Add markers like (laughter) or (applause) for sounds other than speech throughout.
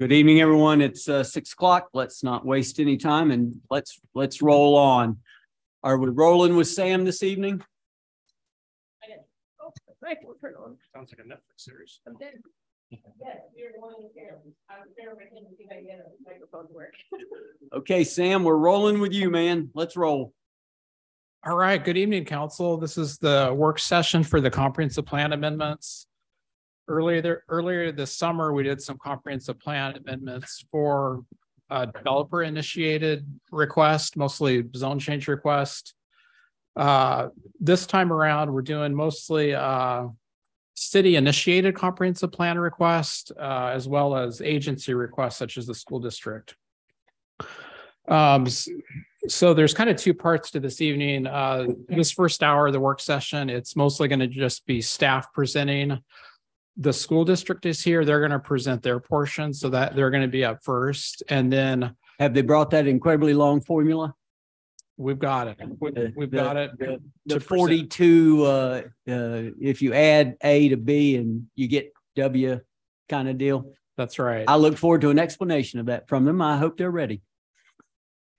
Good evening, everyone. It's uh, six o'clock. Let's not waste any time and let's let's roll on. Are we rolling with Sam this evening? Right, we'll turn on. Sounds like a Netflix series. I'm dead. Yes, you're the one in here. I'm there, I can see if I can get a microphone to work. Okay, Sam, we're rolling with you, man. Let's roll. All right, good evening, council. This is the work session for the comprehensive plan amendments. Earlier, there- earlier this summer, we did some comprehensive plan amendments for a developer initiated request, mostly zone change request. Uh, this time around, we're doing mostly uh city initiated comprehensive plan request, uh, as well as agency requests such as the school district. Um, so there's kind of two parts to this evening. Uh, this first hour of the work session, it's mostly going to just be staff presenting. The school district is here. They're going to present their portion so that they're going to be up first. And then Have they brought that incredibly long formula? we've got it. We- The- We've the- got it. The to the forty-two, uh, uh, if you add A to B and you get W kind of deal. That's right. I look forward to an explanation of that from them. I hope they're ready.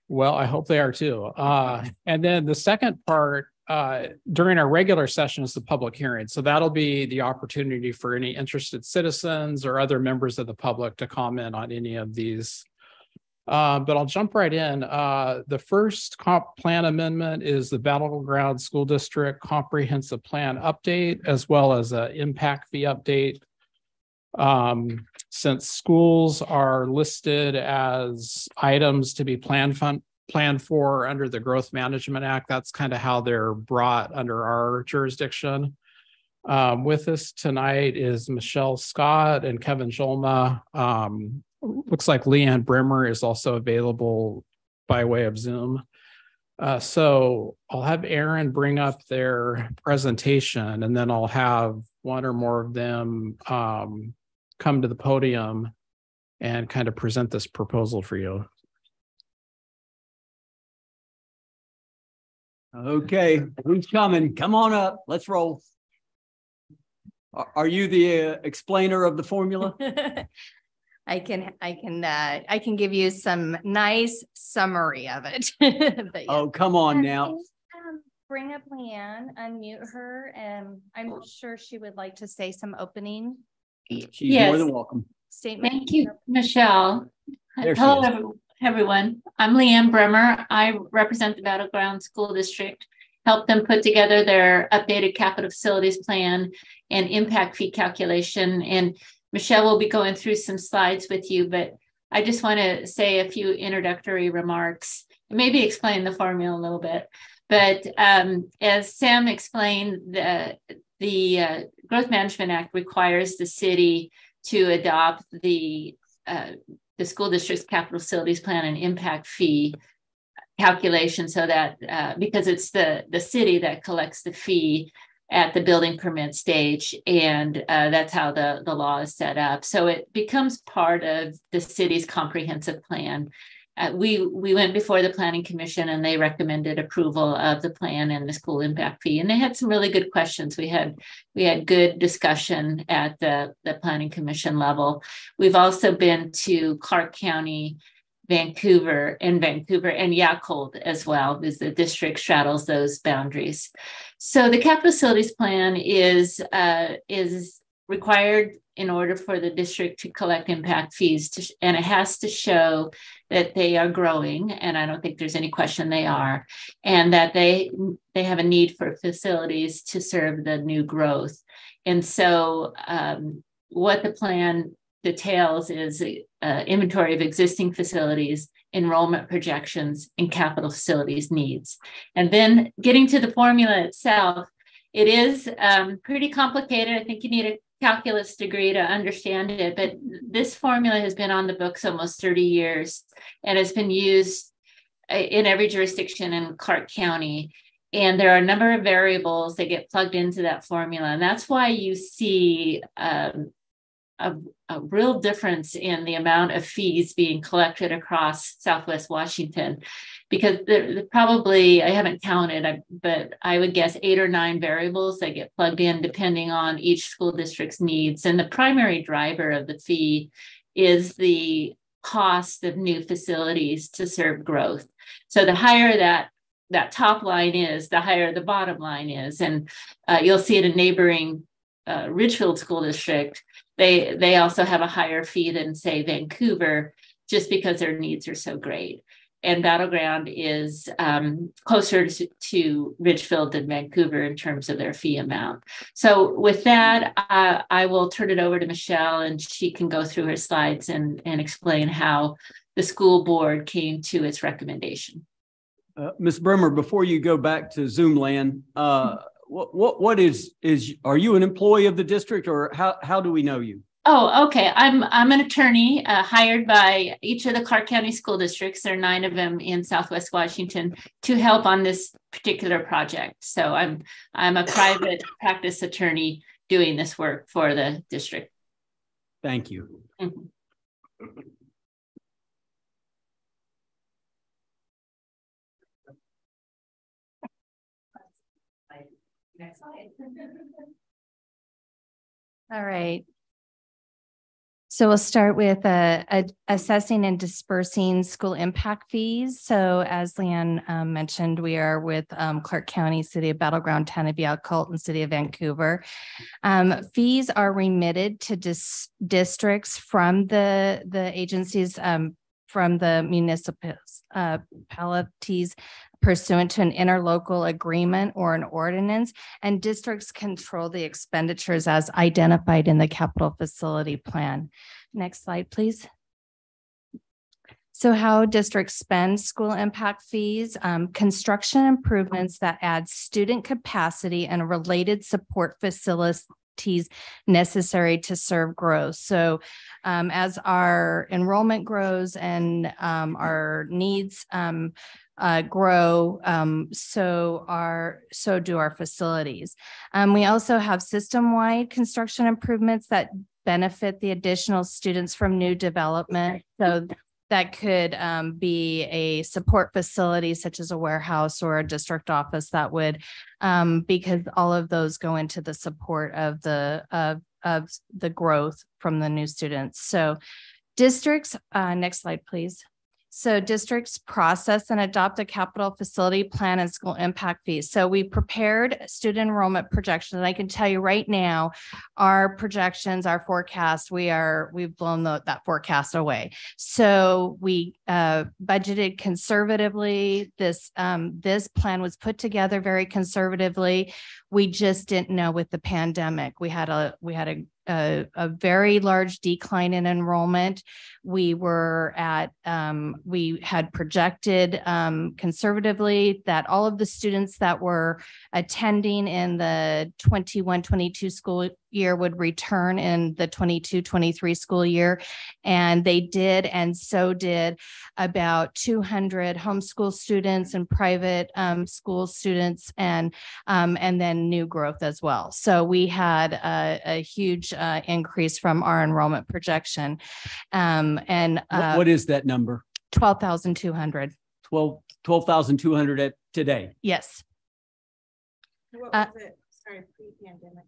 Well, I hope they are too. Uh, (laughs) and then the second part, uh, during our regular session is the public hearing. So that'll be the opportunity for any interested citizens or other members of the public to comment on any of these. Uh, but I'll jump right in. Uh, the first comp plan amendment is the Battle Ground School District Comprehensive Plan Update, as well as an impact fee update. Um, since schools are listed as items to be planned fun, planned for under the Growth Management Act, that's kind of how they're brought under our jurisdiction. Um, with us tonight is Michelle Scott and Kevin Jolma. Um, looks like Leanne Bremer is also available by way of Zoom. Uh, so I'll have Aaron bring up their presentation and then I'll have one or more of them um, come to the podium and kind of present this proposal for you. Okay, who's coming? Come on up. Let's roll. Are, are you the uh, explainer of the formula? (laughs) I can, I can, uh, I can give you some nice summary of it. (laughs) But yeah. Oh, come on now. please, um, Bring up Leanne, unmute her, and I'm sure she would like to say some opening She's more than welcome. statement. Thank you, Michelle. There she Hello, is. everyone. I'm Leanne Bremer. I represent the Battle Ground School District. Help them put together their updated capital facilities plan and impact fee calculation. And Michelle will be going through some slides with you, but I just want to say a few introductory remarks, maybe explain the formula a little bit. But um, as Sam explained, the, the uh, Growth Management Act requires the city to adopt the uh, the school district's capital facilities plan and impact fee calculation so that uh, because it's the the city that collects the fee at the building permit stage and uh, that's how the the law is set up. So it becomes part of the city's comprehensive plan uh, we we went before the planning commission and they recommended approval of the plan and the school impact fee. And they had some really good questions. We had we had good discussion at the the planning commission level. We've also been to clark county vancouver and vancouver and Yacolt as well because the district straddles those boundaries. So the capital facilities plan is uh, is required in order for the district to collect impact fees to, and it has to show that they are growing and i don't think there's any question they are and that they they have a need for facilities to serve the new growth. And so um, what the plan details is uh, inventory of existing facilities enrollment projections and capital facilities needs. And then getting to the formula itself it is um, pretty complicated. I think you need a calculus degree to understand it, but this formula has been on the books almost 30 years and has been used uh, in every jurisdiction in Clark County. And there are a number of variables that get plugged into that formula. And that's why you see um, a, a real difference in the amount of fees being collected across Southwest Washington. Because there, probably, I haven't counted, but I would guess eight or nine variables that get plugged in depending on each school district's needs. And the primary driver of the fee is the cost of new facilities to serve growth. So the higher that that top line is, the higher the bottom line is. And uh, you'll see it in neighboring uh, Ridgefield School District. They they also have a higher fee than say Vancouver, just because their needs are so great. And Battle Ground is um, closer to, to, Ridgefield than Vancouver in terms of their fee amount. So with that, uh, I will turn it over to Michelle, and she can go through her slides and and explain how the school board came to its recommendation. Uh, Ms. Bremer, before you go back to Zoom land, uh, what, what, what is, is, are you an employee of the district or how, how do we know you? Oh, okay. I'm I'm an attorney uh, hired by each of the Clark County school districts. There are nine of them in Southwest Washington to help on this particular project. So I'm I'm a private (coughs) practice attorney doing this work for the district. Thank you. Mm Next slide. (laughs) All right. So we'll start with uh, assessing and dispersing school impact fees. So as Leanne um, mentioned, we are with um, Clark County, City of Battle Ground, Town of Yacolt, and City of Vancouver. Um, fees are remitted to dis districts from the, the agencies um, from the municipalities uh, pursuant to an interlocal agreement or an ordinance, and districts control the expenditures as identified in the capital facility plan. Next slide, please. So how districts spend school impact fees, um, construction improvements that add student capacity and related support facilities necessary to serve growth. So um, as our enrollment grows and um, our needs um, uh, grow, um, so are so do our facilities. Um, we also have system-wide construction improvements that benefit the additional students from new development. So that could um, be a support facility such as a warehouse or a district office that would um, because all of those go into the support of the of, of the growth from the new students so districts uh, next slide please so districts process and adopt a capital facility plan and school impact fees. So we prepared student enrollment projections. And I can tell you right now, our projections, our forecast, we are we've blown the, that forecast away. So we uh, budgeted conservatively. This um, this plan was put together very conservatively. We just didn't know with the pandemic. We had a we had a a, a, very large decline in enrollment. We were at, um, we had projected um, conservatively that all of the students that were attending in the 21 22 school year would return in the 22 23 school year. And they did, and so did about 200 homeschool students and private um, school students, and, um, and then new growth as well. So we had a, a huge uh, increase from our enrollment projection. Um, and uh, what, what is that number? 12,200. 12, 12,200 at today. Yes. What uh, was uh, it? Sorry, pre-pandemic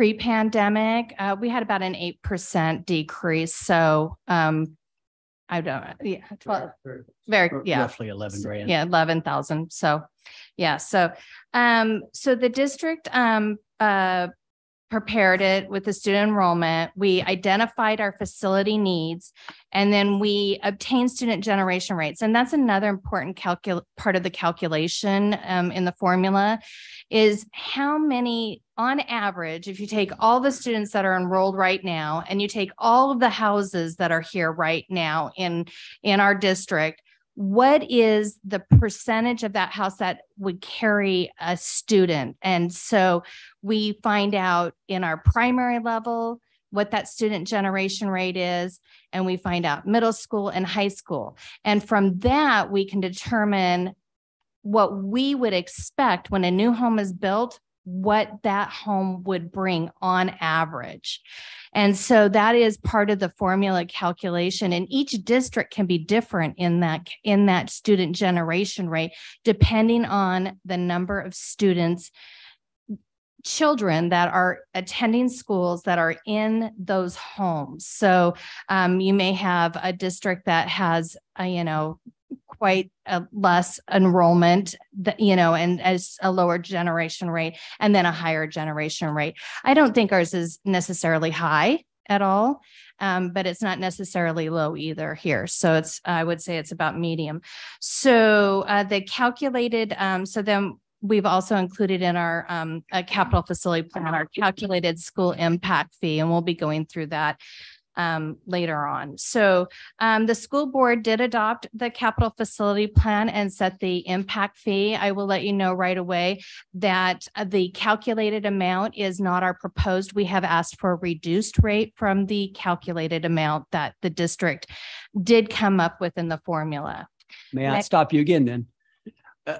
pre-pandemic uh, we had about an 8% decrease. So um i don't yeah 12 very yeah. roughly 11 grand. yeah 11,000 so yeah so um so the district um uh prepared it with the student enrollment. We identified our facility needs, and then we obtained student generation rates. And that's another important calcul- part of the calculation um, in the formula is how many, on average, if you take all the students that are enrolled right now and you take all of the houses that are here right now in, in our district, what is the percentage of that house that would carry a student? And so we find out in our primary level what that student generation rate is, and we find out middle school and high school. And from that, we can determine what we would expect when a new home is built what that home would bring on average. And so that is part of the formula calculation and each district can be different in that in that student generation rate depending on the number of students children that are attending schools that are in those homes. So um, you may have a district that has, a, you know, quite a less enrollment that you know and as a lower generation rate and then a higher generation rate. I don't think ours is necessarily high at all um, but it's not necessarily low either here. So it's i would say it's about medium. So uh, the calculated um, so then we've also included in our um, capital facility plan our calculated school impact fee and we'll be going through that um, later on. So um, the school board did adopt the capital facility plan and set the impact fee. I will let you know right away that uh, the calculated amount is not our proposed. We have asked for a reduced rate from the calculated amount that the district did come up with in the formula. May I Next. stop you again then? Uh,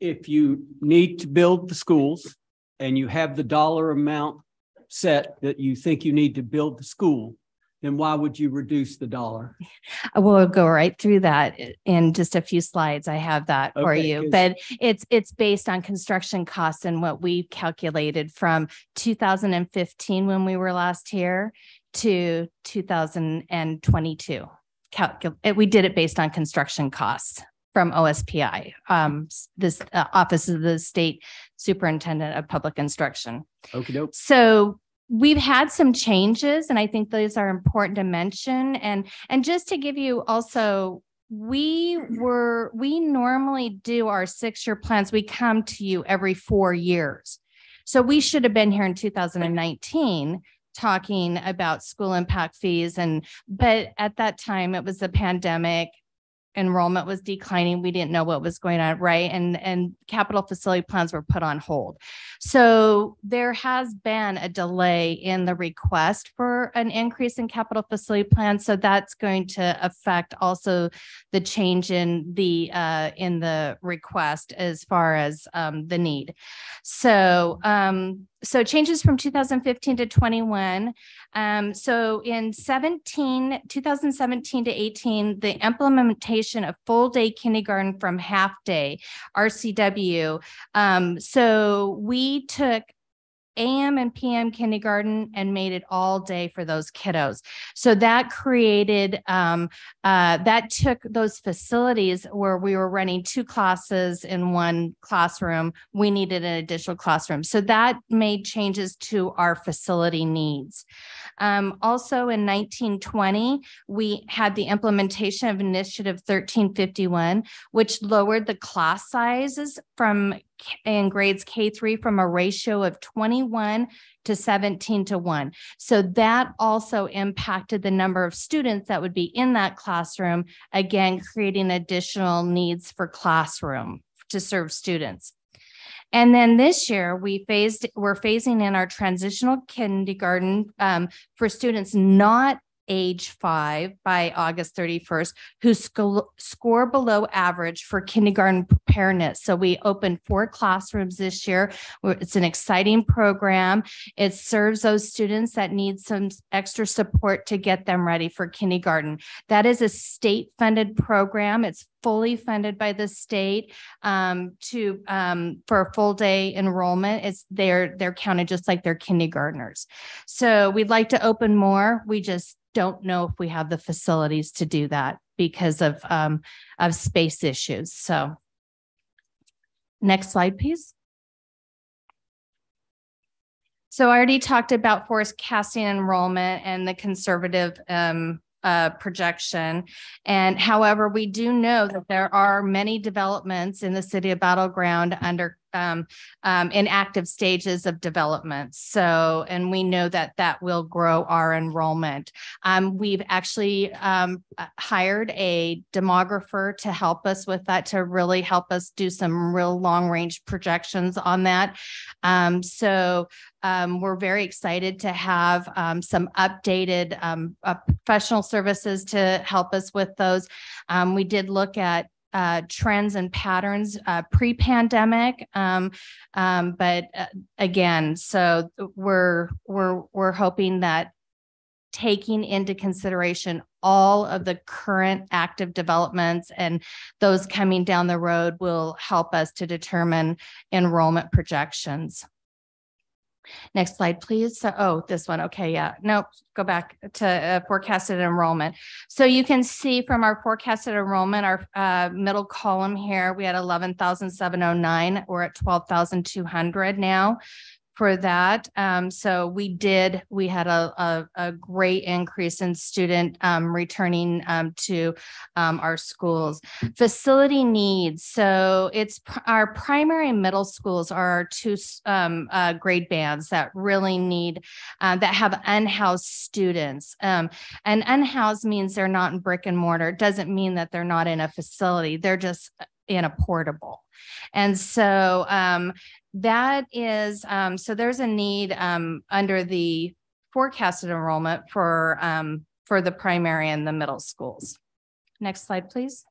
If you need to build the schools and you have the dollar amount set that you think you need to build the school, then why would you reduce the dollar? I will go right through that in just a few slides. I have that for Okay, you, but it's it's based on construction costs and what we calculated from 2015 when we were last here to 2022. Calcul- we did it based on construction costs from OSPI, um, this uh, Office of the State Superintendent of Public Instruction. Doke. So we've had some changes and I think those are important to mention. And, and just to give you also, we were, we normally do our six-year plans. We come to you every four years. So we should have been here in two thousand and nineteen talking about school impact fees and, but at that time it was the pandemic enrollment was declining. We didn't know what was going on, right? And and capital facility plans were put on hold. So there has been a delay in the request for an increase in capital facility plans. So that's going to affect also the change in the uh in the request as far as um the need. So um so changes from 2015 to 21. Um, so in 17, 2017 to 18, the implementation of full day kindergarten from half day, RCW. Um, so we took AM and PM kindergarten and made it all day for those kiddos. So that created, um, uh, that took those facilities where we were running two classes in one classroom. We needed an additional classroom. So that made changes to our facility needs. Um, also in nineteen twenty, we had the implementation of Initiative thirteen fifty-one, which lowered the class sizes from in grades K three from a ratio of twenty-one to seventeen to one. So that also impacted the number of students that would be in that classroom, again, creating additional needs for classroom to serve students. And then this year, we phased, we're phasing in our transitional kindergarten um, for students not age five by August 31st who sco- score below average for kindergarten preparedness. So we opened four classrooms this year. It's an exciting program. It serves those students that need some extra support to get them ready for kindergarten. That is a state funded program. It's fully funded by the state um, to um, for a full day enrollment. It's they're they're counted just like they're kindergartners. So we'd like to open more. We just don't know if we have the facilities to do that because of um, of space issues. So next slide, please. So I already talked about forecasting enrollment and the conservative um, uh, projection. And however, we do know that there are many developments in the city of Battle Ground under um, um, in active stages of development. So, and we know that that will grow our enrollment. Um, we've actually um, hired a demographer to help us with that, to really help us do some real long range projections on that. Um, so, um, we're very excited to have um, some updated um, uh, professional services to help us with those. Um, we did look at uh, trends and patterns uh, pre-pandemic. Um, um, but uh, again, so we're we're we're hoping that taking into consideration all of the current active developments and those coming down the road will help us to determine enrollment projections. Next slide, please. So, oh, this one. Okay, yeah. Nope. Go back to uh, forecasted enrollment. So you can see from our forecasted enrollment, our uh, middle column here, we had 11,709. We're at 12,200 now for that. Um, so we did, we had a, a, a great increase in student um, returning um, to um, our schools. Facility needs. So it's pr- our primary and middle schools are our two um, uh, grade bands that really need, uh, that have unhoused students. Um, and unhoused means they're not in brick and mortar. It doesn't mean that they're not in a facility. They're just in a portable. And so um, that is, um, so there's a need um, under the forecasted enrollment for um, for the primary and the middle schools. Next slide, please.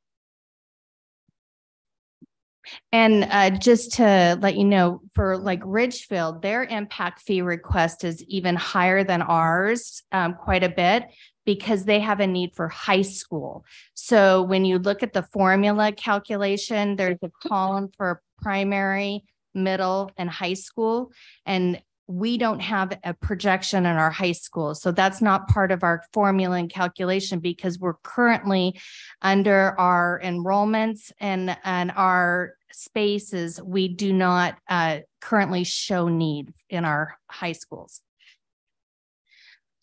And uh, just to let you know, for like Ridgefield, their impact fee request is even higher than ours, um, quite a bit, because they have a need for high school. So when you look at the formula calculation, there's a column for primary, middle, and high school. And we don't have a projection in our high school. So that's not part of our formula and calculation because we're currently under our enrollments and, and our spaces. We do not uh, currently show need in our high schools.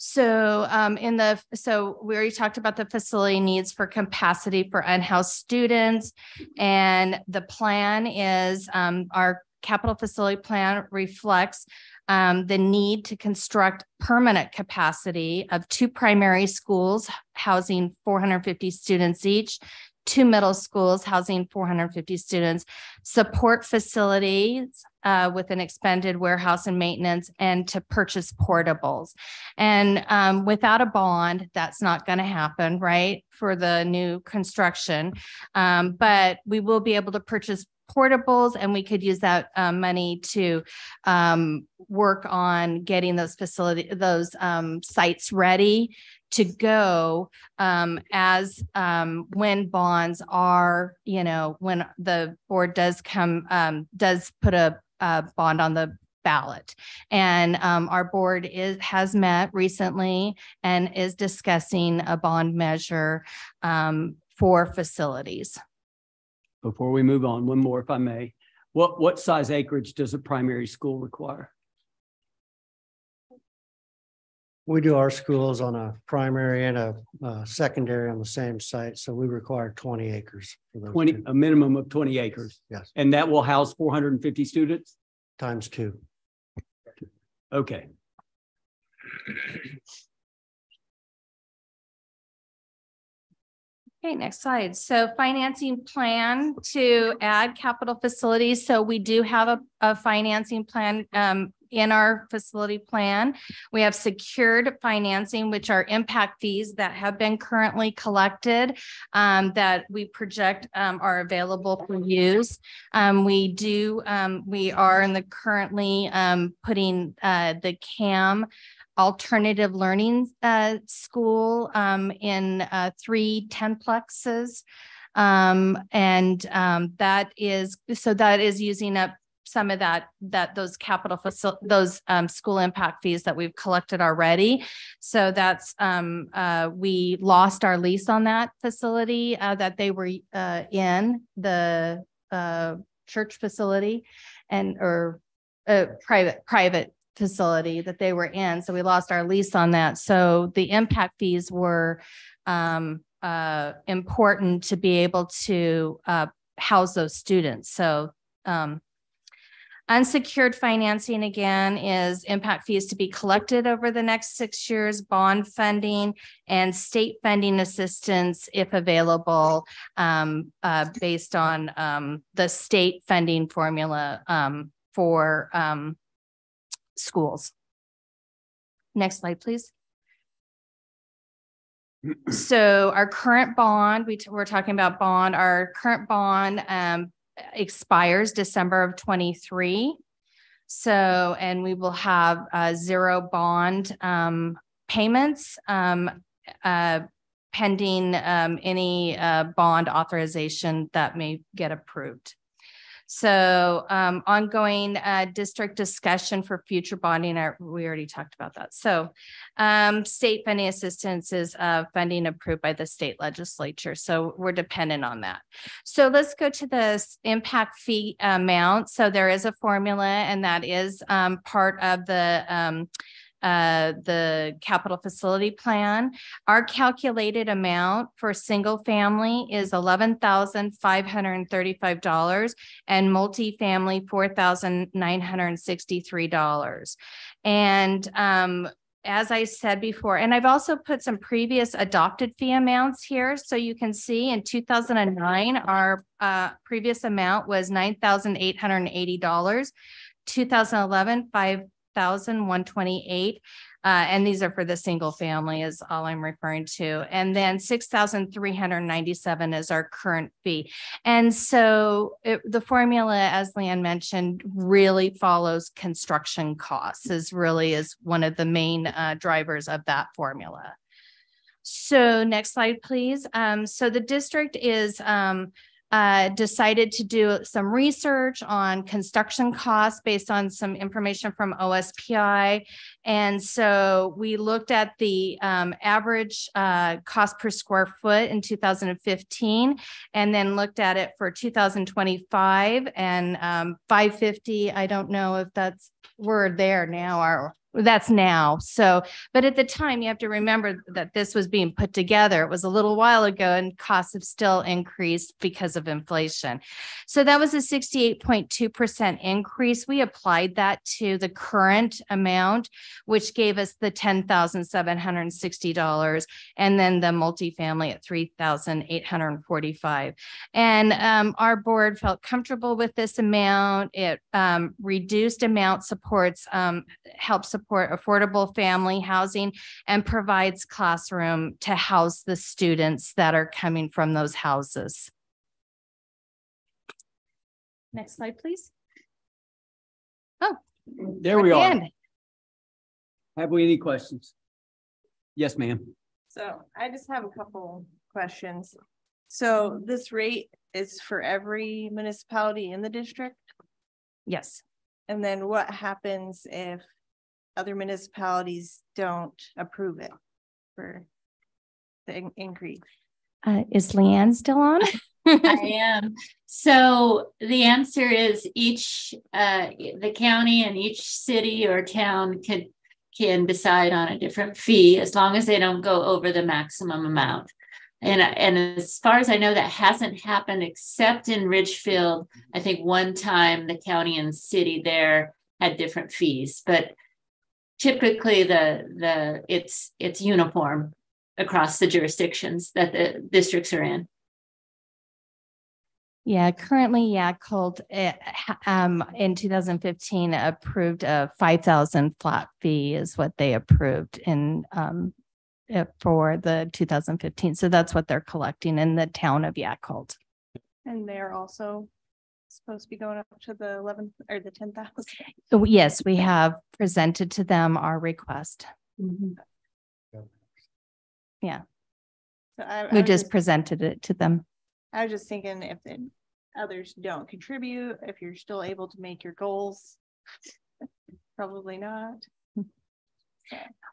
So um, in the so we already talked about the facility needs for capacity for unhoused students, and the plan is um, our capital facility plan reflects um, the need to construct permanent capacity of two primary schools housing 450 students each, two middle schools housing 450 students, support facilities uh, with an expended warehouse and maintenance, and to purchase portables. And um, without a bond, that's not going to happen, right, for the new construction. Um, but we will be able to purchase portables and we could use that um, money to um, work on getting those facility those um, sites ready to go um, as when bonds are you know when the board does come does put a, a bond on the ballot. And um, our board is has met recently and is discussing a bond measure um, for facilities before we move on, one more if I may. What, what size acreage does a primary school require? We do our schools on a primary and a uh, secondary on the same site, so we require twenty acres. for those 20, two. a minimum of 20 acres. Yes, And that will house 450 students? times two. Okay. Okay, next slide. So financing plan to add capital facilities. So we do have a, a financing plan um, in our facility plan. We have secured financing, which are impact fees that have been currently collected um, that we project um, are available for use. Um, we do, um, we are in the currently um, putting uh, the CAM alternative learning uh, school um, in uh, three 10 plexes. Um, and um, that is so that is using up some of that that those capital facil- those um, school impact fees that we've collected already. So that's um, uh, we lost our lease on that facility uh, that they were uh, in the uh, church facility and or uh, private private facility that they were in. So we lost our lease on that. So the impact fees were um, uh, important to be able to uh, house those students. So um, unsecured financing again is impact fees to be collected over the next six years, bond funding and state funding assistance if available um, uh, based on um, the state funding formula um, for um, schools. Next slide, please. (clears throat) so our current bond, we, we're talking about bond, our current bond, um, expires December of twenty-three. So, and we will have, uh, zero bond, um, payments, um, uh, pending, um, any, uh, bond authorization that may get approved. So um, ongoing uh, district discussion for future bonding, we already talked about that. So um, state funding assistance is uh, funding approved by the state legislature. So we're dependent on that. So let's go to the s- impact fee amount. So there is a formula and that is um, part of the um, uh, the capital facility plan. Our calculated amount for single family is $11,535 and multifamily $4,963. And um, as I said before, and I've also put some previous adopted fee amounts here. So you can see in 2009, our uh, previous amount was $9,880. 2011, 5 thousand one twenty eight. Uh, and these are for the single family is all I'm referring to. And then 6,397 is our current fee. And so it, the formula, as Leanne mentioned, really follows construction costs is really is one of the main uh, drivers of that formula. So next slide, please. Um, so the district is um, uh, decided to do some research on construction costs based on some information from OSPI. And so we looked at the um, average uh, cost per square foot in 2015 and then looked at it for 2025 and um, 550. I don't know if that's, we're there now or that's now. So, but at the time, you have to remember that this was being put together. It was a little while ago and costs have still increased because of inflation. So that was a 68.2% increase. We applied that to the current amount, which gave us the $10,760 and then the multifamily at 3,845. And um, our board felt comfortable with this amount. It um, reduced amount supports, um, helps support affordable family housing and provides classroom to house the students that are coming from those houses. Next slide, please. Oh, there we are. And Have we any questions? Yes, ma'am. So I just have a couple questions. So this rate is for every municipality in the district? Yes, And then what happens if other municipalities don't approve it for the in- increase? uh, is Leanne still on? (laughs) I am. So the answer is each, uh, the county and each city or town can, can decide on a different fee as long as they don't go over the maximum amount. And, and as far as I know, that hasn't happened except in Ridgefield. I think one time the county and city there had different fees, but typically the, the, it's, it's uniform across the jurisdictions that the districts are in. Yeah, currently Yacolt, eh, ha- um, in two thousand fifteen approved a five thousand flat fee is what they approved in, um, eh, for the two thousand fifteen. So that's what they're collecting in the town of Yacolt. And they're also supposed to be going up to the 11th or the ten thousand. So yes, we have presented to them our request. Mm-hmm. So I, I We was just presented it to them. I was just thinking if the others don't contribute, if you're still able to make your goals. (laughs) Probably not.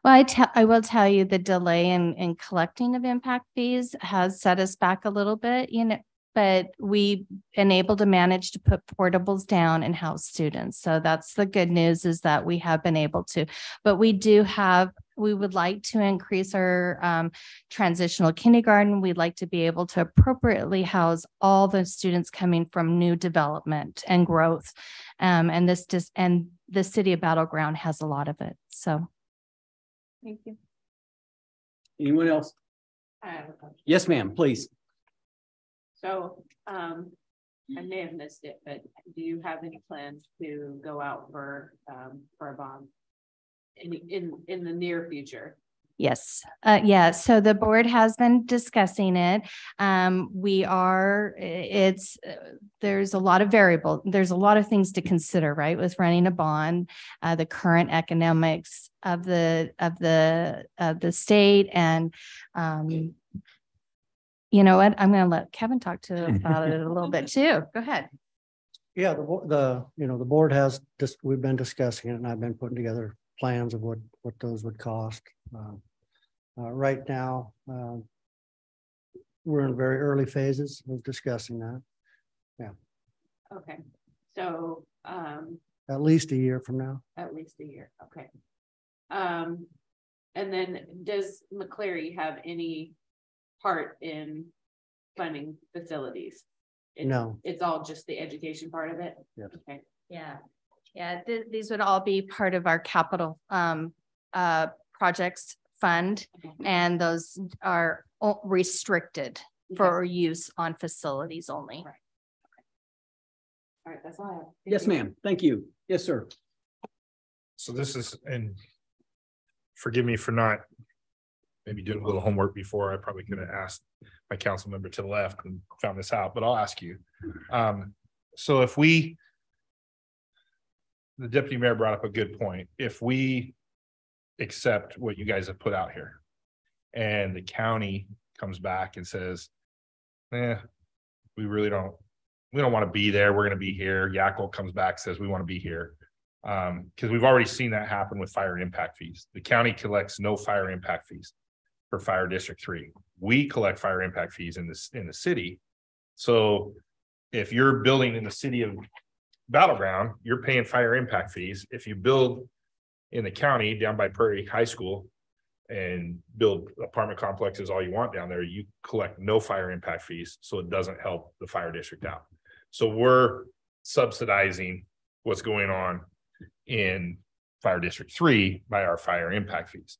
Well, I tell, I will tell you the delay in, in collecting of impact fees has set us back a little bit, you know, but we been able to manage to put portables down and house students. So that's the good news is that we have been able to, but we do have, we would like to increase our um, transitional kindergarten. We'd like to be able to appropriately house all the students coming from new development and growth. Um, and this just, and the city of Battle Ground has a lot of it. So. Thank you. Anyone else? I have a question. Yes, ma'am, please. So, um, I may have missed it, but do you have any plans to go out for, um, for a bond? In, in, in the near future? Yes, uh, yeah, so the board has been discussing it. Um, we are, it's, uh, there's a lot of variable, there's a lot of things to consider, right, with running a bond. Uh, the current economics of the, of the, of the state and, um, you know what, I'm gonna let Kevin talk to (laughs) about it a little bit too. Go ahead. Yeah, the, the, you know, the board has just, we've been discussing it and I've been putting together plans of what, what those would cost. Um, Uh, right now, um, we're in very early phases of discussing that, Yeah. Okay, so, um, at least a year from now. at least a year, okay. Um, and then does McCleary have any part in funding facilities? It's- No. It's all just the education part of it? Yes. Okay, Yeah, yeah, th- these would all be part of our capital um uh projects fund. Okay. And those are o- restricted for use on facilities only. Right. all right, that's all I have. Thank Yes, you. ma'am. Thank you. Yes, sir. So this is, and forgive me for not maybe doing a little homework before. I probably could have asked my council member to the left and found this out, but I'll ask you. Um, so if we the deputy mayor brought up a good point. If we accept what you guys have put out here and the county comes back and says, eh, we really don't, we don't want to be there. We're going to be here. Yacolt comes back, says we want to be here. Um, because we've already seen that happen with fire impact fees. The county collects no fire impact fees for fire district three. We collect fire impact fees in this, in the city. So if you're building in the city of Battle Ground, you're paying fire impact fees. If you build in the county down by Prairie High School and build apartment complexes all you want down there, you collect no fire impact fees, so it doesn't help the fire district out. So we're subsidizing what's going on in Fire District Three by our fire impact fees.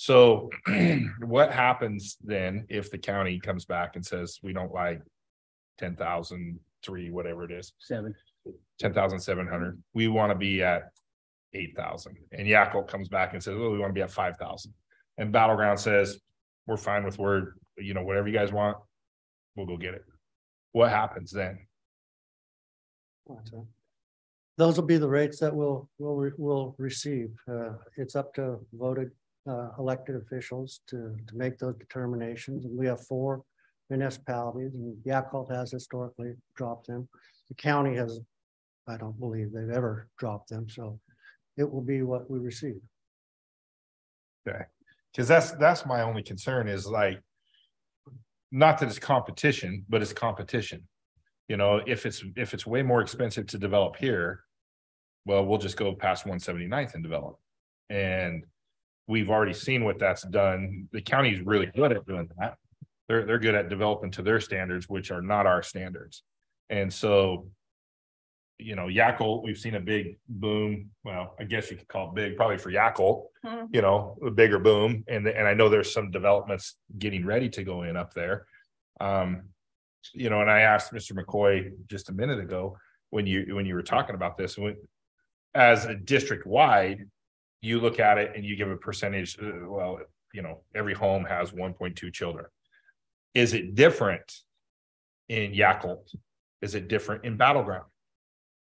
So (clears throat) what happens then if the county comes back and says, we don't like ten thousand three, whatever it is, Seven. ten thousand seven hundred, we want to be at eight thousand. And Yacolt comes back and says, well, we want to be at five thousand. And Battle Ground says, we're fine with word, you know, whatever you guys want, we'll go get it. What happens then? Those will be the rates that we'll, we'll, re- we'll receive. Uh, it's up to voted, uh, elected officials to, to make those determinations. And we have four municipalities and Yacolt has historically dropped them. The county has, I don't believe they've ever dropped them, so it will be what we receive. Okay. Cause that's, that's my only concern is like. Not that it's competition, but it's competition. You know, if it's, if it's way more expensive to develop here. Well, we'll just go past 179th and develop. And we've already seen what that's done. The county's really good at doing that. They're, they're good at developing to their standards, which are not our standards. And so. You know, Yacolt, we've seen a big boom. Well, I guess you could call it big, probably for Yacolt Hmm. you know, a bigger boom and and I know there's some developments getting ready to go in up there. Um, you know, and I asked Mr. McCoy just a minute ago, when you when you were talking about this, when as a district wide, you look at it and you give a percentage, uh, well, you know, every home has one point two children. Is it different in Yacolt? Is it different in Battle Ground?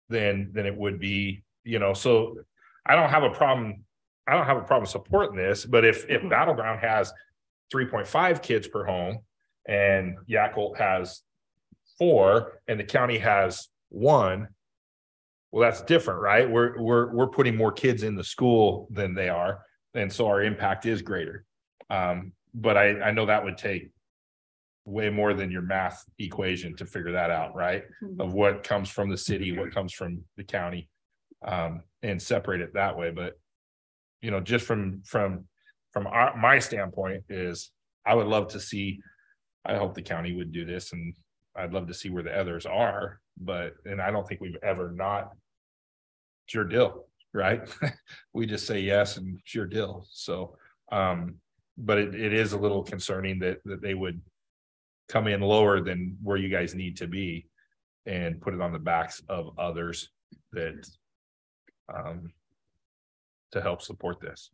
Than than it would be, you know, so I don't have a problem I don't have a problem supporting this, but if, if Battle Ground has three point five kids per home and Yacolt has four and the county has one, well, that's different, right? We're, we're, we're putting more kids in the school than they are. And so our impact is greater. Um, but I, I know that would take way more than your math equation to figure that out, right? Of what comes from the city, what comes from the county, um, and separate it that way, but you know, just from, from, from our, my standpoint is, I would love to see. I hope the county would do this and I'd love to see where the others are, but, and I don't think we've ever not. It's your deal, right? (laughs) We just say yes and it's your deal, so, um, but it, it is a little concerning that, that they would. Come in lower than where you guys need to be and put it on the backs of others that. Um, to help support this.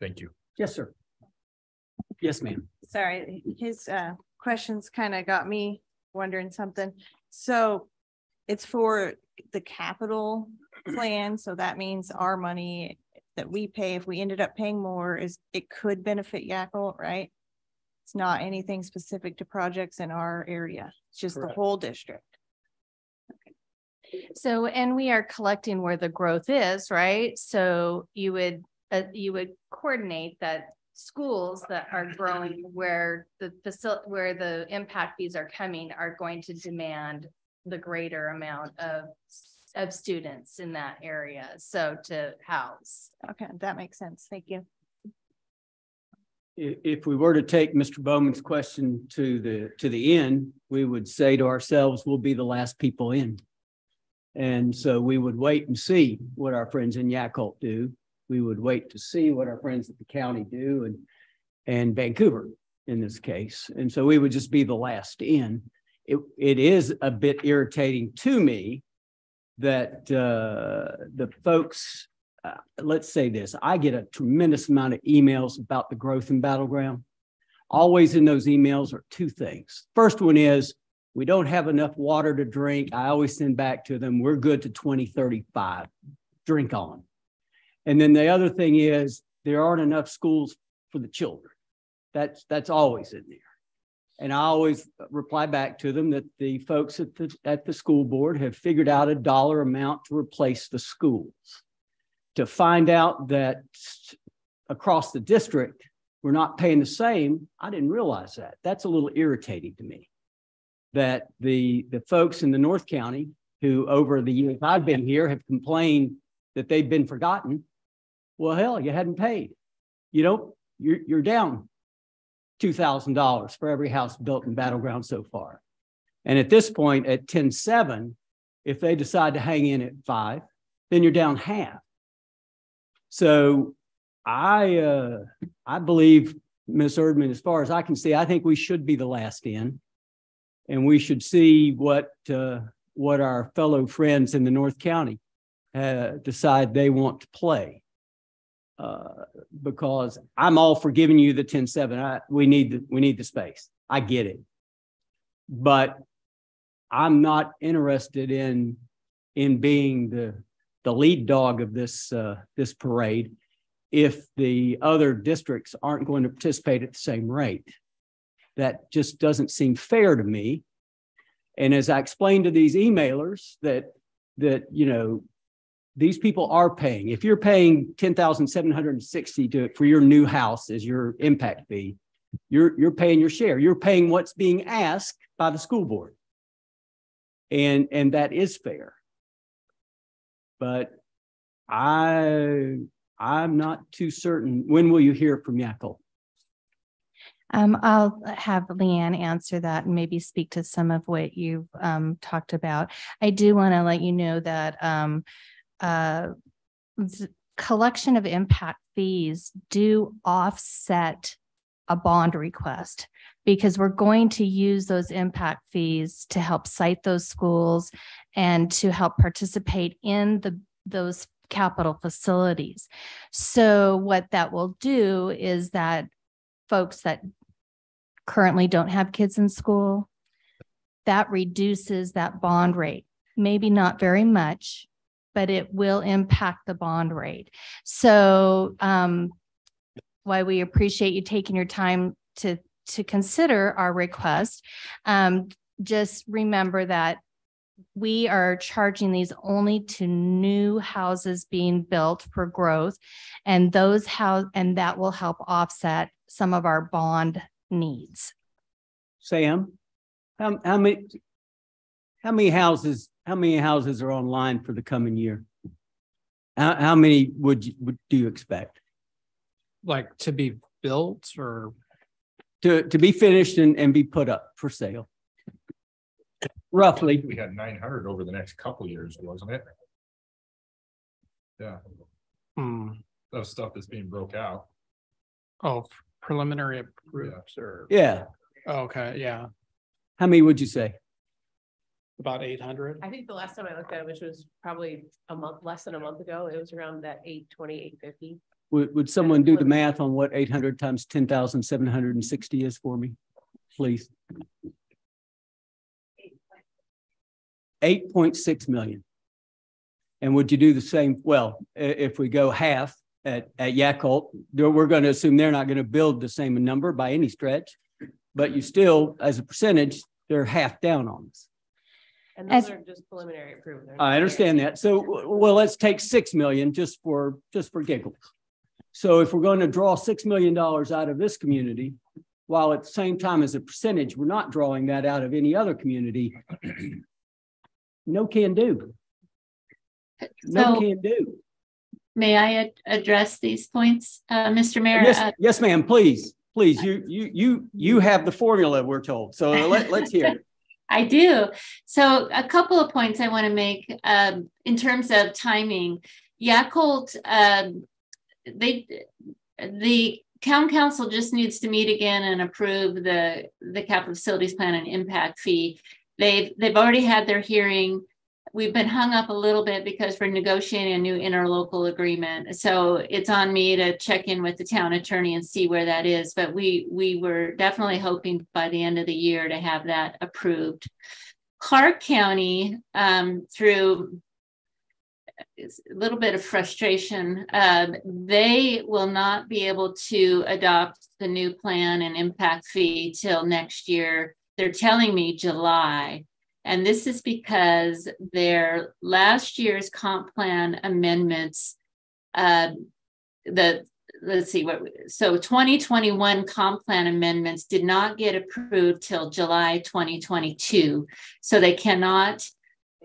Thank you. Yes, sir. Yes, ma'am. Sorry, his uh questions kind of got me wondering something. So it's for the capital plan, so that means our money that we pay, if we ended up paying more, is it could benefit Yacolt, right? It's not anything specific to projects in our area, it's just the whole district. So, and we are collecting where the growth is, right? So you would, uh, you would coordinate that schools that are growing where the facility, where the impact fees are coming are going to demand the greater amount of, of students in that area. So to house. Okay, that makes sense. Thank you. If we were to take Mr. Bowman's question to the, to the end, we would say to ourselves, we'll be the last people in. And so we would wait and see what our friends in Yacolt do. We would wait to see what our friends at the county do and, and Vancouver in this case. And so we would just be the last in. It, it is a bit irritating to me that, uh, the folks uh, let's say this, I get a tremendous amount of emails about the growth in Battle Ground. Always in those emails are two things. First one is, we don't have enough water to drink. I always send back to them, we're good to twenty thirty-five, drink on. And then the other thing is, there aren't enough schools for the children. That's, that's always in there. And I always reply back to them that the folks at the, at the school board have figured out a dollar amount to replace the schools to find out that across the district, we're not paying the same, I didn't realize that. That's a little irritating to me. That the, the folks in the North County who over the years I've been here have complained that they've been forgotten. Well, hell, you hadn't paid. You know, you're, you're down two thousand dollars for every house built in Battle Ground so far. And at this point, at ten seven, if they decide to hang in at five, then you're down half. So I, uh, I believe, Ms. Erdman, as far as I can see, I think we should be the last in. And we should see what, uh, what our fellow friends in the North County, uh, decide they want to play. Uh, because I'm all for giving you the ten seven. I, we need, the we need the space. I get it. But I'm not interested in, in being the, the lead dog of this, uh, this parade if the other districts aren't going to participate at the same rate. That just doesn't seem fair to me. And as I explained to these emailers that, that, you know, these people are paying. If you're paying ten thousand seven hundred and sixty to, for your new house as your impact fee, you're, you're paying your share. You're paying what's being asked by the school board. And, and that is fair. But I, I'm not too certain. When will you hear from Yacolt? Um, I'll have Leanne answer that and maybe speak to some of what you've um talked about. I do want to let you know that um uh collection of impact fees do offset a bond request because we're going to use those impact fees to help cite those schools and to help participate in the those capital facilities. So what that will do is that folks that currently don't have kids in school, that reduces that bond rate. Maybe not very much, but it will impact the bond rate. So um, why we appreciate you taking your time to to consider our request. Um, just remember that we are charging these only to new houses being built for growth. And those house and that will help offset some of our bond needs. Sam, how, how many, how many houses, how many houses are online for the coming year? How, how many would you, would, do you expect? Like to be built or To, to be finished and, and be put up for sale? Roughly, We had nine hundred over the next couple years, wasn't it? Yeah, hmm, of stuff that's being broke out. oh, preliminary approved or, yeah. okay, yeah, How many would you say? About eight hundred. I think the last time I looked at it, which was probably a month, less than a month ago, it was around that eight twenty, eight fifty. Would, would someone do the math on what eight hundred times ten thousand seven hundred and sixty is for me? Please. Eight point six million. And would you do the same? Well, if we go half at, at Yacolt, we're going to assume they're not going to build the same number by any stretch. But you still, as a percentage, they're half down on us. And As- are just preliminary approved. they're I understand that. So, well, let's take six million just for, just for giggles. So if we're going to draw six million dollars out of this community, while at the same time as a percentage, we're not drawing that out of any other community. No can do. No So can do. may I ad- address these points, uh, Mr. Mayor? Uh, Yes, yes, ma'am, please, please. You, you, you, you have the formula, we're told. So let, let's hear it. I do. So a couple of points I want to make um, in terms of timing. Yacolt, um, they, the town council just needs to meet again and approve the, the capital facilities plan and impact fee. They've, they've already had their hearing. We've been hung up a little bit because we're negotiating a new interlocal agreement. So it's on me to check in with the town attorney and see where that is. But we, we were definitely hoping by the end of the year to have that approved. Clark County, um, through a little bit of frustration, um, they will not be able to adopt the new plan and impact fee till next year. They're telling me July. And this is because their last year's comp plan amendments, um, the, let's see what, so 2021 comp plan amendments did not get approved till July 2022. So they cannot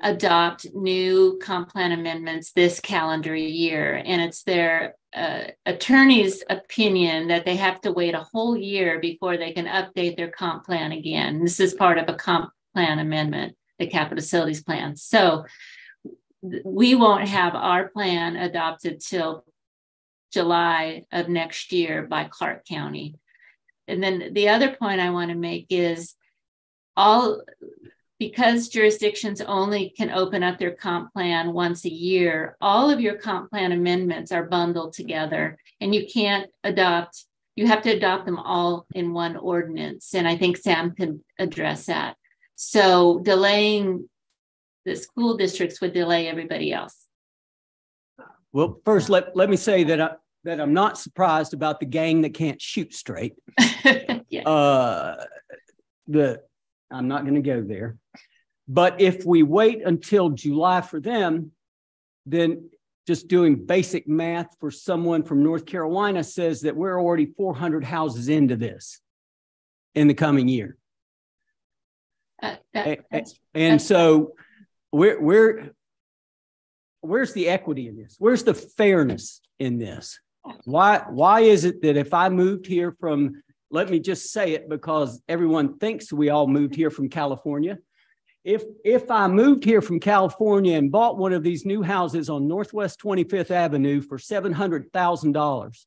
adopt new comp plan amendments this calendar year. And it's their uh, attorney's opinion that they have to wait a whole year before they can update their comp plan again. This is part of a comp plan amendment, the capital facilities plan. So we won't have our plan adopted till July of next year by Clark County. And then the other point I want to make is all because jurisdictions only can open up their comp plan once a year, all of your comp plan amendments are bundled together and you can't adopt, you have to adopt them all in one ordinance. And I think Sam can address that. So delaying the school districts would delay everybody else. Well, first, let, let me say that I, that I'm not surprised about the gang that can't shoot straight. (laughs) Yeah. Uh, the, I'm not going to go there. But if we wait until July for them, then just doing basic math for someone from North Carolina says that we're already 400 houses into this in the coming year. Uh, that- A- a- that's- And That's- so we're, we're, where's the equity in this? Where's the fairness in this? Why, why is it that if I moved here from, let me just say it because everyone thinks we all moved here from California. If, if I moved here from California and bought one of these new houses on Northwest 25th Avenue for $700,000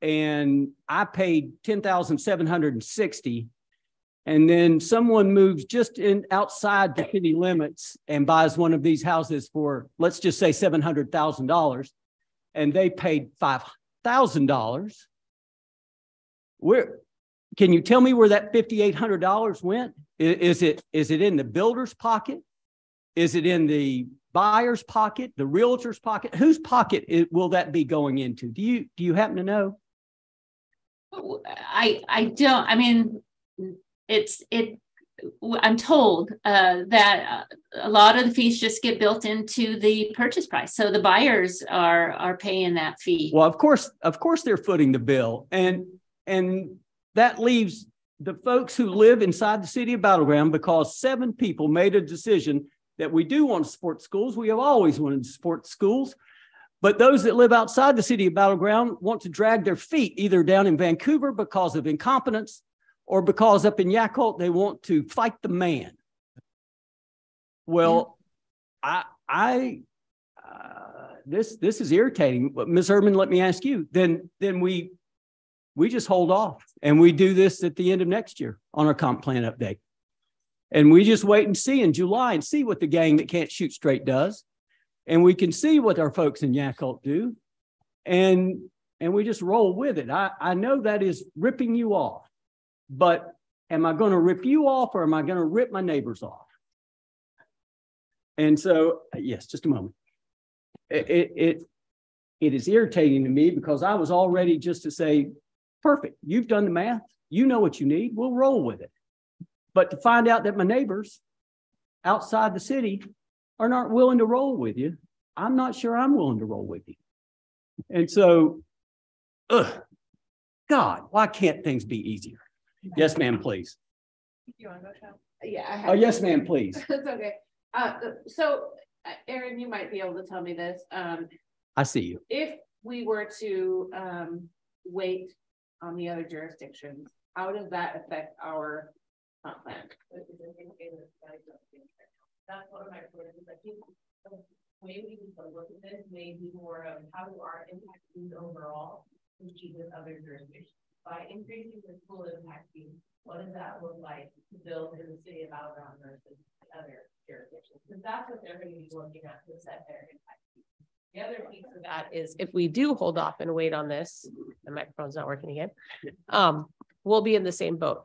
and I paid 10,760 and then someone moves just in outside the city limits and buys one of these houses for, let's just say seven hundred thousand dollars. And they paid five thousand dollars. Where, can you tell me where that fifty-eight hundred dollars went? Is it, is it in the builder's pocket? Is it in the buyer's pocket, the realtor's pocket? Whose pocket will that be going into? Do you, do you happen to know? I, I don't, I mean, it's, it, I'm told uh, that uh, a lot of the fees just get built into the purchase price. So the buyers are, are paying that fee. Well, of course, of course, they're footing the bill, and and that leaves the folks who live inside the city of Battle Ground because seven people made a decision that we do want to support schools. We have always wanted to support schools, but those that live outside the city of Battle Ground want to drag their feet either down in Vancouver because of incompetence, or because up in Yacolt they want to fight the man. Well, I I uh, this this is irritating. But Ms. Urban, let me ask you. Then then we we just hold off and we do this at the end of next year on our comp plan update. And we just wait and see in July and see what the gang that can't shoot straight does. And we can see what our folks in Yacolt do. and, and we just roll with it. I, I know that is ripping you off. But am I gonna rip you off or am I gonna rip my neighbors off? And so, yes, just a moment. It, it, it, is irritating to me because I was all ready just to say, perfect, you've done the math, you know what you need, we'll roll with it. But to find out that my neighbors outside the city are not willing to roll with you, I'm not sure I'm willing to roll with you. And so, ugh, God, why can't things be easier? Yes, ma'am, please. You wanna go, Tom? Yeah. I Oh, yes, ma'am, please. (laughs) It's okay. Uh, so, uh, Erin, you might be able to tell me this. Um, I see you. if we were to, um, wait on the other jurisdictions, how does that affect our comp plan? That's one of my questions. I think the way we need to look at this may be more of how do our impact fees overall compete with other jurisdictions? By increasing the school impact fee, what does that look like to build in the city of Alabama versus other jurisdictions? Because that's what they're gonna be looking at to set their impact. fee. The other piece of that is if we do hold off and wait on this, the microphone's not working again. Um, we'll be in the same boat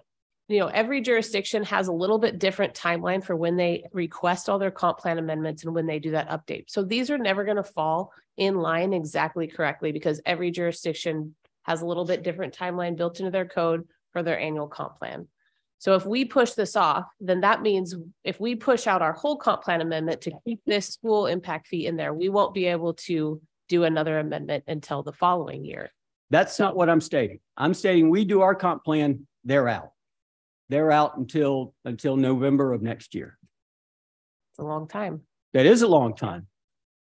you know, every jurisdiction has a little bit different timeline for when they request all their comp plan amendments and when they do that update. So these are never going to fall in line exactly correctly because every jurisdiction has a little bit different timeline built into their code for their annual comp plan. So if we push this off, then that means if we push out our whole comp plan amendment to keep this school impact fee in there, we won't be able to do another amendment until the following year. That's not what I'm stating. I'm stating we do our comp plan, they're out. They're out until, until November of next year. It's a long time. That is a long time.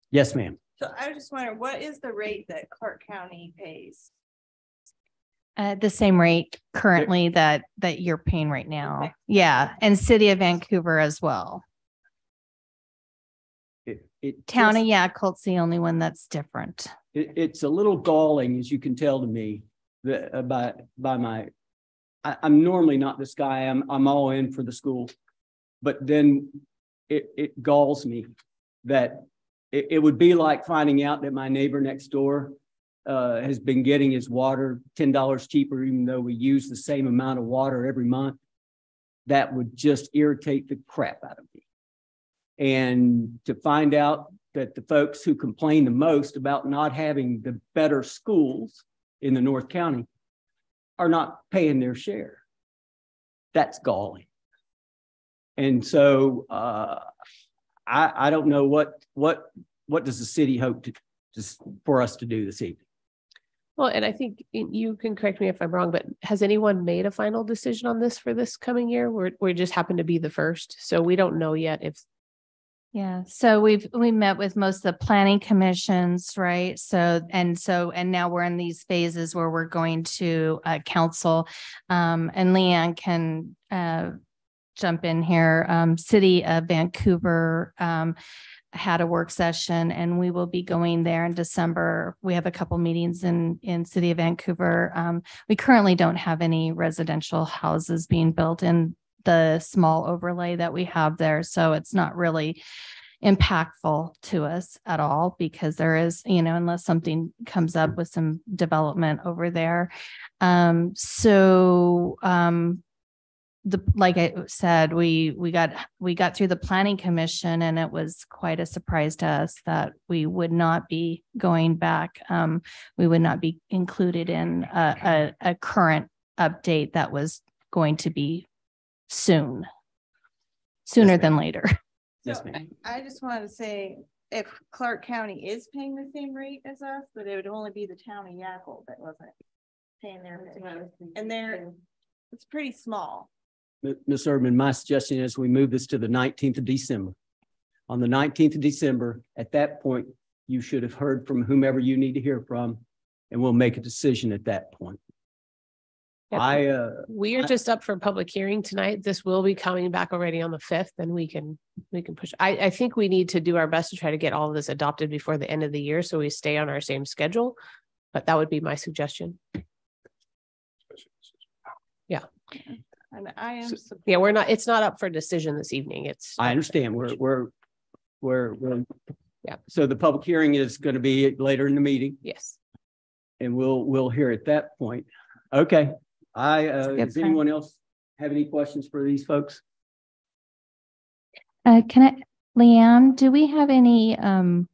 Yes, ma'am. So I was just wondering, what is the rate that Clark County pays? Uh, the same rate currently that, that you're paying right now. Okay. Yeah, and city of Vancouver as well. It, it. Town of Yacolt's the only one that's different. it, it's a little galling, as you can tell to me, that uh, by, by my, I, I'm normally not this guy. I'm, I'm all in for the school. But then it, it galls me that it, it would be like finding out that my neighbor next door uh, has been getting his water ten dollars cheaper, even though we use the same amount of water every month. That would just irritate the crap out of me. And to find out that the folks who complain the most about not having the better schools in the North County are not paying their share. That's galling. And so uh, I, I don't know what, what, what does the city hope to, just for us to do this evening? Well, and I think you can correct me if I'm wrong, but has anyone made a final decision on this for this coming year? We're, we just happen to be the first, so we don't know yet if Yeah, so we've, we met with most of the planning commissions, right? So, and so, and now we're in these phases where we're going to uh, council. Um, and Leanne can uh, jump in here. Um, City of Vancouver um, had a work session and we will be going there in December. We have a couple meetings in, in City of Vancouver. Um, we currently don't have any residential houses being built in the small overlay that we have there. So it's not really impactful to us at all because there is, you know, unless something comes up with some development over there. Um, so, um, the, like I said, we, we got, we got through the planning commission and it was quite a surprise to us that we would not be going back. Um, we would not be included in a, a, a current update that was going to be soon. Sooner than later. (laughs) Yes, So ma'am. I just wanted to say, if Clark County is paying the same rate as us, but it would only be the town of Yacolt that wasn't paying their rate. And they're, it's pretty small. M- Ms. Urban, my suggestion is we move this to the nineteenth of December. On the nineteenth of December, at that point, you should have heard from whomever you need to hear from, and we'll make a decision at that point. Yep. I, uh, we are I- just up for public hearing tonight. This will be coming back already on the fifth, and we can, we can push. I, I think we need to do our best to try to get all of this adopted before the end of the year, so we stay on our same schedule. But that would be my suggestion. And I am. sup- Yeah, we're not, it's not up for decision this evening. It's. I understand, we're, we're, we're, we're. Yeah. So the public hearing is going to be later in the meeting. Yes. and we'll, we'll hear at that point. Okay, I, uh, does plan. anyone else have any questions for these folks? Uh, can I, Leanne, do we have any, um,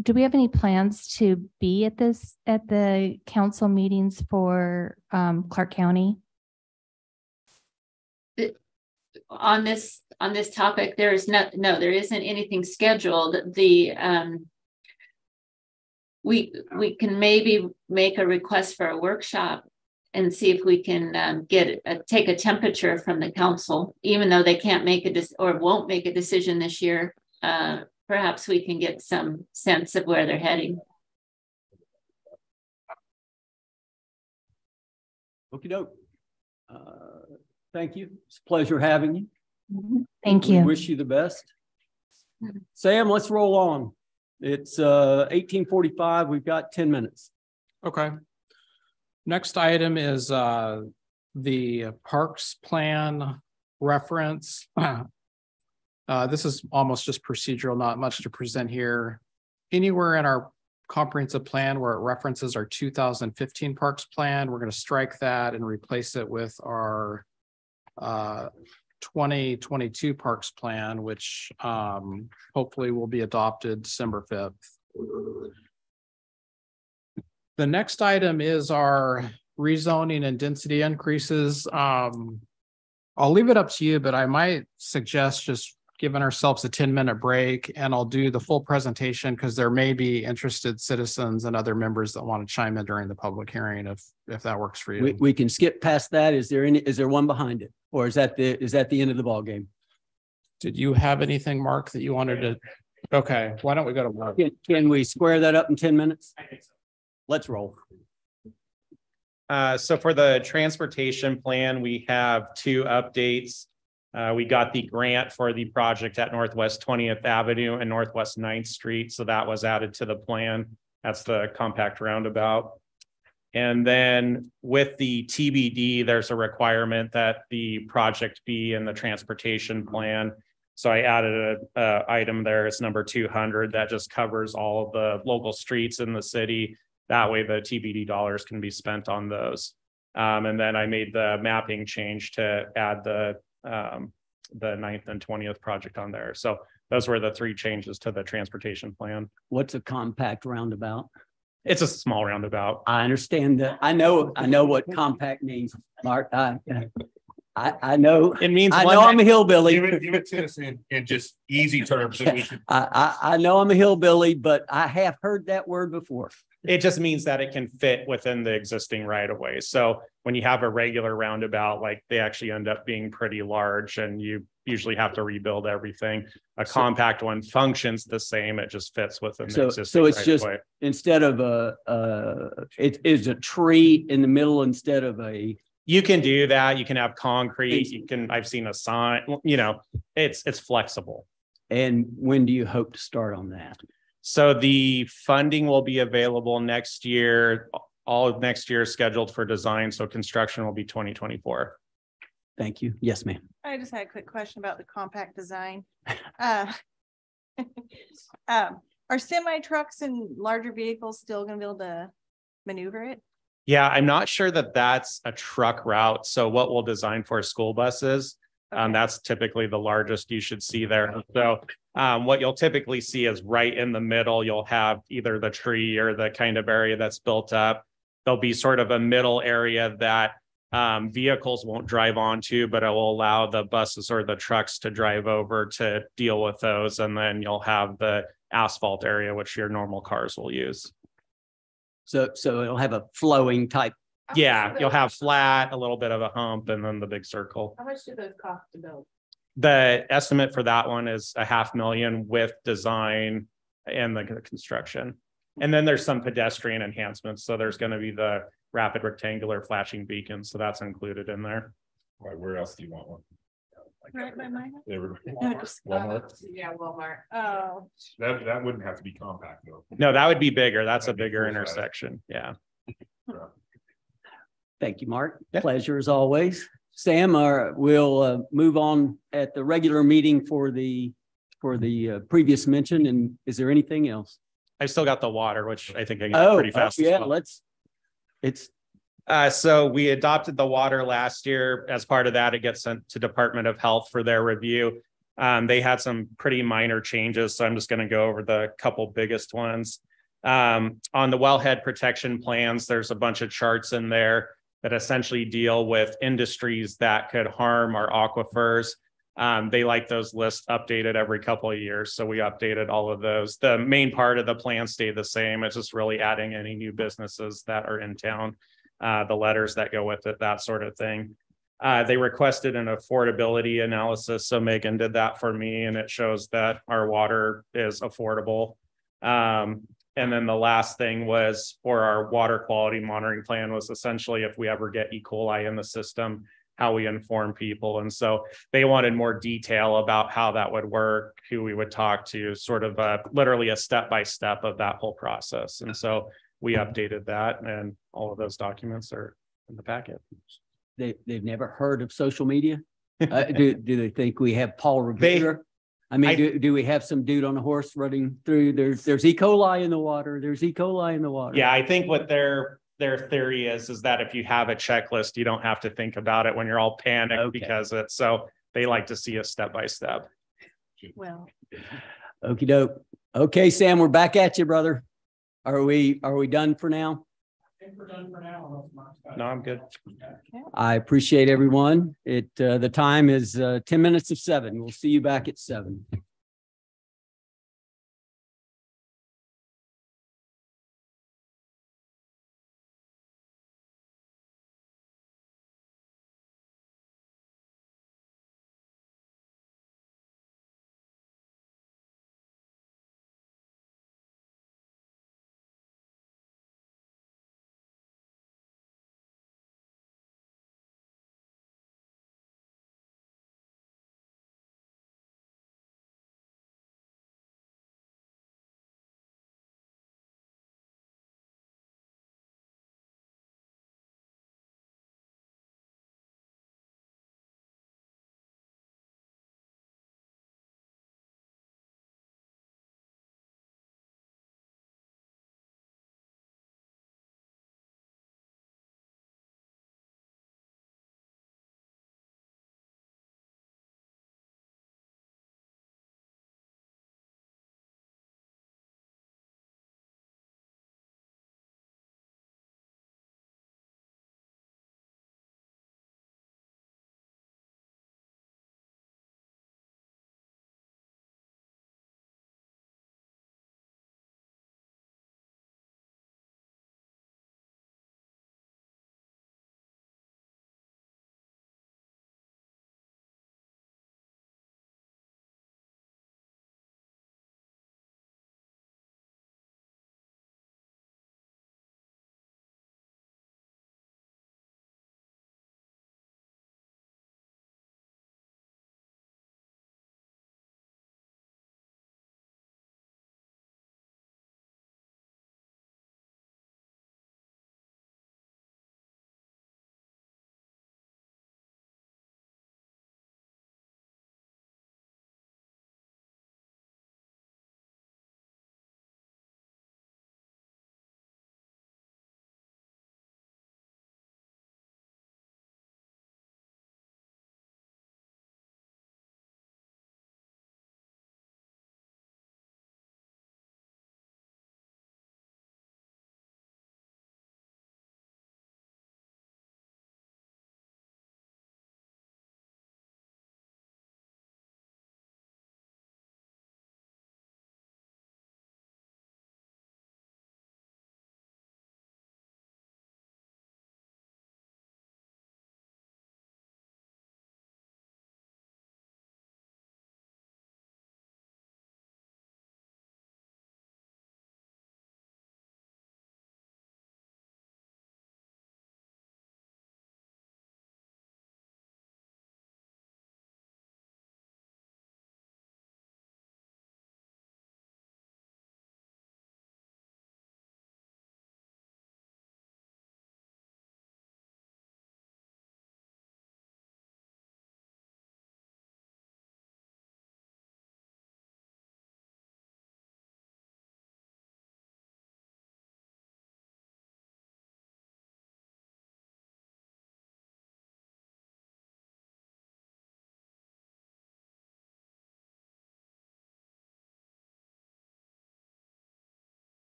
do we have any plans to be at this, at the council meetings for, um, Clark County? On this, on this topic, there is no, no, there isn't anything scheduled. The, um, we, we can maybe make a request for a workshop and see if we can, um, get, a- take a temperature from the council, even though they can't make a, dec- or won't make a decision this year. Uh, perhaps we can get some sense of where they're heading. Okey doke. Uh, Thank you. It's a pleasure having you. Thank We you. Wish you the best. Sam, let's roll on. It's uh eighteen forty-five. We've got ten minutes. Okay. Next item is uh the Parks Plan reference. (clears throat) Uh, this is almost just procedural, not much to present here. Anywhere in our comprehensive plan where it references our two thousand fifteen Parks Plan, we're gonna strike that and replace it with our uh twenty twenty-two Parks Plan, which um hopefully will be adopted December fifth. The next item is our rezoning and density increases. Um. I'll leave it up to you, but I might suggest just giving ourselves a ten minute break and I'll do the full presentation because there may be interested citizens and other members that want to chime in during the public hearing if, if that works for you. we we can skip past that. Is there any, is there one behind it? Or is that the, is that the end of the ball game? Did you have anything, Mark, that you wanted to? Okay, why don't we go to Mark? Can, can we square that up in ten minutes? Let's roll. Uh, so for the transportation plan, we have two updates. Uh, we got the grant for the project at Northwest Twentieth Avenue and Northwest 9th Street, so that was added to the plan. That's the compact roundabout. And then with the TBD, there's a requirement that the project be in the transportation plan. So I added a, a item there, it's number two hundred, that just covers all of the local streets in the city. That way the TBD dollars can be spent on those. Um, and then I made the mapping change to add the, um, the ninth and twentieth project on there. So those were the three changes to the transportation plan. What's a compact roundabout? It's a small roundabout. I understand that. I know, I know what compact means, Mark. I, I, I know, It means. I one know I'm a hillbilly. Give it, give it to us in, in just easy terms. so we (laughs) I, I, I know I'm a hillbilly, but I have heard that word before. It just means that it can fit within the existing right of way. So when you have a regular roundabout, like they actually end up being pretty large and you usually have to rebuild everything. A So- compact one functions the same. It just fits within the So- existing. so it's right just- way. Instead of a, uh, it is a tree in the middle instead of a, You can do that. You can have concrete. You can, I've seen a sign, you know, it's, it's flexible. and when do you hope to start on that? So the funding will be available next year. All of next year is scheduled for design. So construction will be twenty twenty-four. Thank you. Yes, ma'am. I just had a quick question about the compact design. Uh, (laughs) Um, are semi trucks and larger vehicles still gonna be able to maneuver it? Yeah, I'm not sure that that's a truck route. So what we'll design for school buses, um, that's typically the largest you should see there. So um, what you'll typically see is right in the middle, you'll have either the tree or the kind of area that's built up. There'll be sort of a middle area that um, vehicles won't drive onto, but it will allow the buses or the trucks to drive over to deal with those. And then you'll have the asphalt area, which your normal cars will use. So, so it'll have a flowing type. Yeah, you'll have flat, a little bit of a hump and then the big circle. How much do those cost to build? The estimate for that one is a half million with design and the construction. And then there's some pedestrian enhancements. So there's gonna be the rapid rectangular flashing beacon. So that's included in there. Right, where else do you want one? Right by my house? Everywhere. No, just- Walmart? Yeah, Walmart. Oh, That, that wouldn't have to be compact though. No, that would be bigger. That's a That'd be bigger full size. intersection. Yeah. (laughs) Thank you, Mark. Yeah. Pleasure as always. Sam, uh, we'll, uh, move on at the regular meeting for the, for the, uh, previous mention. And is there anything else? I've still got the water, which I think I get Oh, pretty oh, fast. as yeah, well. let's, It's, Uh, so we adopted the water last year. As part of that, it gets sent to Department of Health for their review. Um, they had some pretty minor changes, so I'm just gonna go over the couple biggest ones. Um, on the wellhead protection plans, there's a bunch of charts in there that essentially deal with industries that could harm our aquifers. Um, they like those lists updated every couple of years, so we updated all of those. The main part of the plan stayed the same. It's just really adding any new businesses that are in town uh, the letters that go with it, that sort of thing. Uh, they requested an affordability analysis, so Megan did that for me, and it shows that our water is affordable. Um, and then the last thing was for our water quality monitoring plan was essentially if we ever get E. coli in the system, how we inform people. And so they wanted more detail about how that would work, who we would talk to, sort of uh, literally a step by step of that whole process. And so we updated that and all of those documents are in the packet. they, they've never heard of social media? (laughs) Uh, do, do they think we have Paul Revere? I mean, I- do, do we have some dude on a horse running through? There's, there's E. coli in the water. There's E. coli in the water. Yeah, I think what their, their theory is, is that if you have a checklist, you don't have to think about it when you're all panicked Okay. because it's, so they like to see a step by step. Well, Okey doke. Okay, Sam, we're back at you, brother. Are we, are we done for now? No, I'm good. I appreciate everyone. It, uh, the time is, uh, ten minutes of seven. We'll see you back at seven.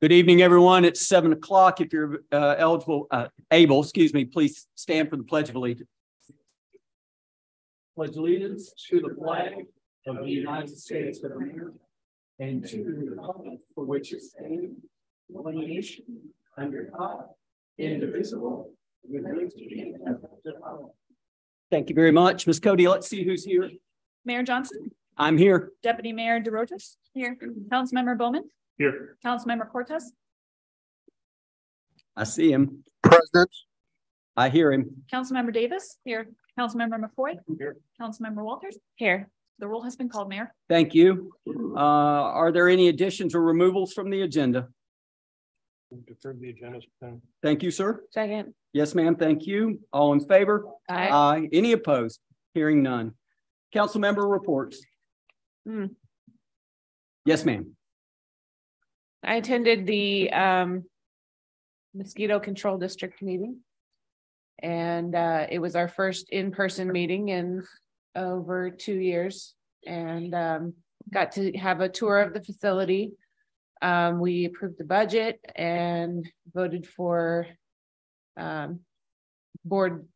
Good evening, everyone. It's seven o'clock. If you're uh, eligible, uh, able, excuse me, please stand for the Pledge of Allegiance. Pledge allegiance to the flag of the United States of America and to the republic for which it stands, one nation, under God, indivisible, with liberty and justice for all. Thank you very much. Ms. Cody, let's see who's here. Mayor Johnson, I'm here. Deputy Mayor DesRochers. Here. Councilmember Bowman, Here. Councilmember Cortes, I see him. President, I hear him. Councilmember Davis. Here. Councilmember McCoy. Here. Councilmember Walters. Here. The roll has been called, Mayor. Thank you. Uh, are there any additions or removals from the agenda? defer the agenda. Thank you, sir. Second. Yes, ma'am. Thank you. All in favor? Aye. Aye. Any opposed? Hearing none. Council member reports. Hmm. Yes, ma'am. I attended the um mosquito control district meeting. And uh, it was our first in-person meeting in over two years and um, got to have a tour of the facility. Um, we approved the budget and voted for um, board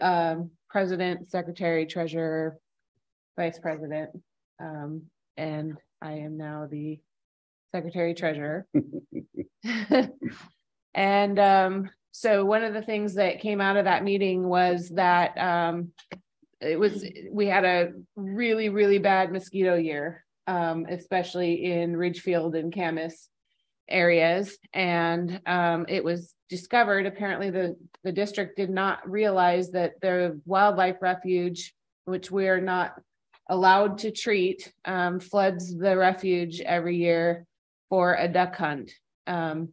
um, president, secretary, treasurer, vice president. Um, and I am now the secretary treasurer. (laughs) (laughs) And um, so one of the things that came out of that meeting was that um, it was, we had a really, really bad mosquito year, um, especially in Ridgefield and Camas areas. And um, it was discovered, apparently the, the district did not realize that the wildlife refuge, which we are not allowed to treat, um, floods the refuge every year for a duck hunt. Um,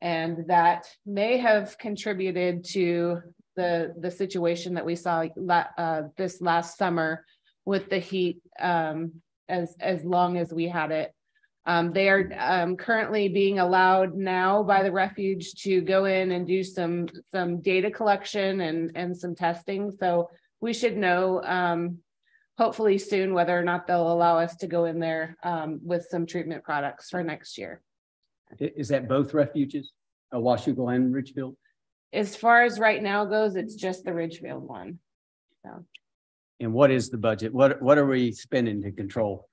and that may have contributed to the, the situation that we saw uh, this last summer with the heat, um, as, as long as we had it. Um, they are, um, currently being allowed now by the refuge to go in and do some, some data collection and, and some testing. So we should know, um, hopefully soon whether or not they'll allow us to go in there, um, with some treatment products for next year. Is that both refuges, uh, Washougal and Ridgefield? As far as right now goes, it's just the Ridgefield one. So And what is the budget? What, what are we spending to control?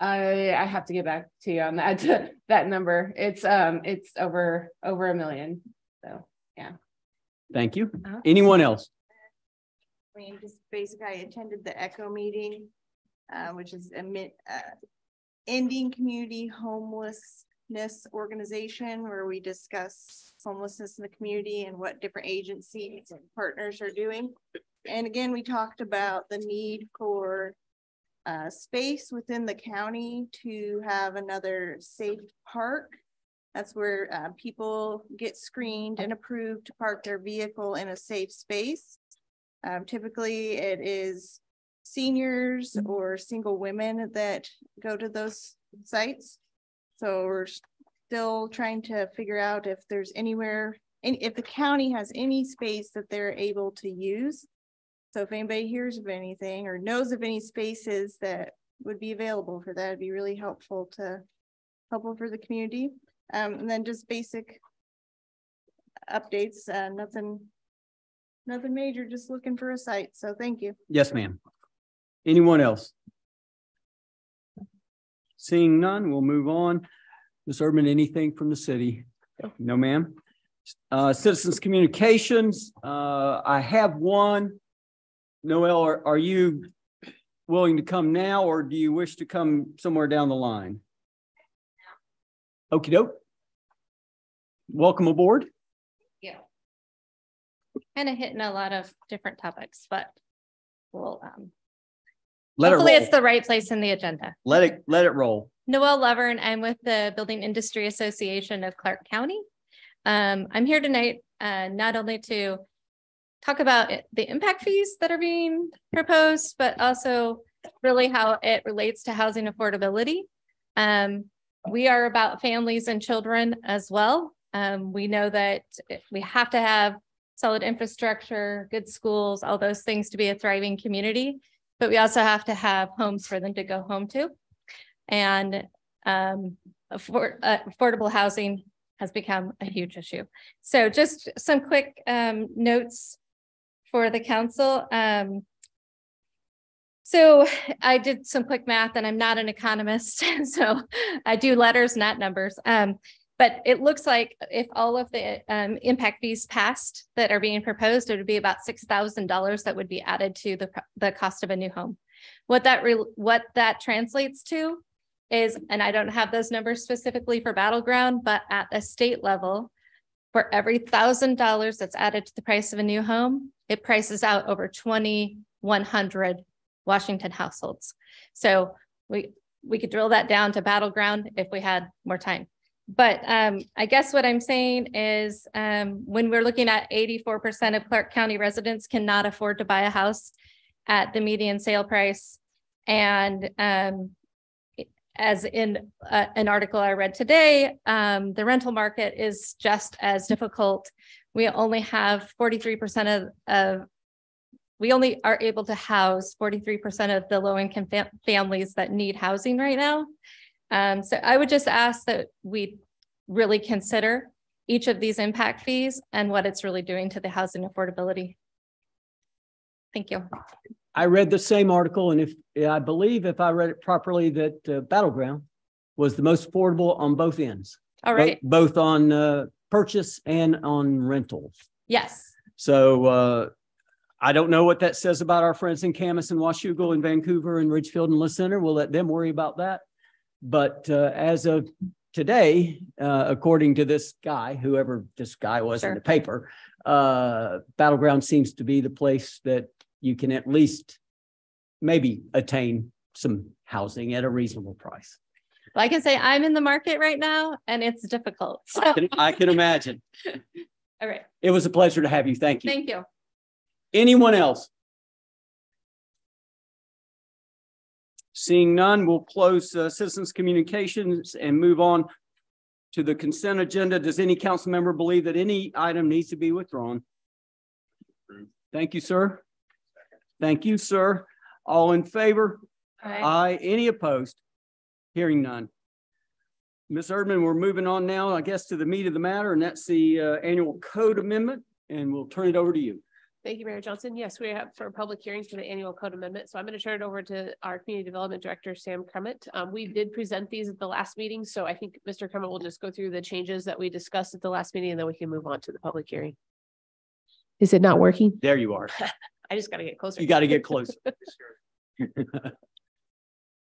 I, I have to get back to you on that, (laughs) that number. It's, um, it's over, over a million. So, yeah. Thank you. Uh-huh. Anyone else? I mean, just basically, I attended the ECHO meeting, uh, which is a uh, ending community homelessness organization where we discuss homelessness in the community and what different agencies and partners are doing. And again, we talked about the need for uh, space within the county to have another safe park. That's where uh, people get screened and approved to park their vehicle in a safe space. Um, typically it is seniors or single women that go to those sites. So we're still trying to figure out if there's anywhere, and if the county has any space that they're able to use. So if anybody hears of anything or knows of any spaces that would be available for that, it'd be really helpful to helpful for the community. Um, and then just basic updates, uh, nothing Nothing major, just looking for a site, so thank you. Yes, ma'am. Anyone else? Seeing none, we'll move on. Ms. Erdman, anything from the city? No, ma'am. Uh, citizens communications, uh, I have one. Noel, are, are you willing to come now or do you wish to come somewhere down the line? Okey doke. Welcome aboard. Kind of hitting a lot of different topics, but we'll, um, Let it hopefully it's the right place in the agenda. Let it, let it roll. Noelle Lovern. I'm with the Building Industry Association of Clark County. Um, I'm here tonight, uh, not only to talk about it- the impact fees that are being proposed, but also really how it relates to housing affordability. Um, we are about families and children as well. Um, we know that we have to have solid infrastructure, good schools, all those things to be a thriving community. But we also have to have homes for them to go home to. And um, uh, affordable housing has become a huge issue. So just some quick um, notes for the council. Um, so I did some quick math and I'm not an economist, (laughs) so I do letters, not numbers. Um, but it looks like if all of the um, impact fees passed that are being proposed, it would be about six thousand dollars that would be added to the, the cost of a new home. What that what that translates to is, and I don't have those numbers specifically for Battle Ground, but at the state level, for every thousand dollars that's added to the price of a new home, it prices out over twenty one hundred Washington households. So we we could drill that down to Battle Ground if we had more time. But um, I guess what I'm saying is um, when we're looking at 84% of Clark County residents cannot afford to buy a house at the median sale price. And um, as in uh, an article I read today, um, the rental market is just as difficult. We only have 43% of, of we only are able to house 43% of the low income fam families that need housing right now. Um, so I would just ask that we really consider each of these impact fees and what it's really doing to the housing affordability. Thank you. I read the same article and if, I believe if I read it properly, that uh, Battle Ground was the most affordable on both ends. All right. Both both on uh, purchase and on rentals. Yes. So uh, I don't know what that says about our friends in Camas and Washougal and Vancouver and Ridgefield and La Center. We'll let them worry about that. But uh, as of today, uh, according to this guy, whoever this guy was in the paper, uh, Battle Ground seems to be the place that you can at least maybe attain some housing at a reasonable price. Well, I can say I'm in the market right now and it's difficult. So, I can, I can imagine. (laughs) all right. It was a pleasure to have you. Thank you. Thank you. Anyone else? Seeing none, we'll close uh, citizens communications and move on to the consent agenda. Does any council member believe that any item needs to be withdrawn? Thank you, sir. Thank you, sir. All in favor? Aye. Any opposed? Hearing none. Ms. Erdman, we're moving on now, I guess, to the meat of the matter, and that's the uh, annual code amendment, and we'll turn it over to you. Thank you, Mayor Johnson. Yes, we have for public hearings for the annual code amendment. So I'm going to turn it over to our Community Development Director, Sam Crummett. Um, we did present these at the last meeting, so I think Mr. Crummett will just go through the changes that we discussed at the last meeting and then we can move on to the public hearing. Is it not working? There you are. (laughs) I just got to get closer. You got to get closer. (laughs)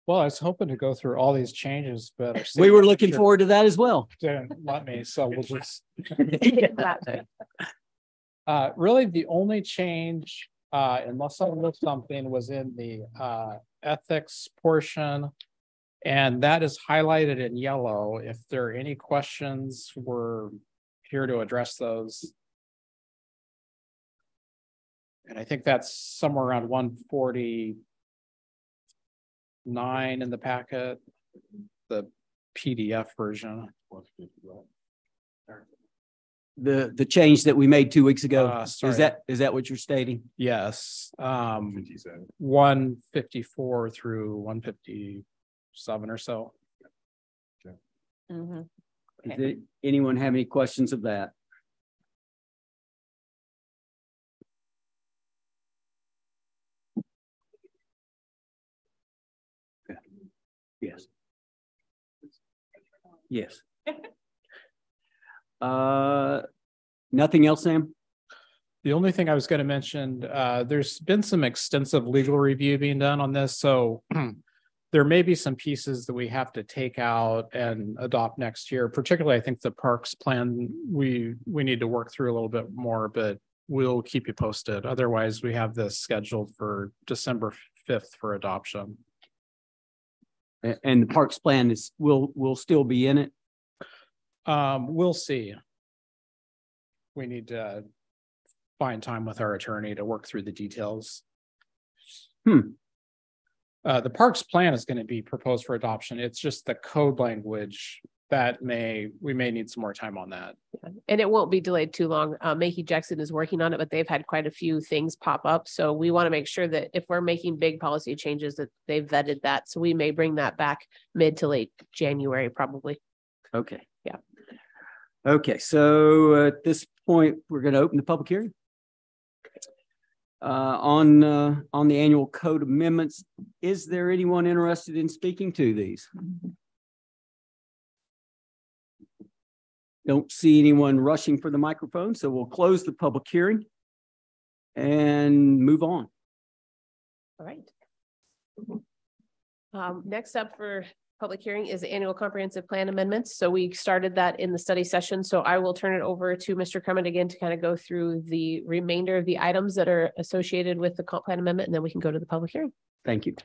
Well, I was hoping to go through all these changes, but. We were looking manager forward to that as well. Didn't let me, so we'll just. (laughs) Uh, really, the only change, uh, unless I missed something, was in the, uh, ethics portion. And that is highlighted in yellow. If there are any questions, we're here to address those. And I think that's somewhere around one forty nine in the packet, the PDF version. The, the change that we made two weeks ago. Uh, Is that, is that what you're stating? Yes, um, one fifty-four through one fifty-seven or so. Mhm. Does it- anyone have any questions of that? Okay. Yes. Yes. (laughs) Uh, nothing else, Sam? The only thing I was going to mention, uh, there's been some extensive legal review being done on this, so (clears throat) there may be some pieces that we have to take out and adopt next year, particularly I think the parks plan, we, we need to work through a little bit more, but we'll keep you posted. Otherwise, we have this scheduled for December fifth for adoption. And the Parks Plan is, will, will still be in it? Um, we'll see. We need to find time with our attorney to work through the details. Hmm. Uh, the parks plan is going to be proposed for adoption. It's just the code language that may, we may need some more time on that. And it won't be delayed too long. Uh, Makie Jackson is working on it, but they've had quite a few things pop up. So we want to make sure that if we're making big policy changes, that they've vetted that. So we may bring that back mid to late January, probably. Okay. Okay, so at this point, we're going to open the public hearing. Uh, on, uh, on the annual code amendments, is there anyone interested in speaking to these? Don't see anyone rushing for the microphone, so we'll close the public hearing and move on. All right. Um, next up for public hearing is the annual comprehensive plan amendments. So we started that in the study session. So I will turn it over to Mr. Crummett again to kind of go through the remainder of the items that are associated with the comp plan amendment, and then we can go to the public hearing. Thank you.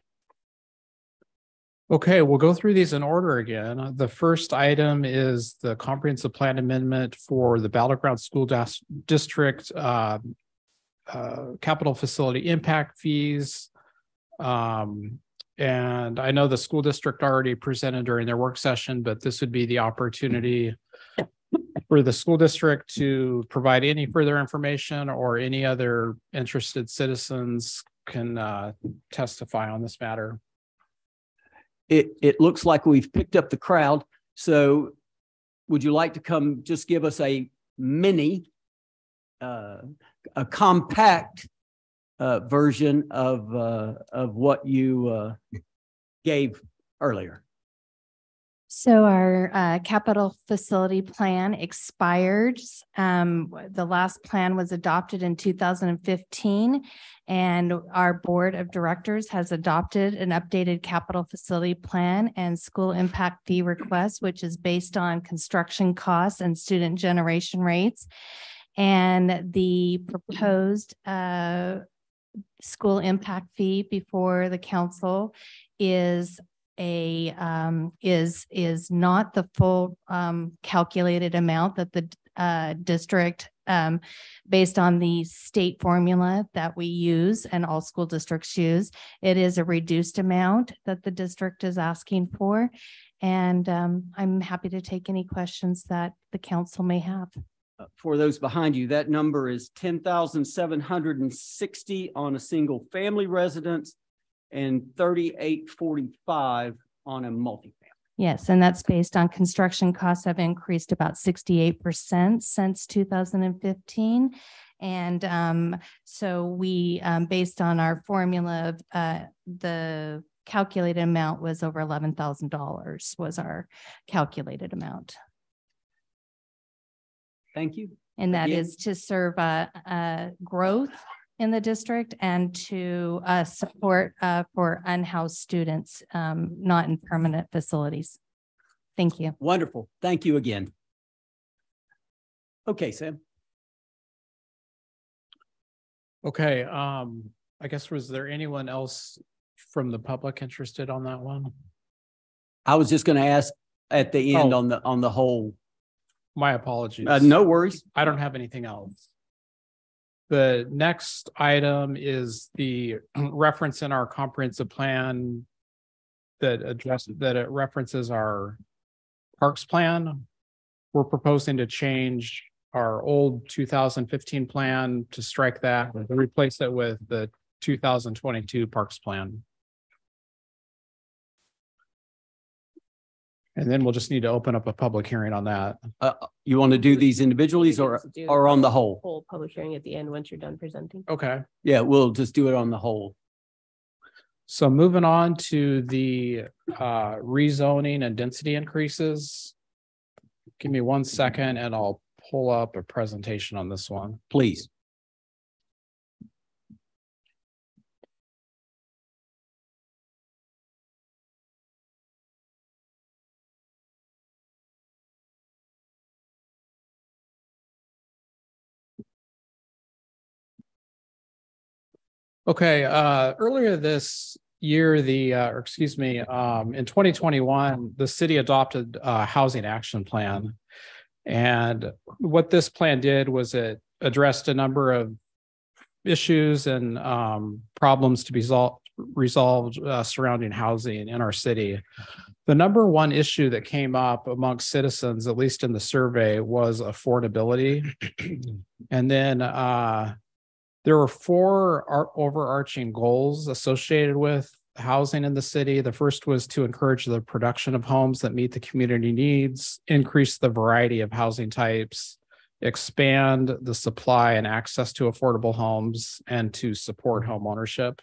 Okay, we'll go through these in order again. The first item is the comprehensive plan amendment for the Battle Ground School Dis- District uh, uh, capital facility impact fees. Um, and I know the school district already presented during their work session, but this would be the opportunity for the school district to provide any further information or any other interested citizens can uh, testify on this matter. It, it looks like we've picked up the crowd. So would you like to come just give us a mini, uh, a compact uh, version of, uh, of what you uh, gave earlier? So our uh, capital facility plan expired. Um, the last plan was adopted in two thousand and fifteen. And our board of directors has adopted an updated capital facility plan and school impact fee request, which is based on construction costs and student generation rates. And the proposed uh, school impact fee before the council is a um is is not the full um calculated amount that the uh district um based on the state formula that we use and all school districts use. It is a reduced amount that the district is asking for. And um I'm happy to take any questions that the council may have. Uh, For those behind you, that number is ten thousand seven hundred and sixty on a single family residence and thirty-eight forty-five on a multifamily. Yes, and that's based on construction costs have increased about sixty-eight percent since two thousand and fifteen. And um, so we, um, based on our formula, uh, the calculated amount was over eleven thousand dollars was our calculated amount. Thank you. And that Again. is to serve uh, uh, growth in the district and to uh, support uh, for unhoused students, um, not in permanent facilities. Thank you. Wonderful. Thank you again. Okay, Sam. Okay, um, I guess was there anyone else from the public interested on that one? I was just going to ask at the end Oh. on the, on the whole, My apologies. uh, no worries. I don't have anything else. The next item is the (clears throat) reference in our comprehensive plan that addresses, that it references our parks plan. We're proposing to change our old two thousand fifteen plan to strike that, and replace it with the two thousand twenty-two parks plan. And then we'll just need to open up a public hearing on that. Uh, you want to do these individually or, do or on the whole? Whole public hearing at the end, once you're done presenting. Okay. Yeah, we'll just do it on the whole. So moving on to the uh rezoning and density increases. Give me one second and I'll pull up a presentation on this one. Please. Okay, uh, earlier this year, the, uh, or excuse me, um, in twenty twenty-one, the city adopted a housing action plan. And what this plan did was it addressed a number of issues and, um, problems to be solved, resolved uh, surrounding housing in our city. The number one issue that came up amongst citizens, at least in the survey, was affordability. And then uh, there were four ar- overarching goals associated with housing in the city. The first was to encourage the production of homes that meet the community needs, increase the variety of housing types, expand the supply and access to affordable homes, and to support home ownership.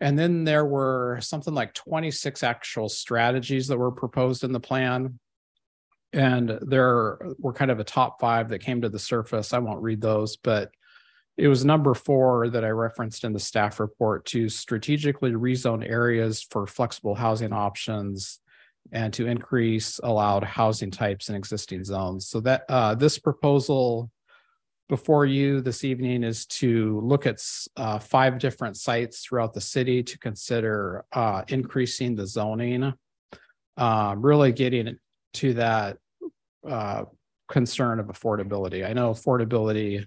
And then there were something like twenty-six actual strategies that were proposed in the plan. And there were kind of a top five that came to the surface. I won't read those, but it was number four that I referenced in the staff report to strategically rezone areas for flexible housing options and to increase allowed housing types in existing zones. So that uh, this proposal before you this evening is to look at uh, five different sites throughout the city to consider uh, increasing the zoning. Uh, really getting to that uh, concern of affordability. I know affordability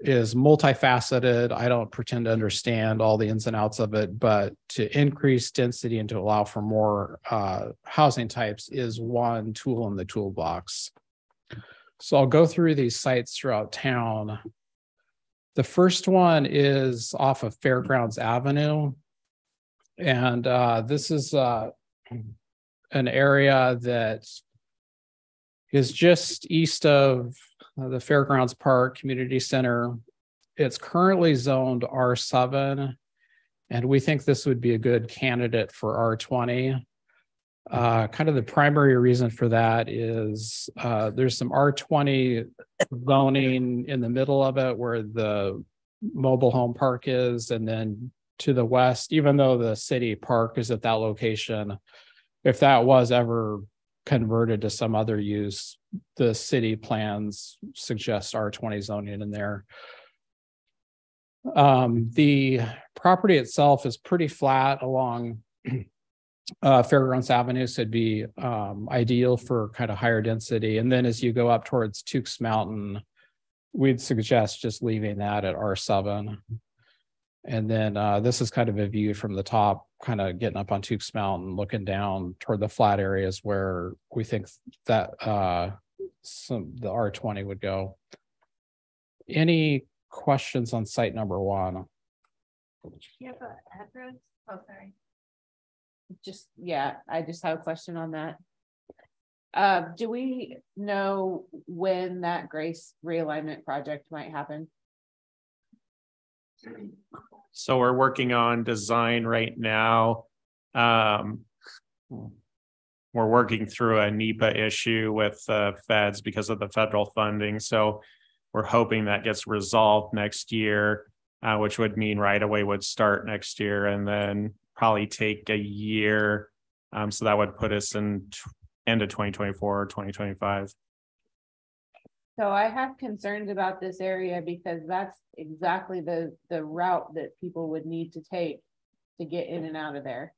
is multifaceted. I don't pretend to understand all the ins and outs of it, but to increase density and to allow for more uh, housing types is one tool in the toolbox. So I'll go through these sites throughout town. The first one is off of Fairgrounds Avenue. And uh, this is uh, an area that is just east of uh, the Fairgrounds Park Community Center. It's currently zoned R7. And we think this would be a good candidate for R20. Uh, kind of the primary reason for that is uh, there's some R20 zoning in the middle of it where the mobile home park is. And then to the west, even though the city park is at that location, if that was ever converted to some other use, the city plans suggest R twenty zoning in there. Um, the property itself is pretty flat along (clears throat) uh, Fairgrounds Avenue, so it'd be um, ideal for kind of higher density. And then as you go up towards Tukes Mountain, we'd suggest just leaving that at R seven. And then uh, this is kind of a view from the top, kind of getting up on Tukes Mountain, looking down toward the flat areas where we think that uh, some the R twenty would go. Any questions on site number one? Do You have an address? Oh, sorry. Just, yeah, I just have a question on that. Uh, do we know when that Grace realignment project might happen? So we're working on design right now. Um. We're working through a NEPA issue with the feds because of the federal funding, so. We're hoping that gets resolved next year, uh, which would mean right away would start next year and then probably take a year. Um, so that would put us in tw- end of twenty twenty-four or twenty twenty-five. So I have concerns about this area because that's exactly the, the route that people would need to take to get in and out of there.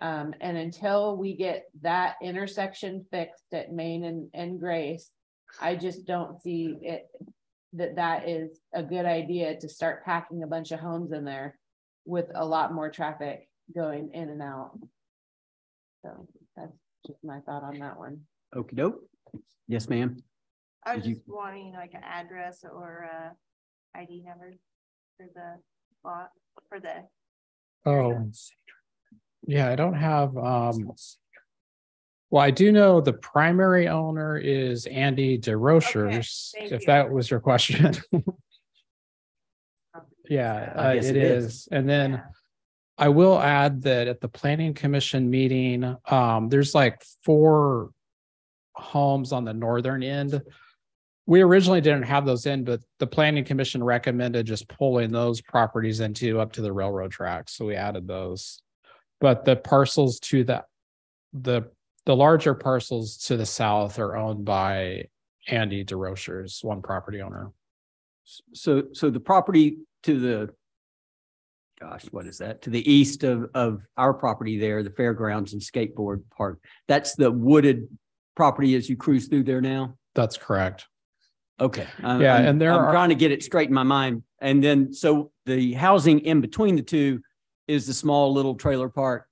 Um, and until we get that intersection fixed at Main and, and Grace, I just don't see it, that that is a good idea to start packing a bunch of homes in there with a lot more traffic going in and out. So that's just my thought on that one. Okey doke. Yes, ma'am. I was Did you- just wanting like an address or a ID number for the lot, for the. Oh. Yeah, I don't have, um. Well, I do know the primary owner is Andy DesRochers, thank if you. that was your question. (laughs) Yeah, I uh, guess it it is. is. And then I will add that at the planning commission meeting, um, there's like four homes on the northern end. We originally didn't have those in, but the planning commission recommended just pulling those properties into up to the railroad tracks, so we added those. But the parcels to the, the, the larger parcels to the south are owned by Andy DesRochers, one property owner. So, so the property to the gosh, what is that? To the east of, of our property there, the fairgrounds and skateboard park. That's the wooded property as you cruise through there now? That's correct. Okay. I'm- Yeah, I'm- and there I'm are- trying to get it straight in my mind. And then, so the housing in between the two is the small little trailer park.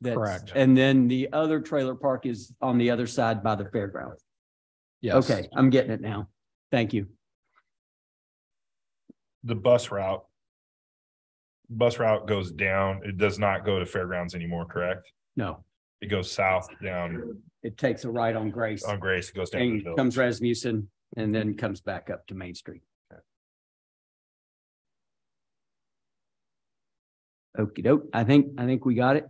That's- Correct. And then the other trailer park is on the other side by the fairgrounds. Yes. Okay, I'm getting it now. Thank you. The bus route. Bus route goes down. It does not go to fairgrounds anymore, correct? No, It goes south down it takes a right on Grace on Grace. It goes down. to the and comes Rasmussen and then comes back up to Main Street. Okey doke. I think, I think we got it.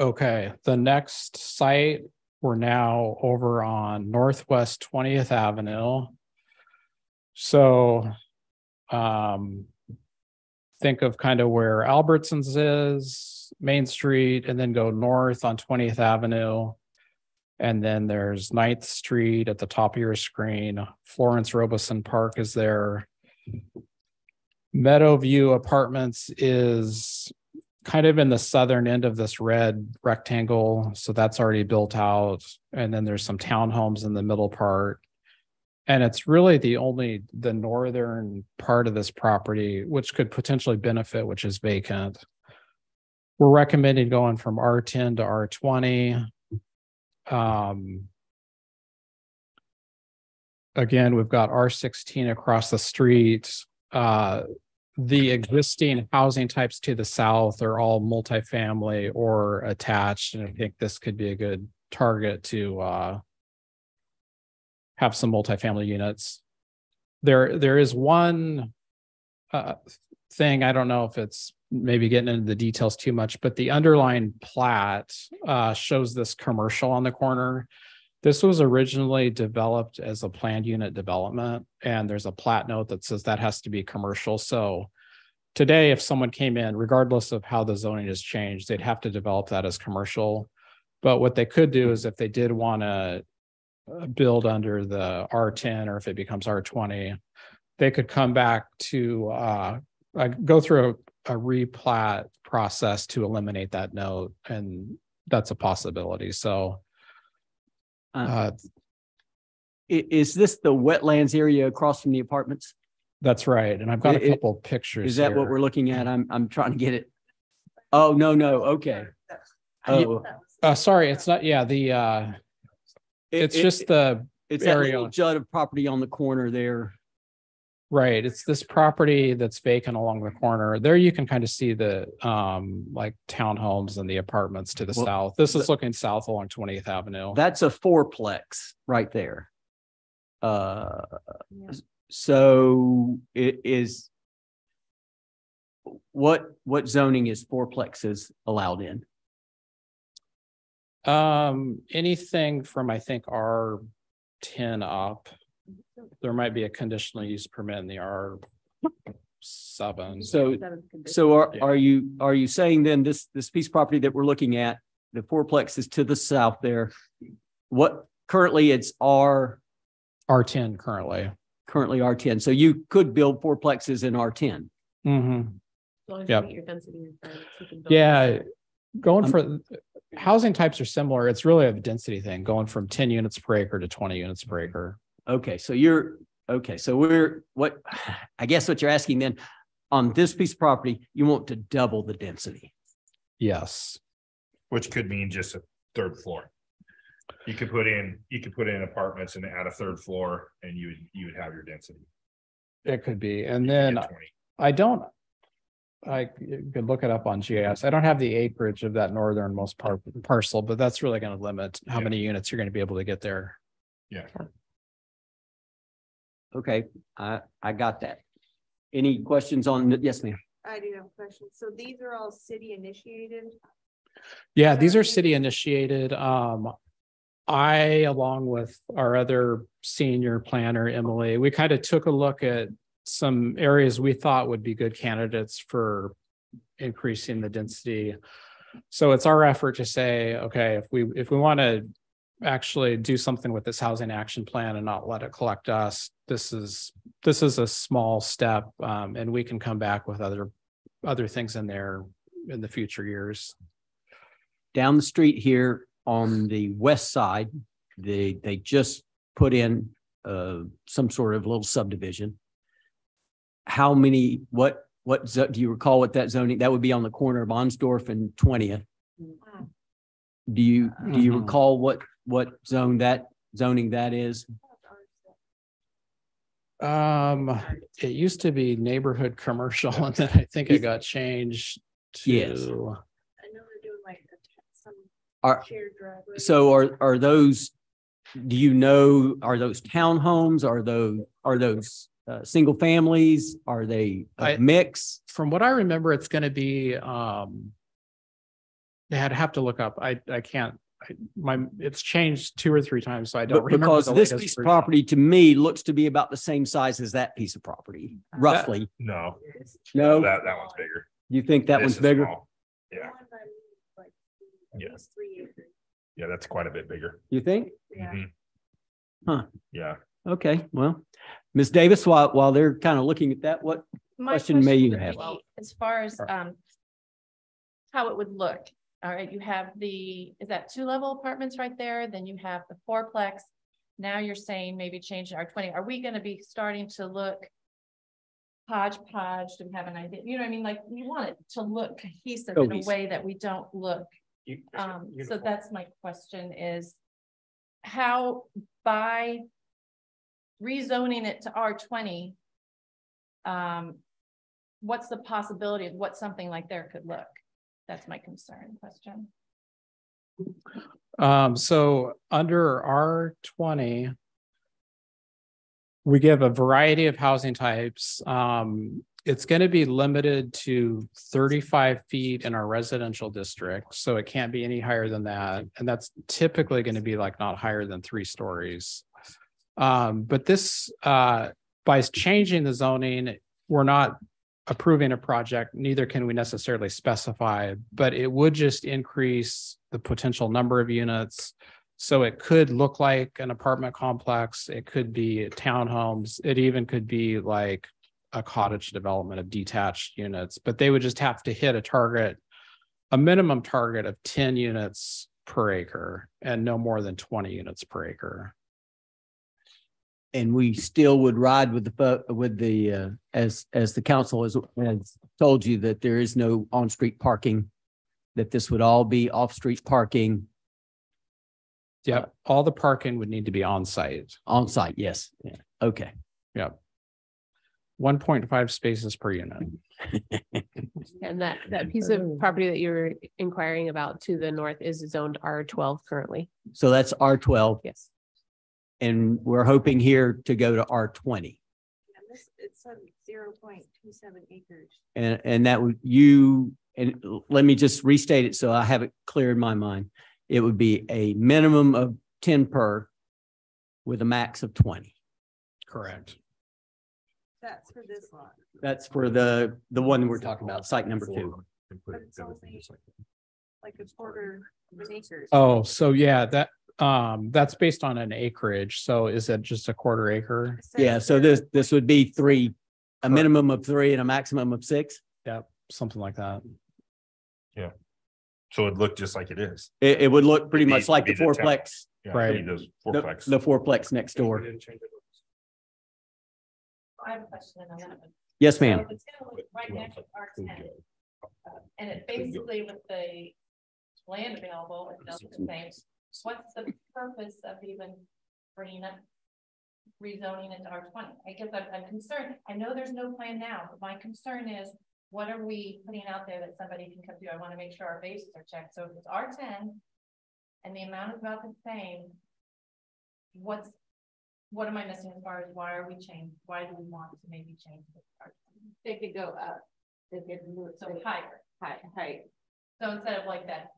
Okay, the next site, we're now over on Northwest Twentieth Avenue. So, um, think of kind of where Albertsons is, Main Street, and then go north on Twentieth Avenue. And then there's Ninth Street at the top of your screen. Florence Robeson Park is there. Meadowview Apartments is kind of in the southern end of this red rectangle, so that's already built out. And then there's some townhomes in the middle part. And it's really the only, the northern part of this property, which could potentially benefit, which is vacant. We're recommending going from R ten to R twenty. Um. Again, we've got R sixteen across the street. Uh, the existing housing types to the south are all multifamily or attached, and I think this could be a good target to uh. Have some multifamily units. There, there is one. Uh, thing, I don't know if it's maybe getting into the details too much, but the underlying plat uh shows this commercial on the corner. This was originally developed as a planned unit development, and there's a plat note that says that has to be commercial, so. Today, if someone came in, regardless of how the zoning has changed, they'd have to develop that as commercial. But what they could do is if they did want to. Build under the R ten or if it becomes R twenty. They could come back to uh, uh, go through a, a replat process to eliminate that note, and that's a possibility, so. Uh, Uh, is this the wetlands area across from the apartments? that's right, and I've got a couple pictures Is that what we're looking at? I'm, I'm trying to get it. Oh, no, no, okay. Oh, Uh, sorry, it's not, yeah, the, uh, it's it- just the, It's that little jut of property on the corner there. Right, it's this property that's vacant along the corner. There you can kind of see the, um, like townhomes and the apartments to the Well, south. This is looking south along Twentieth Avenue. That's a fourplex right there. Uh, so it is. What, what zoning is fourplexes allowed in? Um, anything from, I think, R ten up. There might be a conditional use permit in the R seven. So, so are, are you, are you saying then this, this piece of property that we're looking at, the fourplex is to the south there? What, currently it's R, R ten currently. currently R ten, so you could build fourplexes in R ten. Mm-hmm. Yep. Density you Yeah, going Um, for, housing types are similar. It's really a density thing, going from ten units per acre to twenty units per acre. Okay, so you're, okay, so we're, what, I guess what you're asking then, on this piece of property, you want to double the density. Yes, Which could mean just a third floor. You could put in, you could put in apartments and add a third floor and you would, you would have your density. it could be. And You then I don't. I could look it up on GIS. I don't have the acreage of that northernmost part parcel, but that's really going to limit how Yeah. many units you're going to be able to get there. Yeah. Okay, I, I got that. Any questions on, yes, ma'am? I do have a question. So these are all city initiated? Yeah, these are city initiated. Um, I, along with our other senior planner, Emily, we kind of took a look at some areas we thought would be good candidates for increasing the density. So it's our effort to say, okay, if we, if we want to actually do something with this housing action plan and not let it collect us, this is, this is a small step, um, and we can come back with other, other things in there in the future years. Down the street here on the west side, they, they just put in uh, some sort of little subdivision. How many, what, what, zo- do you recall what that zoning, that would be on the corner of Onsdorff and Twentieth? Do you, do you Mhm. recall what, what zone that, zoning that is? Um, it used to be neighborhood commercial and then I think it got changed Yes. to, I know they're doing like some Are, shared driveway. so are, are those, do you know, are those townhomes? Are those, are those uh, single families? Are they I- a mix? from what I remember, it's gonna be, um. Yeah, I'd have to look up. I, I can't, I, my, it's changed two or three times, so I don't But remember. because this latest piece of property to me looks to be about the same size as that piece of property, roughly. No, No, that, that one's bigger. you think that This one's bigger? small. Yeah, Like, Yeah. At least three acres. yeah, that's quite a bit bigger. You think? Yeah. Mhm. Huh. Yeah, Okay, well, Ms. Davis, while, while they're kind of looking at that, what, My question may you have? be, As far as um. How it would look, all right, you have the, is that two level apartments right there, then you have the fourplex. Now you're saying maybe change R twenty, are we gonna be starting to look? Hodgepodge, do we have an idea, you know what I mean, like, you want it to look cohesive in a way that we don't look um, so that's my question is. How by. Rezoning it to R twenty. Um. What's the possibility of what something like there could look? That's my concern question. Um, so under R twenty. We give a variety of housing types. Um, it's gonna be limited to thirty-five feet in our residential district, so it can't be any higher than that. And that's typically gonna be like not higher than three stories. Um, but this, uh, by changing the zoning, we're not approving a project, neither can we necessarily specify, but it would just increase the potential number of units. So it could look like an apartment complex, it could be townhomes, it even could be like a cottage development of detached units, but they would just have to hit a target, a minimum target of ten units per acre and no more than twenty units per acre. And we still would ride with the, with the, uh, as, as the council has, has told you that there is no on-street parking, that this would all be off-street parking Yep, all the parking would need to be on site. on-site, yes, yeah, okay. Yep. One point five spaces per unit. (laughs) And that, that piece of property that you're inquiring about to the north is zoned R twelve currently. So that's R twelve, Yes. And we're hoping here to go to R twenty. And this, it's zero point two seven acres. And, and that would, you, and let me just restate it so I have it clear in my mind. It would be a minimum of ten per with a max of twenty. Correct. That's for this lot. That's for the, the one we're talking about, site number two. But it's only like a quarter of an acre. Oh, so yeah, that, um, that's based on an acreage. So is it just a quarter acre? Yeah, so this, this would be three, a minimum of three and a maximum of six. Yep, something like that. Yeah. So it looked just like it is. It, it would look pretty Be- much like the be the town. fourplex, Yeah, Right. Those the, fourplex. the fourplex next door. I have a question on that one. Yes, ma'am. So It's gonna look right next to R ten. Uh, And it basically with the land available, it does the same. What's the purpose of even bringing up rezoning into R twenty? I guess I'm, I'm concerned. I know there's no plan now, but my concern is what are we putting out there that somebody can come do? I want to make sure our bases are checked. So if it's R ten and the amount is about the same, what's, what am I missing as far as why are we changing? Why do we want to maybe change? it R20? They could go up. They could move, So higher. high, high. So instead of like that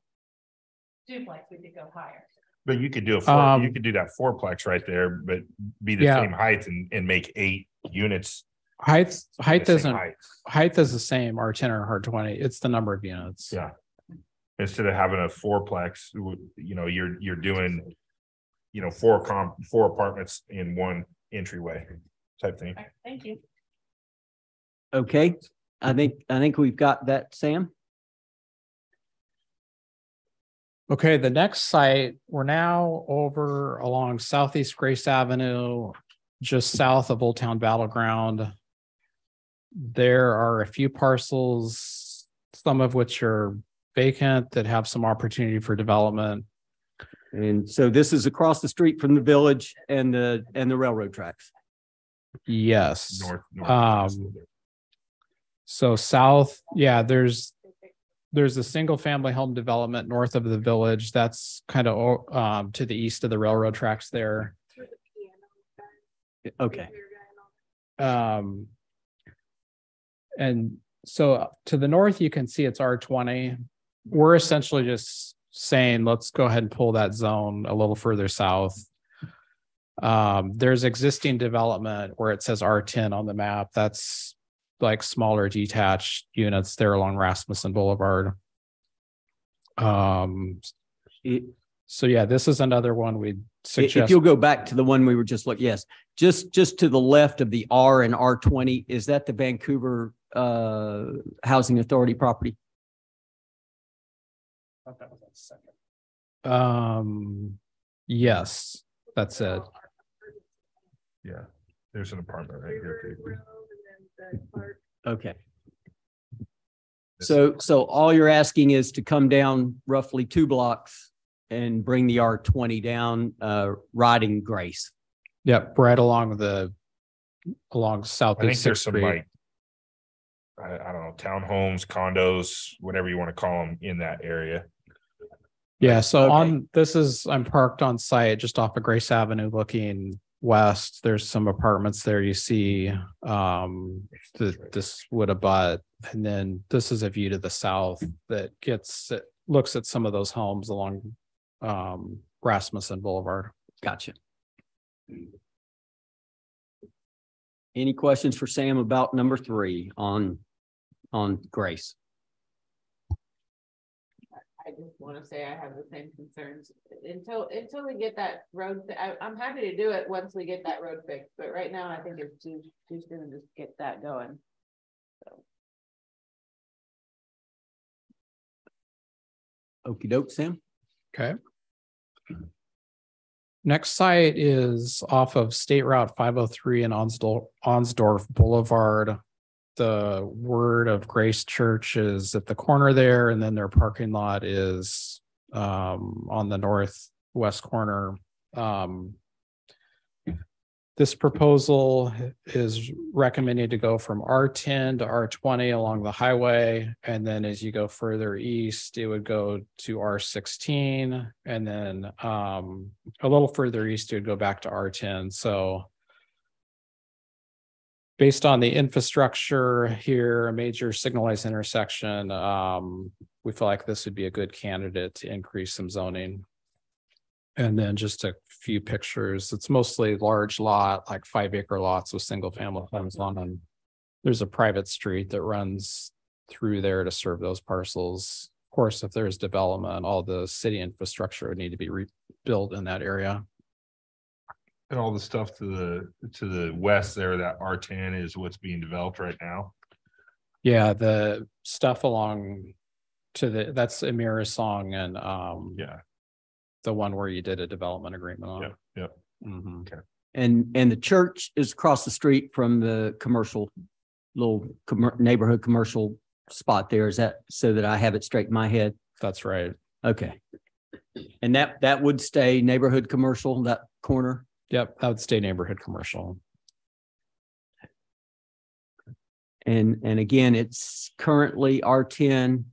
duplex, we could go higher. But you could do a, four. Um, you could do that fourplex right there, but be the Yeah. same height and, and make eight units. Height, the height same isn't, height. height is the same, R ten or R twenty. It's the number of units. Yeah. Instead of having a fourplex, you know, you're, you're doing, you know, four comp, four apartments in one entryway type thing. All right, Thank you. Okay, I think, I think we've got that, Sam. Okay, the next site, we're now over along Southeast Grace Avenue, just south of Old Town Battle Ground. There are a few parcels, some of which are vacant that have some opportunity for development. And so this is across the street from the village and the, and the railroad tracks. Yes. North. north- Um, so south, yeah, there's, there's a single family home development north of the village. That's kind of, um, to the east of the railroad tracks there. Okay. Um. And so to the north, you can see it's R twenty. We're essentially just saying, let's go ahead and pull that zone a little further south. Um, there's existing development where it says R ten on the map. That's like smaller detached units there along Rasmussen Boulevard. Um, It- so yeah, this is another one we'd i- If you'll go back to the one we were just looking, yes, just, just to the left of the R and R twenty, is that the Vancouver uh Housing Authority property? I thought that was second. Um, yes, that's it. Yeah, there's an apartment right here. Too. Okay. So, so all you're asking is to come down roughly two blocks and bring the R twenty down, uh, riding Grace. Yep, right along the, along I think Southeast there's Sixth some Street. like. I, I don't know, townhomes, condos, whatever you want to call them in that area. Yeah, so Okay. on, this is, I'm parked on site just off of Grace Avenue looking west. There's some apartments there you see. Um, the, this would abut. And then this is a view to the south that gets, it looks at some of those homes along um Rasmussen Boulevard. Gotcha. Any questions for Sam about number three on, on Grace? I just want to say I have the same concerns until, until we get that road, I, I'm happy to do it once we get that road fixed, but right now I think it's too, too soon to just get that going. Okey doke, Sam? Okay. Next site is off of State Route five oh three and Onsdorff, Onsdorff Boulevard. The Word of Grace Church is at the corner there, and then their parking lot is um on the northwest corner. Um. This proposal is recommended to go from R ten to R twenty along the highway. And then as you go further east, it would go to R sixteen. And then um a little further east, it would go back to R ten. So based on the infrastructure here, a major signalized intersection, um, we feel like this would be a good candidate to increase some zoning. And then just a few pictures. It's mostly large lot, like five acre lots with single family homes on them. There's a private street that runs through there to serve those parcels. Of course, if there's development, all the city infrastructure would need to be rebuilt in that area. And all the stuff to the, to the west there, that R ten is what's being developed right now. Yeah, the stuff along to the, that's Amira's song and um Yeah, the one where you did a development agreement on. yep, yep. Mhm. And, and the church is across the street from the commercial, little commer- neighborhood commercial spot there. Is that so that I have it straight in my head? That's right. Okay. And that, that would stay neighborhood commercial, that corner? Yep, that would stay neighborhood commercial. And, and again, it's currently R ten.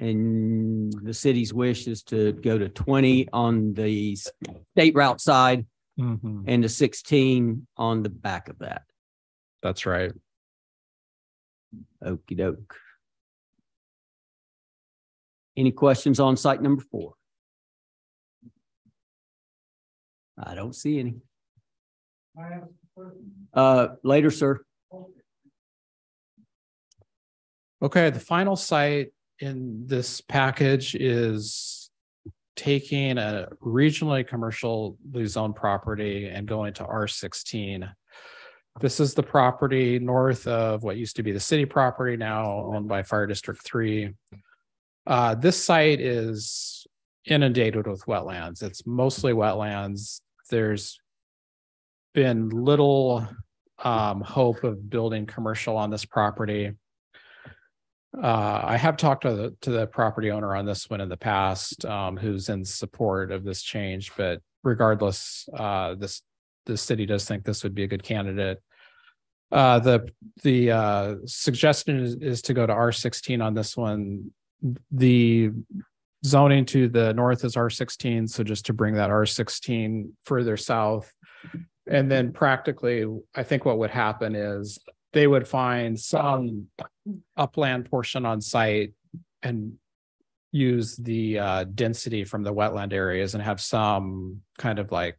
And the city's wish is to go to twenty on the state route side Mhm. and to sixteen on the back of that. That's right. Okey doke. Any questions on site number four? I don't see any. Uh, later, sir. Okay, the final site in this package is taking a regionally commercially zoned property and going to R sixteen. This is the property north of what used to be the city property, now owned by Fire District Three. Uh, this site is inundated with wetlands. It's mostly wetlands. There's been little um, hope of building commercial on this property. Uh, I have talked to the, to the property owner on this one in the past, um, who's in support of this change, but regardless, uh, this, the city does think this would be a good candidate. Uh, the, the, uh, suggestion is, is to go to R sixteen on this one. The zoning to the north is R sixteen, so just to bring that R sixteen further south. And then practically, I think what would happen is they would find some upland portion on site and use the uh density from the wetland areas and have some kind of like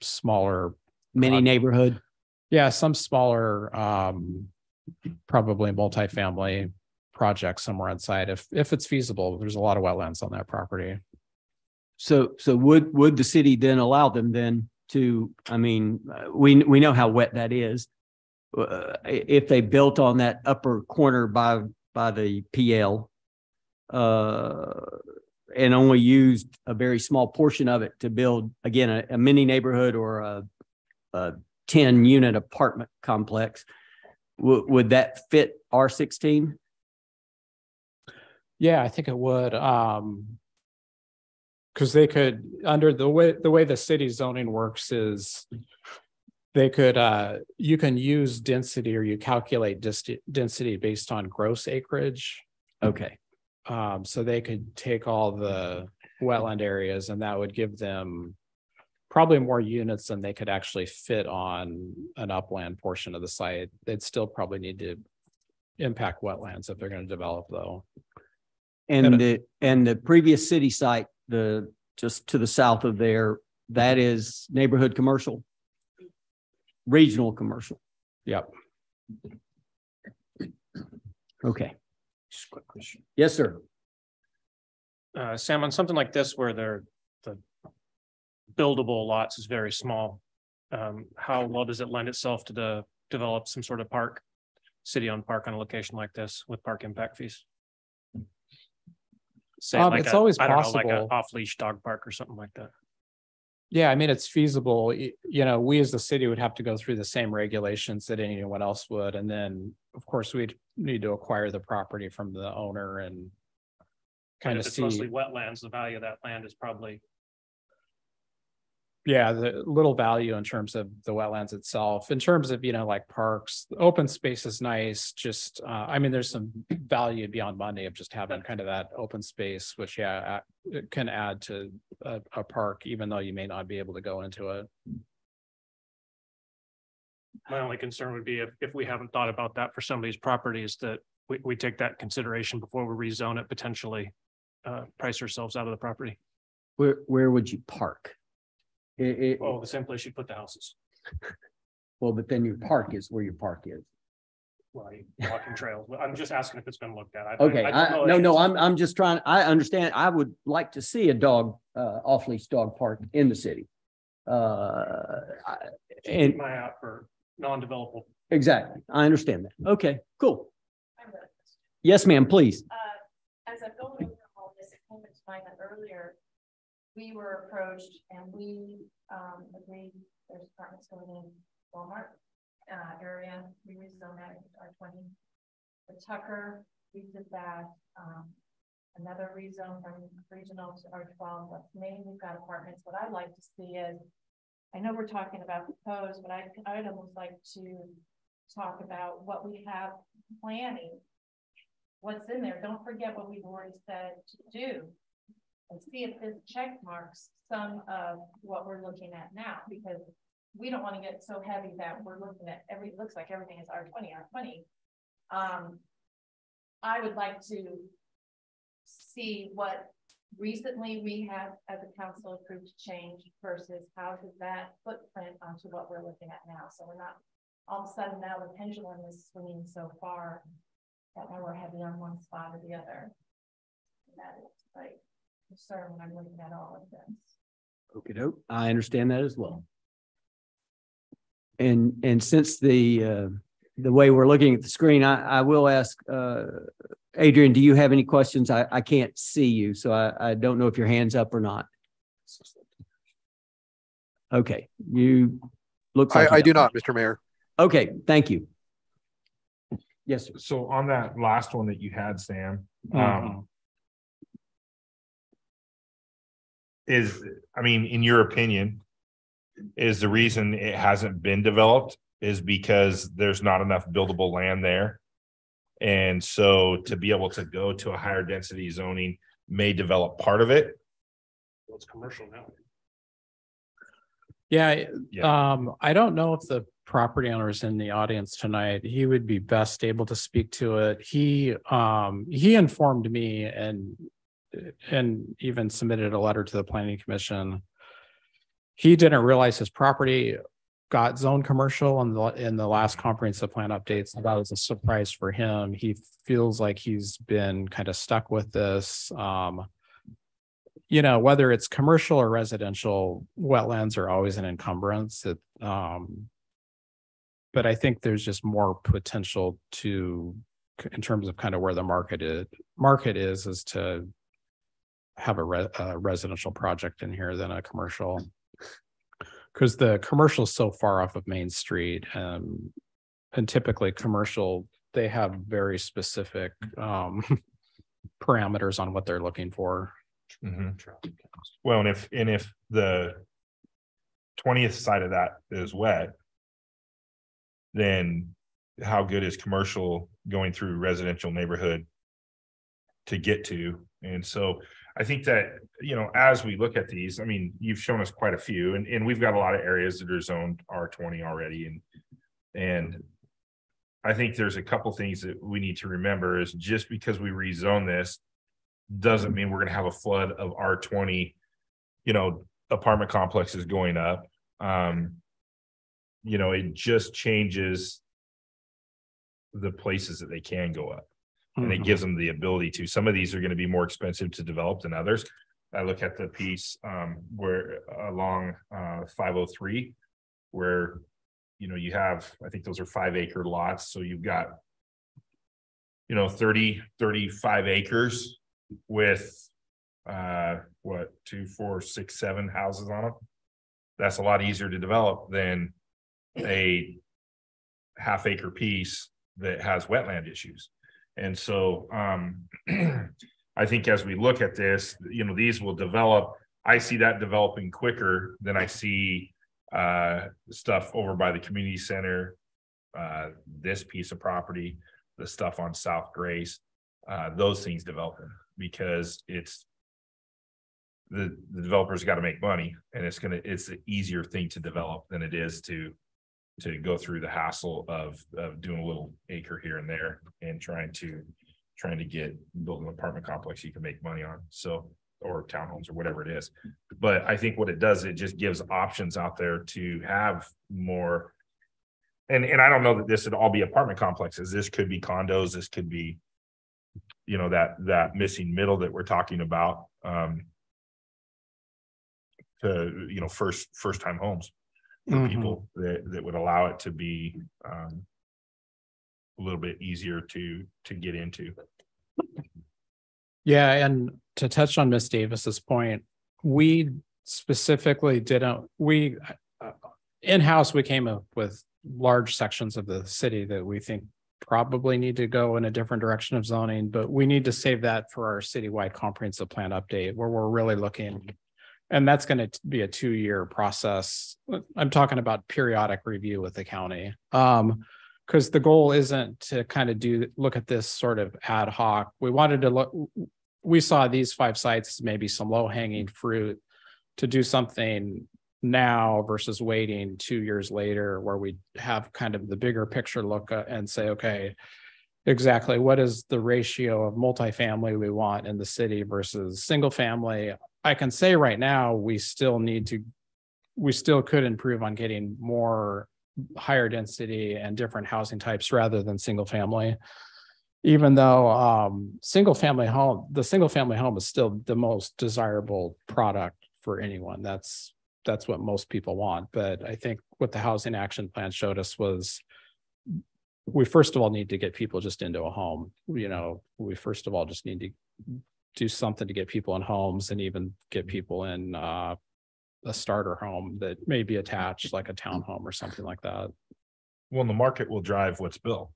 smaller, Mini Uh, neighborhood. yeah, some smaller um probably multifamily project somewhere on site if if it's feasible. There's a lot of wetlands on that property. So, so would, would the city then allow them then to, I mean, uh, we, we know how wet that is. Uh, if they built on that upper corner by, by the PL, uh, and only used a very small portion of it to build, again, a, a mini neighborhood or a, a ten unit apartment complex, would, would that fit R sixteen? Yeah, I think it would, um. Cause they could, under the way, the way the city zoning works is. They could, uh, you can use density or you calculate dist- density based on gross acreage. Okay, Um, so they could take all the wetland areas and that would give them. Probably more units than they could actually fit on an upland portion of the site. They'd still probably need to. Impact wetlands if they're gonna develop though. And And- the, and the previous city site, the, just to the south of there, that is neighborhood commercial? Regional commercial, Yep. okay. Just a quick question. Yes, sir. Uh, Sam, on something like this where they're, the buildable lots is very small, um, how well does it lend itself to the, develop some sort of park? City-owned park on a location like this with park impact fees? Say Um, like it's a- always I don't know, Like possible. a off-leash dog park or something like that. Yeah, I mean, it's feasible. You know, we as the city would have to go through the same regulations that anyone else would. And then, of course, we'd need to acquire the property from the owner and kind if of it's mostly wetlands, the value of that land is probably, yeah, the little value in terms of the wetlands itself. In terms of, you know, like parks, open space is nice, just, uh, I mean, there's some value beyond money of just having kind of that open space, which, yeah, uh, it can add to a, a park, even though you may not be able to go into it. my only concern would be if, if we haven't thought about that for some of these properties, that we, we take that consideration before we rezone it potentially. Uh, price ourselves out of the property. Where, where would you park? It, it, Oh, the same place you put the houses, well, but then your park is where your park is. like walking trails. I'm just asking if it's been looked at. I- I- Okay, I don't I, know the no, no, answer. I'm, I'm just trying, I understand, I would like to see a dog, uh, off-leash dog park in the city. Uh, I- Keep and, my eye out for non-developable. exactly, I understand that. Okay, cool. I'm gonna- Yes, ma'am, please. Uh, as I'm going over all this, it came into mind that earlier, we were approached and we, um, agreed, there's apartments going in Walmart, uh, area, we rezoned that into R twenty. The Tucker, we did that, um, another rezone from regional to R twelve, West Main, we've got apartments, what I'd like to see is. I know we're talking about proposed, but I, I'd almost like to talk about what we have planning what's in there. Don't forget what we've already said to do. And see if this check marks some of what we're looking at now, because we don't want to get so heavy that we're looking at every, looks like everything is R twenty, R twenty. Um, I would like to see what recently we have as a council approved change versus how does that footprint onto what we're looking at now? So we're not all of a sudden now the pendulum is swinging so far that now we're heavy on one spot or the other. That is like concern when I'm looking at all of this. Okay, doke. I understand that as well. And, and since the, uh, the way we're looking at the screen, I, I will ask, uh, Adrian, do you have any questions? I, I can't see you, so I, I don't know if your hand's up or not. Okay, you look. like I, I you do don't. Mr. Mayor. Okay, thank you. Yes, sir. So on that last one that you had, Sam, Mhm. um. Is, I mean, in your opinion. Is the reason it hasn't been developed is because there's not enough buildable land there? And so to be able to go to a higher density zoning may develop part of it. Well, It's commercial now. Yeah, Yeah. um, I don't know if the property owner is in the audience tonight. He would be best able to speak to it. He, um, he informed me and and even submitted a letter to the planning commission. He didn't realize his property got zone commercial in the, in the last comprehensive plan updates. That was a surprise for him. He feels like he's been kind of stuck with this. Um, you know, whether it's commercial or residential, wetlands are always an encumbrance. It, um, but I think there's just more potential to, in terms of kind of where the market is, market is, is to have a re- a residential project in here than a commercial. Because the commercial is so far off of Main Street, um, and typically commercial, they have very specific, um, (laughs) parameters on what they're looking for. Mhm. Well, and if, and if the twentieth side of that is wet. Then how good is commercial going through residential neighborhood? To get to, and so I think that, you know, as we look at these, I mean, you've shown us quite a few, and, and we've got a lot of areas that are zoned R twenty already and, and. I think there's a couple things that we need to remember is just because we rezone this doesn't mean we're gonna have a flood of R twenty, you know, apartment complexes going up. Um, you know, it just changes the places that they can go up. And it Mhm. gives them the ability to, some of these are gonna be more expensive to develop than others. I look at the piece, um, where along, uh, five oh three. Where, you know, you have, I think those are five acre lots, so you've got. You know, 30, 35 acres with, uh, what, two, four, six, seven houses on them? That's a lot easier to develop than a half acre piece that has wetland issues. And so, um, (clears throat) I think as we look at this, you know, these will develop. I see that developing quicker than I see, uh, stuff over by the community center. Uh, this piece of property, the stuff on South Grace, uh, those things developing because it's. The, the developer's got to make money and it's gonna, it's an easier thing to develop than it is to to go through the hassle of, of doing a little acre here and there and trying to, trying to get, build an apartment complex you can make money on, so, or townhomes or whatever it is. But I think what it does, it just gives options out there to have more. And, and I don't know that this would all be apartment complexes. This could be condos, this could be, you know, that, that missing middle that we're talking about, um, to, you know, first, first time homes for Mhm. people that, that would allow it to be, um, a little bit easier to, to get into. Yeah, and to touch on Miss Davis's point, we specifically didn't, we uh, in-house, we came up with large sections of the city that we think probably need to go in a different direction of zoning, but we need to save that for our citywide comprehensive plan update where we're really looking. And that's going to be a two-year process. I'm talking about periodic review with the county. Um, because the goal isn't to kind of do, look at this sort of ad hoc. We wanted to look, we saw these five sites as maybe some low hanging fruit to do something now versus waiting two years later where we have kind of the bigger picture look uh, and say, okay, exactly what is the ratio of multifamily we want in the city versus single family? I can say right now, we still need to, we still could improve on getting more higher density and different housing types rather than single family. Even though um single family home, the single family home is still the most desirable product for anyone. That's that's what most people want. But I think what the housing action plan showed us was we first of all need to get people just into a home, you know, we first of all just need to do something to get people in homes and even get people in uh a starter home that may be attached, like a townhome or something like that. Well, the market will drive what's built.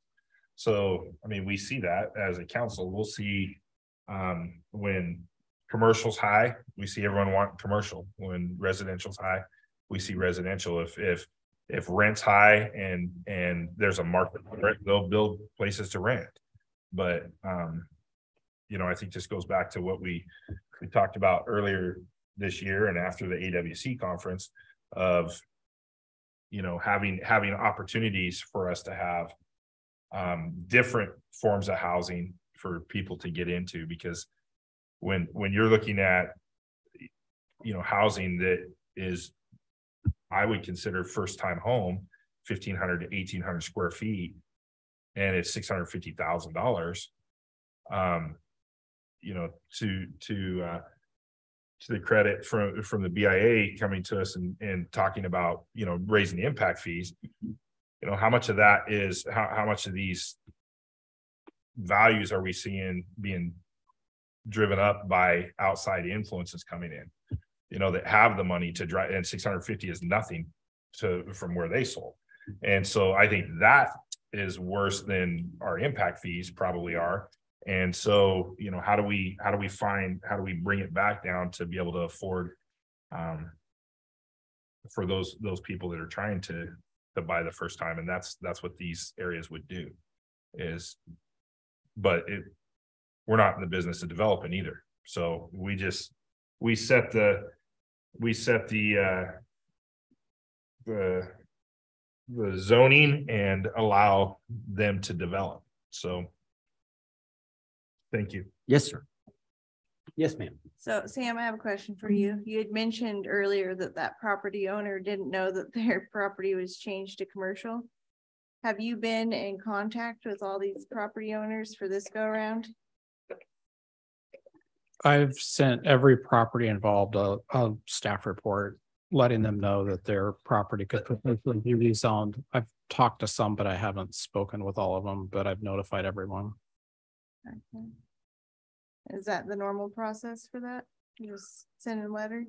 So, I mean, we see that as a council, we'll see. Um, when commercial's high, we see everyone want commercial. When residential's high, we see residential. If, if. If rent's high and, and there's a market, they'll build places to rent. But, um. You know, I think this goes back to what we, we talked about earlier this year and after the AWC conference of. You know, having, having opportunities for us to have um, different forms of housing for people to get into because when, when you're looking at, you know, housing that is, I would consider first time home, fifteen hundred to eighteen hundred square feet, and it's six hundred fifty thousand dollars. Um, you know, to, to, uh, to the credit from, from the BIA coming to us and, and talking about, you know, raising the impact fees you know, how much of that is, how, how much of these values are we seeing being driven up by outside influences coming in? You know, that have the money to drive, and six hundred fifty is nothing to, from where they sold. And so I think that is worse than our impact fees probably are. And so, you know, how do we, how do we find, how do we bring it back down to be able to afford um for those, those people that are trying to to buy the first time, and that's, that's what these areas would do. Is. But it, we're not in the business of developing either, so we just, we set the, we set the uh. The. The zoning and allow them to develop, so. Thank you. Yes, sir. Yes, ma'am. So Sam, I have a question for you. You had mentioned earlier that that property owner didn't know that (laughs) their property was changed to commercial. Have you been in contact with all these property owners for this go around? I've sent every property involved a, a staff report, letting them know that their property could potentially be rezoned. I've talked to some, but I haven't spoken with all of them, but I've notified everyone. Okay. Is that the normal process for that? You Just send a letter?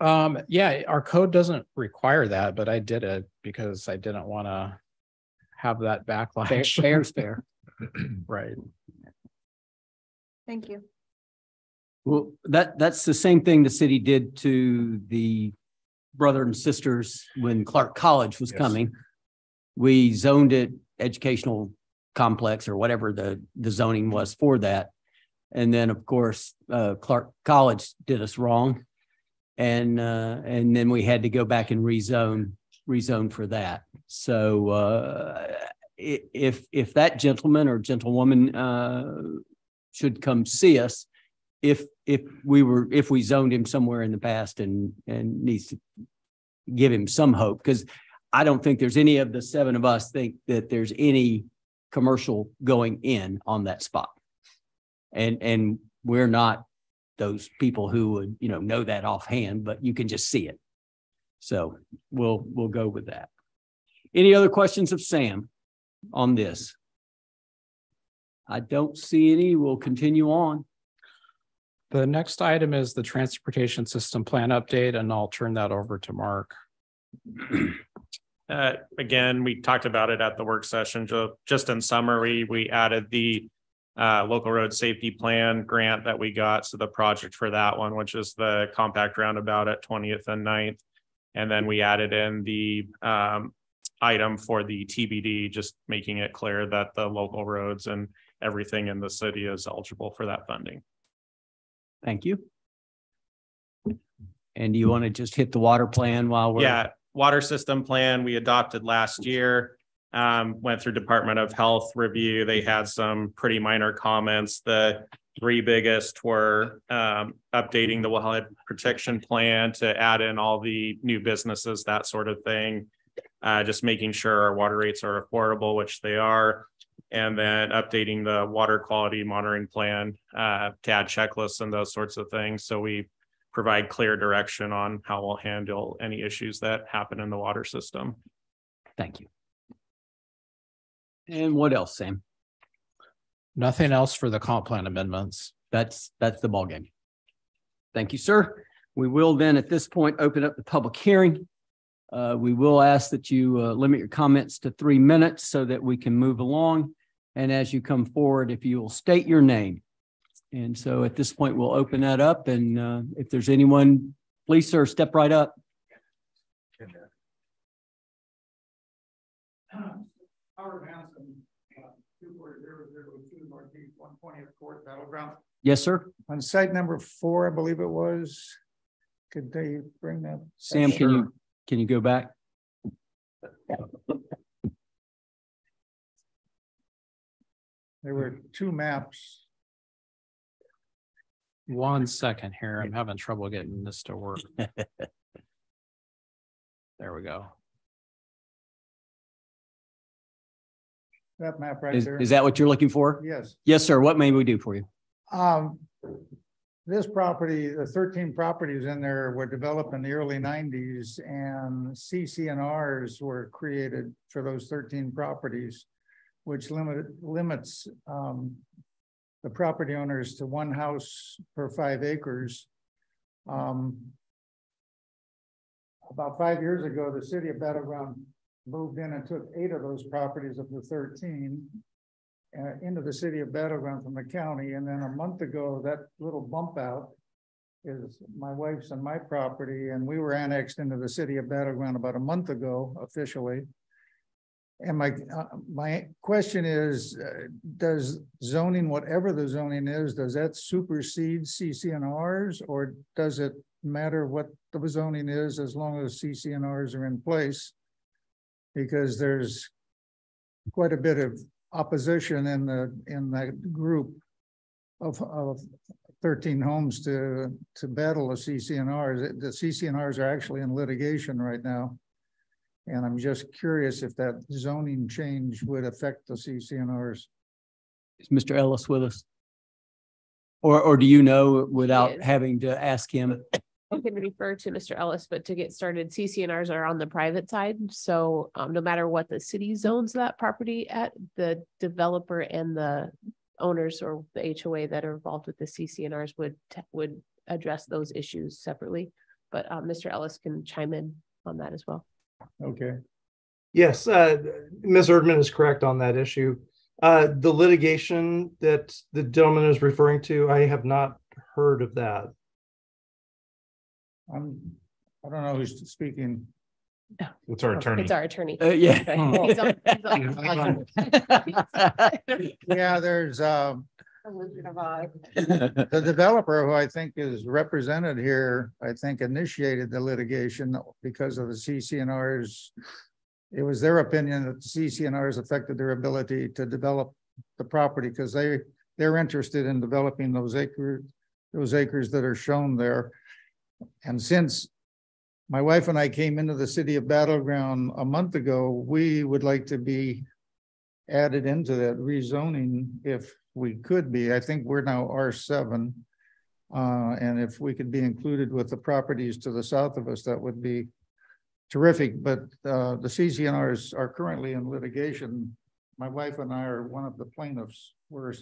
Um, yeah, our code doesn't require that, but I did it because I didn't want to have that Fair, backlash. fair's fair. (laughs) Right. Thank you. Well, that, that's the same thing the city did to the brother and sisters when Clark College was Yes. coming. We zoned it educational complex or whatever the, the zoning was for that. And then, of course, uh, Clark College did us wrong. And, uh, and then we had to go back and rezone, rezone for that. So, uh, if, if that gentleman or gentlewoman, uh, should come see us, if, if we were, if we zoned him somewhere in the past and, and needs to give him some hope, because I don't think there's any of the seven of us think that there's any commercial going in on that spot. And, and we're not those people who would, you know, know that offhand, but you can just see it. So we'll, we'll go with that. Any other questions of Sam on this? I don't see any. We'll continue on. The next item is the transportation system plan update, and I'll turn that over to Mark. (clears throat) Uh, again, we talked about it at the work session, just in summary, we added the. Uh, local road safety plan grant that we got, so the project for that one, which is the compact roundabout at twentieth and 9th. And then we added in the um item for the TBD, just making it clear that the local roads and. Everything in the city is eligible for that funding. Thank you. And do you want to just hit the water plan while we're? Yeah, water system plan we adopted last year. Um, went through Department of Health review. They had some pretty minor comments. The three biggest were um, updating the wellhead protection plan to add in all the new businesses, that sort of thing. Uh, just making sure our water rates are affordable, which they are. And then updating the water quality monitoring plan, uh, to add checklists and those sorts of things. So we provide clear direction on how we'll handle any issues that happen in the water system. Thank you. And what else, Sam? Nothing else for the comp plan amendments. That's, that's the ballgame. Thank you, sir. We will then at this point open up the public hearing. Uh, we will ask that you uh, limit your comments to three minutes so that we can move along. And as you come forward, if you will state your name. And so at this point, we'll open that up and uh, if there's anyone, please, sir, step right up. Howard Hanson, uh, two four zero zero two northeast one twentieth court Battle Ground. Yes, sir. On site number four, I believe it was. Could they bring that? Sam, can you, can you go back? There were two maps. One second here. I'm having trouble getting this to work. (laughs) There we go. That map right Is, there. is that what you're looking for? Yes. Yes, sir. What may we do for you? Um, this property, the thirteen properties in there were developed in the early nineties and CCNRs were created for those thirteen properties. Which limited, limits, um, the property owners to one house per five acres. Um. About five years ago, the city of Battle Ground moved in and took eight of those properties of the thirteen uh, into the city of Battle Ground from the county, and then a month ago, that little bump out is my wife's and my property, and we were annexed into the city of Battleground about a month ago officially. And my, uh, my question is, uh, does zoning, whatever the zoning is, does that supersede CCNRs? Or does it matter what the zoning is as long as CCNRs are in place? Because there's quite a bit of opposition in the, in that group of, of thirteen homes to, to battle the CCNRs. The CCNRs are actually in litigation right now. And I'm just curious if that zoning change would affect the CCNRs. Is Mr. Ellis with us? Or, or do you know without is. having to ask him? I can refer to Mr. Ellis, but to get started, CCNRs are on the private side. So um, no matter what the city zones that property at, the developer and the owners or the HOA that are involved with the CCNRs would, t- would address those issues separately. But uh, Mr. Ellis can chime in on that as well. Okay. Yes, uh, Ms. Erdman is correct on that issue. Uh, the litigation that the gentleman is referring to, I have not heard of that. I'm, I don't know who's speaking. It's our attorney. It's our attorney. Uh, yeah. (laughs) He's on- he's on- (laughs) Yeah, there's, um, the (laughs) developer who I think is represented here, I think initiated the litigation because of the CCNRs. It was their opinion that the CCNRs affected their ability to develop the property because they, they're interested in developing those acres, those acres that are shown there. And since my wife and I came into the city of Battle Ground a month ago, we would like to be added into that rezoning if we could be. I think we're now R seven. Uh, and if we could be included with the properties to the south of us, that would be terrific. But uh, the CCNRs are currently in litigation. My wife and I are one of the plaintiffs. We're,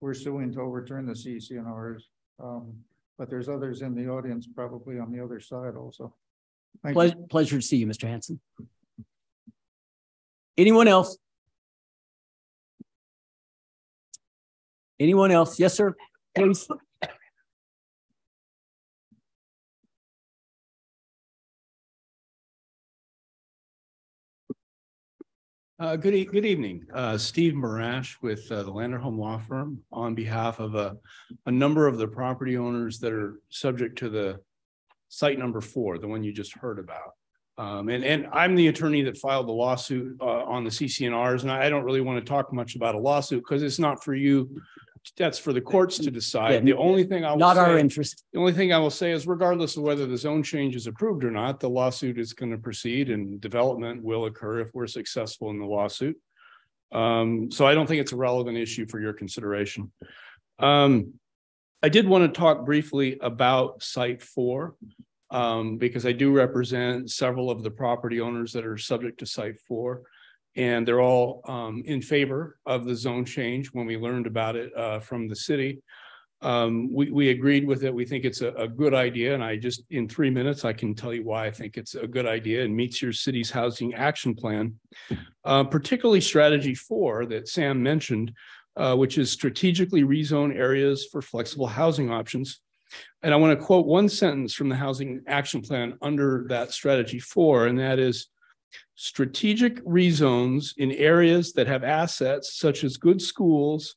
we're suing to overturn the CCNRs. Um, but there's others in the audience probably on the other side also. Pleasure, pleasure to see you, Mr. Hanson. Anyone else? Anyone else? Yes, sir. Please. Uh, good, e- good evening. Uh, Steve Morasch with uh, the Landerholm Law Firm on behalf of a, a number of the property owners that are subject to the site number four, the one you just heard about. Um, and, and I'm the attorney that filed the lawsuit, uh, on the CCNRs, and I don't really want to talk much about a lawsuit because it's not for you. That's for the courts to decide. The only thing I will Not our say- interest. the only thing I will say is regardless of whether the zone change is approved or not, the lawsuit is going to proceed and development will occur if we're successful in the lawsuit. Um, so I don't think it's a relevant issue for your consideration. Um, I did want to talk briefly about site four. Um, because I do represent several of the property owners that are subject to site four. And they're all um, in favor of the zone change when we learned about it uh, from the city. Um, we, we agreed with it. We think it's a, a good idea. And I just, in three minutes, I can tell you why I think it's a good idea and meets your city's housing action plan. Uh, particularly strategy four that Sam mentioned, uh, which is strategically rezone areas for flexible housing options. And I want to quote one sentence from the housing action plan under that strategy four, and that is strategic rezones in areas that have assets such as good schools,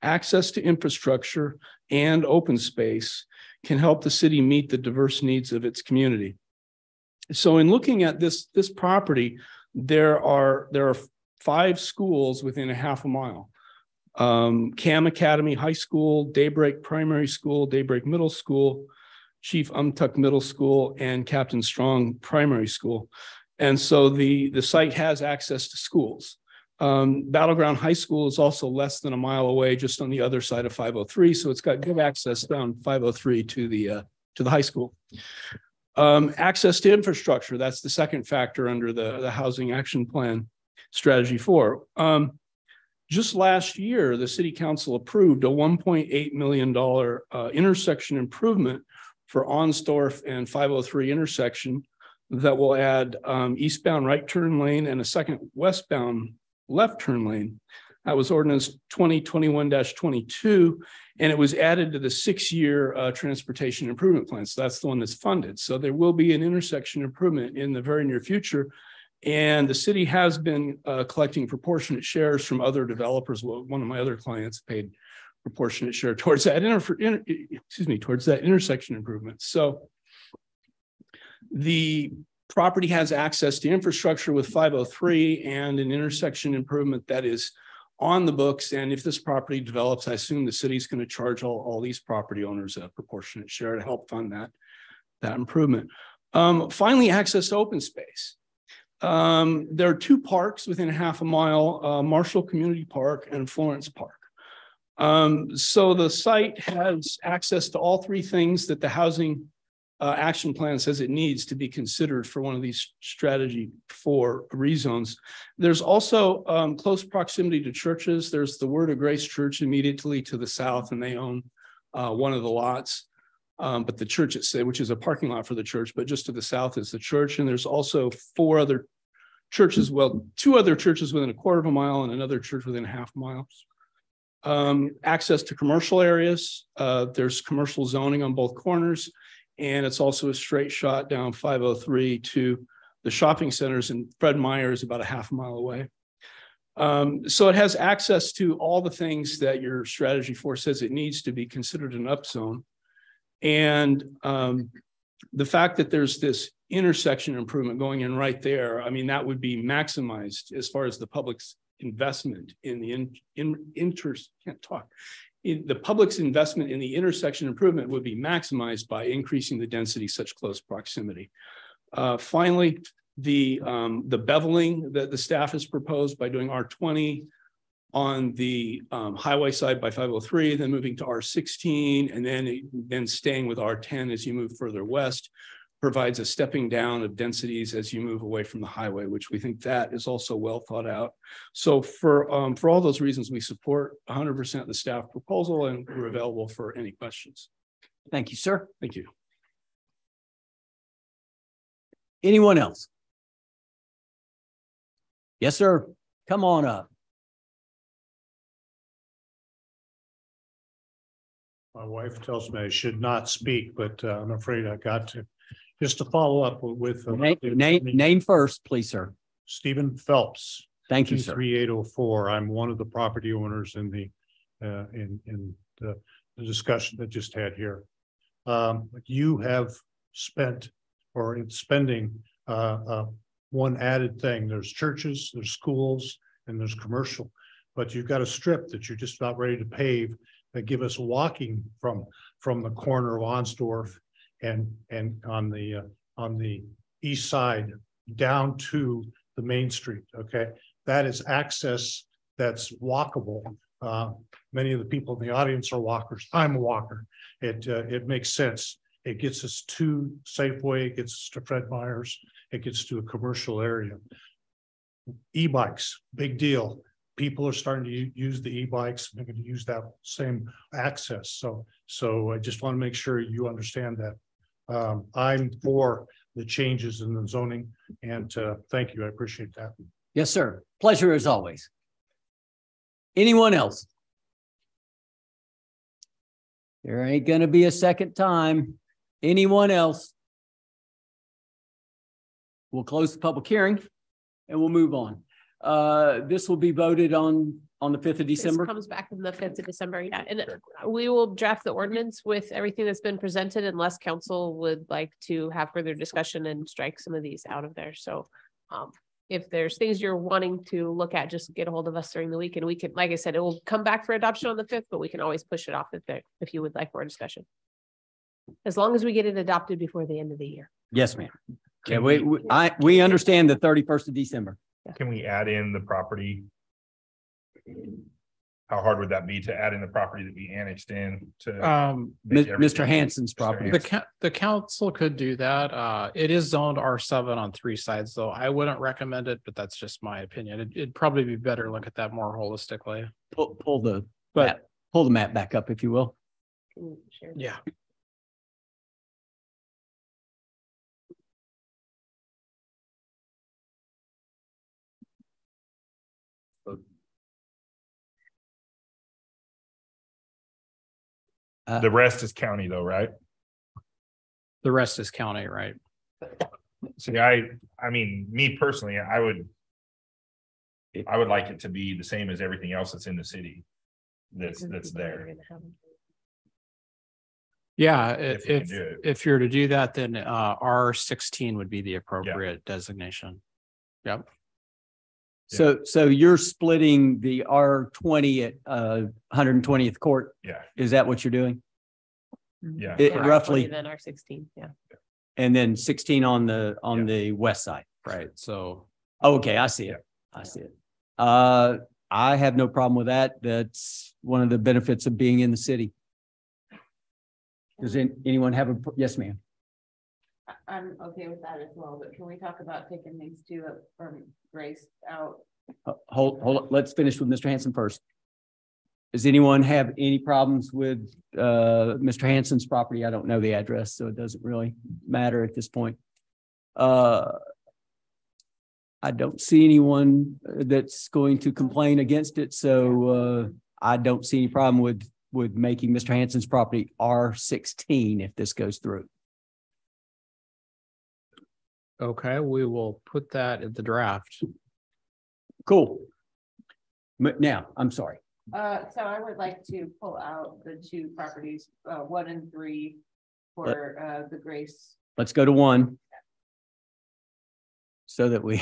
access to infrastructure, and open space can help the city meet the diverse needs of its community. So in looking at this, this property, there are, there are five schools within a half a mile. Um, Cam Academy High School, Daybreak Primary School, Daybreak Middle School, Chief Umtuch Middle School, and Captain Strong Primary School. And so the, the site has access to schools. Um, Battle Ground High School is also less than a mile away, just on the other side of 503. So it's got good access down 503 to the uh, to the high school. Um, access to infrastructure, that's the second factor under the, the housing action plan strategy four. Um, just last year, the city council approved a $1.8 million uh, intersection improvement for Onsdorff and 503 intersection that will add um, eastbound right turn lane and a second westbound left turn lane. That was ordinance 2021-22, and it was added to the six-year uh, transportation improvement plan. So that's the one that's funded. So there will be an intersection improvement in the very near future. And the city has been uh, collecting proportionate shares from other developers. Well, one of my other clients paid proportionate share towards that inter, inter, excuse me towards that intersection improvement. So the property has access to infrastructure with 503 and an intersection improvement that is on the books. And if this property develops, I assume the city's going to charge all, all these property owners a proportionate share to help fund that, that improvement. Um, finally, access to open space. Um, there are two parks within a half a mile, uh, Marshall Community Park and Florence Park. Um, so the site has access to all three things that the housing uh, action plan says it needs to be considered for one of these strategy for rezones. There's also um, close proximity to churches. There's the Word of Grace Church immediately to the south, and they own uh, one of the lots. Um, but the church, which is a parking lot for the church, but just to the south is the church. And there's also four other churches, well, two other churches within a quarter of a mile and another church within a half mile. Um, access to commercial areas. Uh, there's commercial zoning on both corners. And it's also a straight shot down 503 to the shopping centers and Fred Meyer is about a half mile away. Um, so it has access to all the things that your strategy four says it needs to be considered an upzone. And um, the fact that there's this intersection improvement going in right there, I mean, that would be maximized as far as the public's investment in the in, in inter can't talk in the public's investment in the intersection improvement would be maximized by increasing the density such close proximity. Uh, finally, the um, the beveling that the staff has proposed by doing R20 on the um, highway side by 503, then moving to R16, and then, then staying with R10 as you move further west provides a stepping down of densities as you move away from the highway, which we think that is also well thought out. So for um, for all those reasons, we support 100% the staff proposal and we're available for any questions. Thank you, sir. Thank you. Anyone else? Yes, sir. Come on up. My wife tells me I should not speak, but uh, I'm afraid I got to. Just to follow up with. uh, Name, name, name first, please, sir. Stephen Phelps. Thank you, sir. Three eight oh four. I'm one of the property owners in the, uh, in, in the, the discussion that just had here. Um, you have spent or in spending, uh, uh, one added thing. There's churches, there's schools, and there's commercial. But you've got a strip that you're just about ready to pave that give us walking from, from the corner of Onsdorff and, and on the, uh, on the east side down to the main street, okay? That is access that's walkable. Uh, many of the people in the audience are walkers. I'm a walker. It, uh, it makes sense. It gets us to Safeway, it gets us to Fred Meyer's, it gets to a commercial area. E-bikes, big deal. People are starting to use the e-bikes, they're going to use that same access. So, so I just want to make sure you understand that. Um, I'm for the changes in the zoning and, uh, thank you. I appreciate that. Yes, sir. Pleasure as always. Anyone else? There ain't gonna be a second time. Anyone else? We'll close the public hearing and we'll move on. Uh, this will be voted on, on the fifth of This December. Comes back on the fifth of December, yeah, and we will draft the ordinance with everything that's been presented unless council would like to have further discussion and strike some of these out of there, so. Um, if there's things you're wanting to look at, just get a hold of us during the week and we can, like I said, it will come back for adoption on the fifth, but we can always push it off if there, if you would like more discussion. As long as we get it adopted before the end of the year. Yes, ma'am. Yeah, we, we- we- I, we understand the thirty-first of December. Can we add in the property? How hard would that be to add in the property that we annexed in to? Um, make Mr. everything- Hanson's property. The coun- the council could do that. Uh, it is zoned R seven on three sides, though. I wouldn't recommend it, but that's just my opinion. It- It'd probably be better to look at that more holistically. Pull, pull the, But- map- pull the map back up if you will. Can you share? Yeah. The rest is county though, right? The rest is county, right? See, I, I mean, me personally, I would. I would like it to be the same as everything else that's in the city. That's, that's there. Yeah, i- If we if, if you're to do that, then uh, R sixteen would be the appropriate designation. Yep. So, so you're splitting the R twenty at, uh, hundred and twentieth court? Yeah, Is that what you're doing? yeah. It Yeah, R20, roughly, Then R sixteen, yeah. and then sixteen on the, on Yeah. the west side. Right, so Oh, Okay, I see it. I see it. Uh, I have no problem with that. That's one of the benefits of being in the city. Does an- anyone have a, yes, ma'am? I'm okay with that as well, but can we talk about taking these two from Grace out? Hold, hold, let's finish with Mr. Hanson first. Does anyone have any problems with, uh, Mr. Hanson's property? I don't know the address, so it doesn't really matter at this point. Uh, I don't see anyone that's going to complain against it, so, uh, I don't see any problem with, with making Mr. Hanson's property R sixteen if this goes through. Okay, we will put that in the draft. Cool. But now, I'm sorry. Uh, so I would like to pull out the two properties, uh, one and three for, uh, the Grace. Let's go to one. So that we,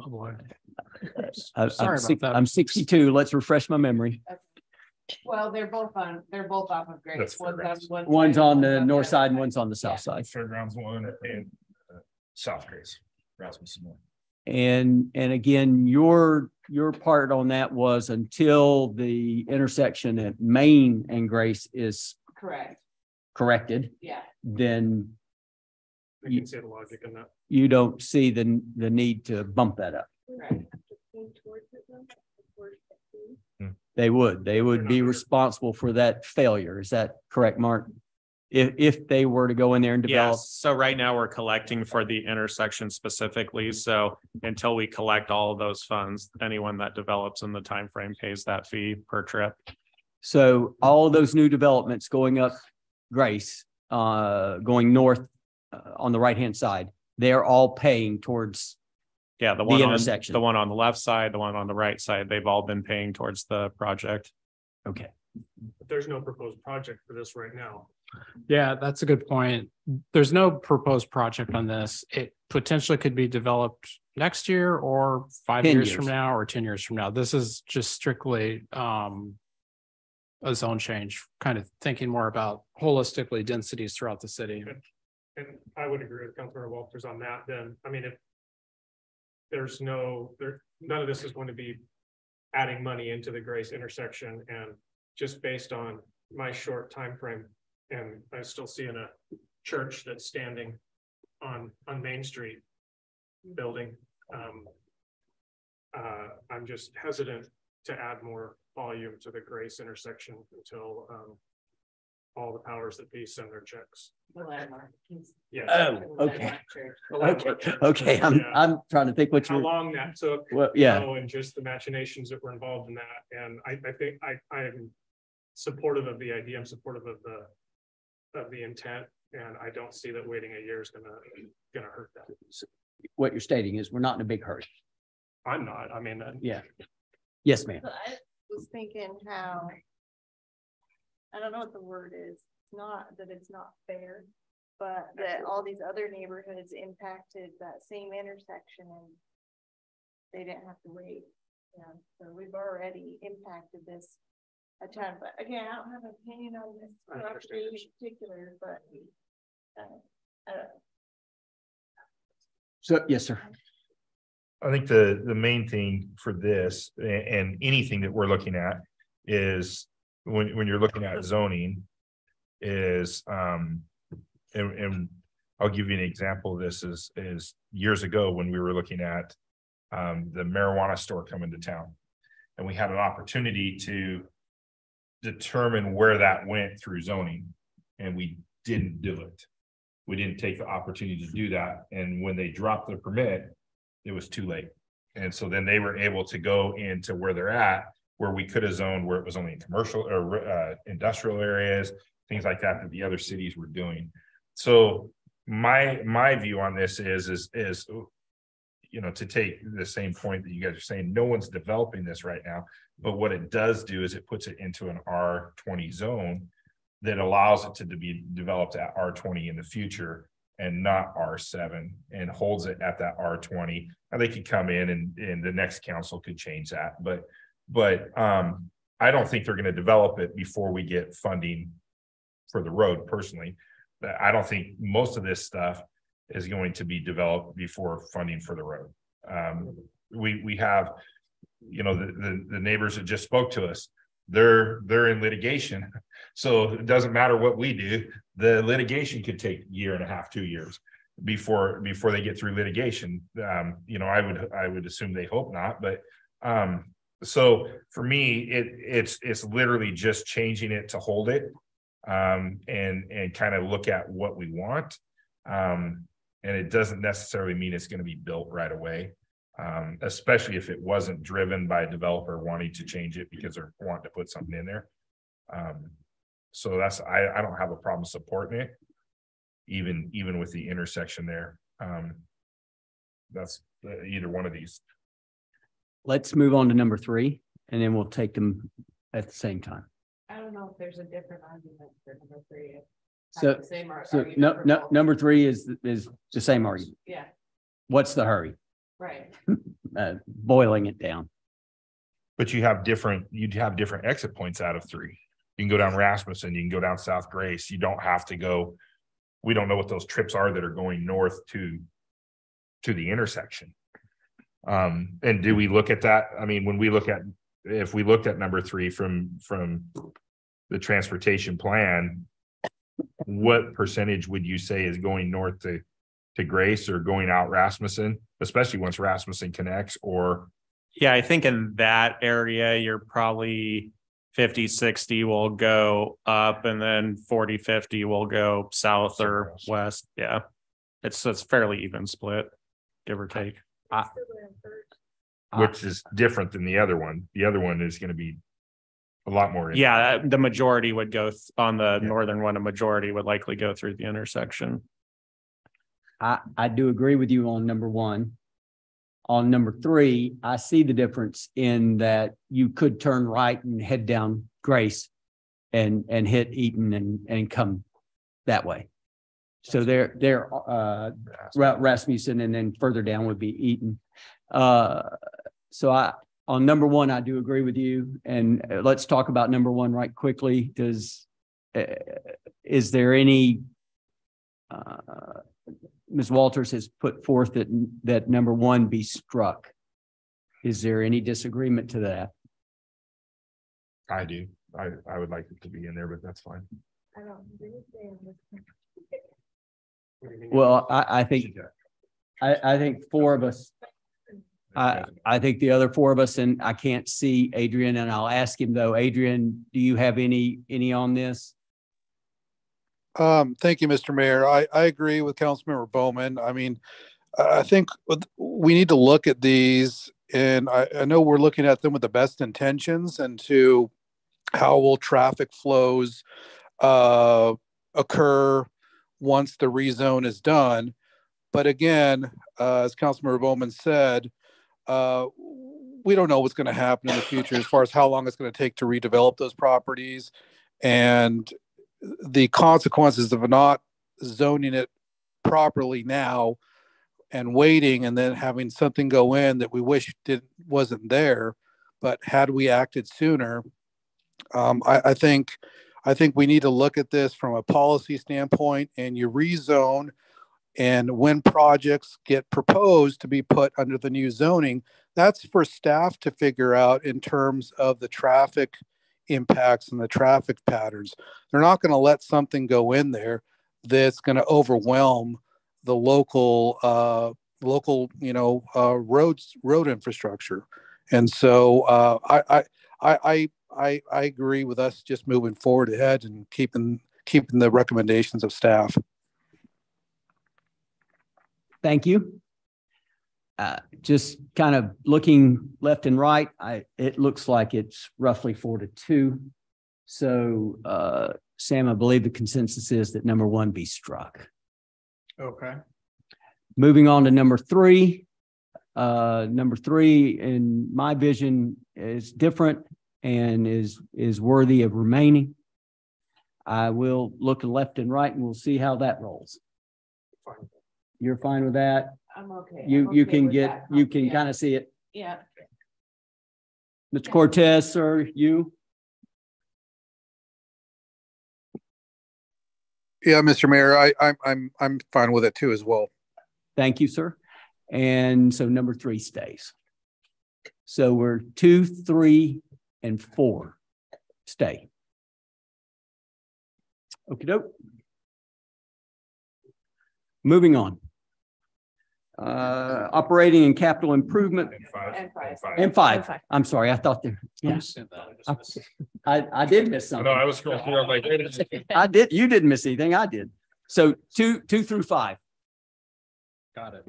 Oh, boy. (laughs) I- Sorry I'm about six- that. I'm sixty-two. Let's refresh my memory. Well, they're both on, they're both off of Grace. That's One's correct. one One's side, on the north other side and one's on the south side. Fairgrounds one and South Grace, Rasmussen one. And, and again, your, your part on that was until the intersection at Main and Grace is Correct, corrected, yeah. then I can see the logic in that. you don't see the, the need to bump that up. Correct. They would, they would be responsible for that failure. Is that correct, Mark? If, if they were to go in there and develop, Yes, so right now we're collecting for the intersection specifically, so until we collect all of those funds, anyone that develops in the time frame pays that fee per trip. so all of those new developments going up Grace, uh, going north uh, on the right-hand side, they're all paying towards, Yeah, the The one on, the one on the left side, the one on the right side, they've all been paying towards the project. okay. But there's no proposed project for this right now. Yeah, that's a good point. There's no proposed project on this. It potentially could be developed next year or five 10 years from now or ten years from now. This is just strictly um a zone change, kind of thinking more about holistically densities throughout the city. And I would agree with Councilmember Walters on that, then, I mean, if. There's no, there, none of this is going to be adding money into the Grace intersection and just based on my short time frame, And I still see in a church that's standing on, on Main Street. Building, um, uh, I'm just hesitant to add more volume to the Grace intersection until, um, all the powers that be send their checks. The Oh, Yeah. okay. Okay, okay, I'm, Yeah. I'm trying to think what How you're, long that took. Well, yeah. you know, And just the machinations that were involved in that, and I, I think, I, I am supportive of the idea, I'm supportive of the, of the intent, and I don't see that waiting a year is gonna, gonna hurt that. what you're stating is we're not in a big hurry. I'm not, I mean, uh, Yeah. Yes, ma'am. I was thinking how. I don't know what the word is, It's not that it's not fair, but that all these other neighborhoods impacted that same intersection and. They didn't have to wait, yeah, so we've already impacted this a ton, but again, I don't have an opinion on this property in particular, but. uh, So, yes, sir. I think the, the main thing for this a- and anything that we're looking at is when, when you're looking at zoning is, um, and, and I'll give you an example of this is, is years ago when we were looking at um, the marijuana store coming to town. And we had an opportunity to determine where that went through zoning and we didn't do it. We didn't take the opportunity to do that. And when they dropped the permit, it was too late. And so then they were able to go into where they're at, where we could have zoned where it was only in commercial or uh industrial areas, things like that that the other cities were doing. So my my view on this is is is you know, to take the same point that you guys are saying, no one's developing this right now. But what it does do is it puts it into an R twenty zone that allows it to be developed at R twenty in the future and not R seven and holds it at that R twenty. Now they could come in and, and the next council could change that, but, but, um, I don't think they're gonna develop it before we get funding for the road personally. I don't think most of this stuff is going to be developed before funding for the road. Um, we, we have, you know, the, the, the neighbors that just spoke to us, they're, they're in litigation. (laughs) So it doesn't matter what we do, the litigation could take year and a half, two years before, before they get through litigation. Um, you know, I would, I would assume they hope not, but, um, so for me, it, it's, it's literally just changing it to hold it. Um, and, and kind of look at what we want. Um, and it doesn't necessarily mean it's gonna be built right away. Um, especially if it wasn't driven by a developer wanting to change it because they're wanting to put something in there. Um, so that's, I, I don't have a problem supporting it. Even, even with the intersection there, um. That's uh, either one of these. Let's move on to number three, and then we'll take them at the same time. I don't know if there's a different argument for number three. So, the same ar- so argument no, no, number three is, is the same argument. Yeah, What's the hurry? Right. (laughs) Uh, boiling it down. But you have different, you'd have different exit points out of three. You can go down Rasmussen, you can go down South Grace, you don't have to go. We don't know what those trips are that are going north to. To the intersection. Um, and do we look at that? I mean, when we look at, if we looked at number three from, from. The transportation plan. What percentage would you say is going north to, to Grace or going out Rasmussen, especially once Rasmussen connects or? Yeah, I think in that area, you're probably 50, 60 will go up and then 40, 50 will go south or west. Yeah. It's, it's fairly even split, give or take. Which is different than the other one. The other one is gonna be. A lot more. Yeah, the majority would go th- on the northern one, a majority would likely go through the intersection. I, I do agree with you on number one. On number three, I see the difference in that you could turn right and head down Grace and, and hit Eaton and, and come that way. So there, there, uh, Ra- Rasmussen and then further down would be Eaton. Uh, so I, on number one, I do agree with you. And uh, let's talk about number one right quickly. Does, uh, is there any uh, Ms. Walters has put forth that, that number one be struck. Is there any disagreement to that? I do. I, I would like it to be in there, but that's fine. I don't agree. Well, I, I think, I, I think four of us, I, I think the other four of us, and I can't see Adrian, and I'll ask him though. Adrian, do you have any, any on this? Um, thank you, Mr. Mayor. I, I agree with Councilmember Bowman. I mean, I think we need to look at these and I, I know we're looking at them with the best intentions and to how will traffic flows uh, occur once the rezone is done. But again, uh, as Councilmember Bowman said, uh, we don't know what's going to happen in the future as far as how long it's going to take to redevelop those properties. And the consequences of not zoning it properly now and waiting and then having something go in that we wish did wasn't there but had we acted sooner um, I, I think i think we need to look at this from a policy standpoint and you rezone and when projects get proposed to be put under the new zoning that's for staff to figure out in terms of the traffic impacts and the traffic patterns they're not going to let something go in there that's going to overwhelm the local uh local you know uh roads road infrastructure and so uh i i i i i, agree with us just moving forward ahead and keeping keeping the recommendations of staff Thank you. Uh, just kind of looking left and right, I, it looks like it's roughly four to two. So, uh, Sam, I believe the consensus is that number one be struck. Okay. Moving on to number three. Uh, number three, in my vision, is different and is, is worthy of remaining. I will look left and right and we'll see how that rolls. You're fine with that? I'm okay. You, I'm you okay can get, that. you can Yeah. kind of see it. Yeah. Mr. Cortes, sir, you? yeah mr mayor i i'm i'm, I'm fine with it too as well Thank you, sir. And so number three stays. So we're two, three, and four stay. Okey doke. Moving on. Uh, operating and capital improvement. And five. And five. I'm sorry, I thought there, yeah. I, I did miss something. No, I was scrolling through, I'm like, wait a second. (laughs) I did, you didn't miss anything, I did. So two, two through five. Got it.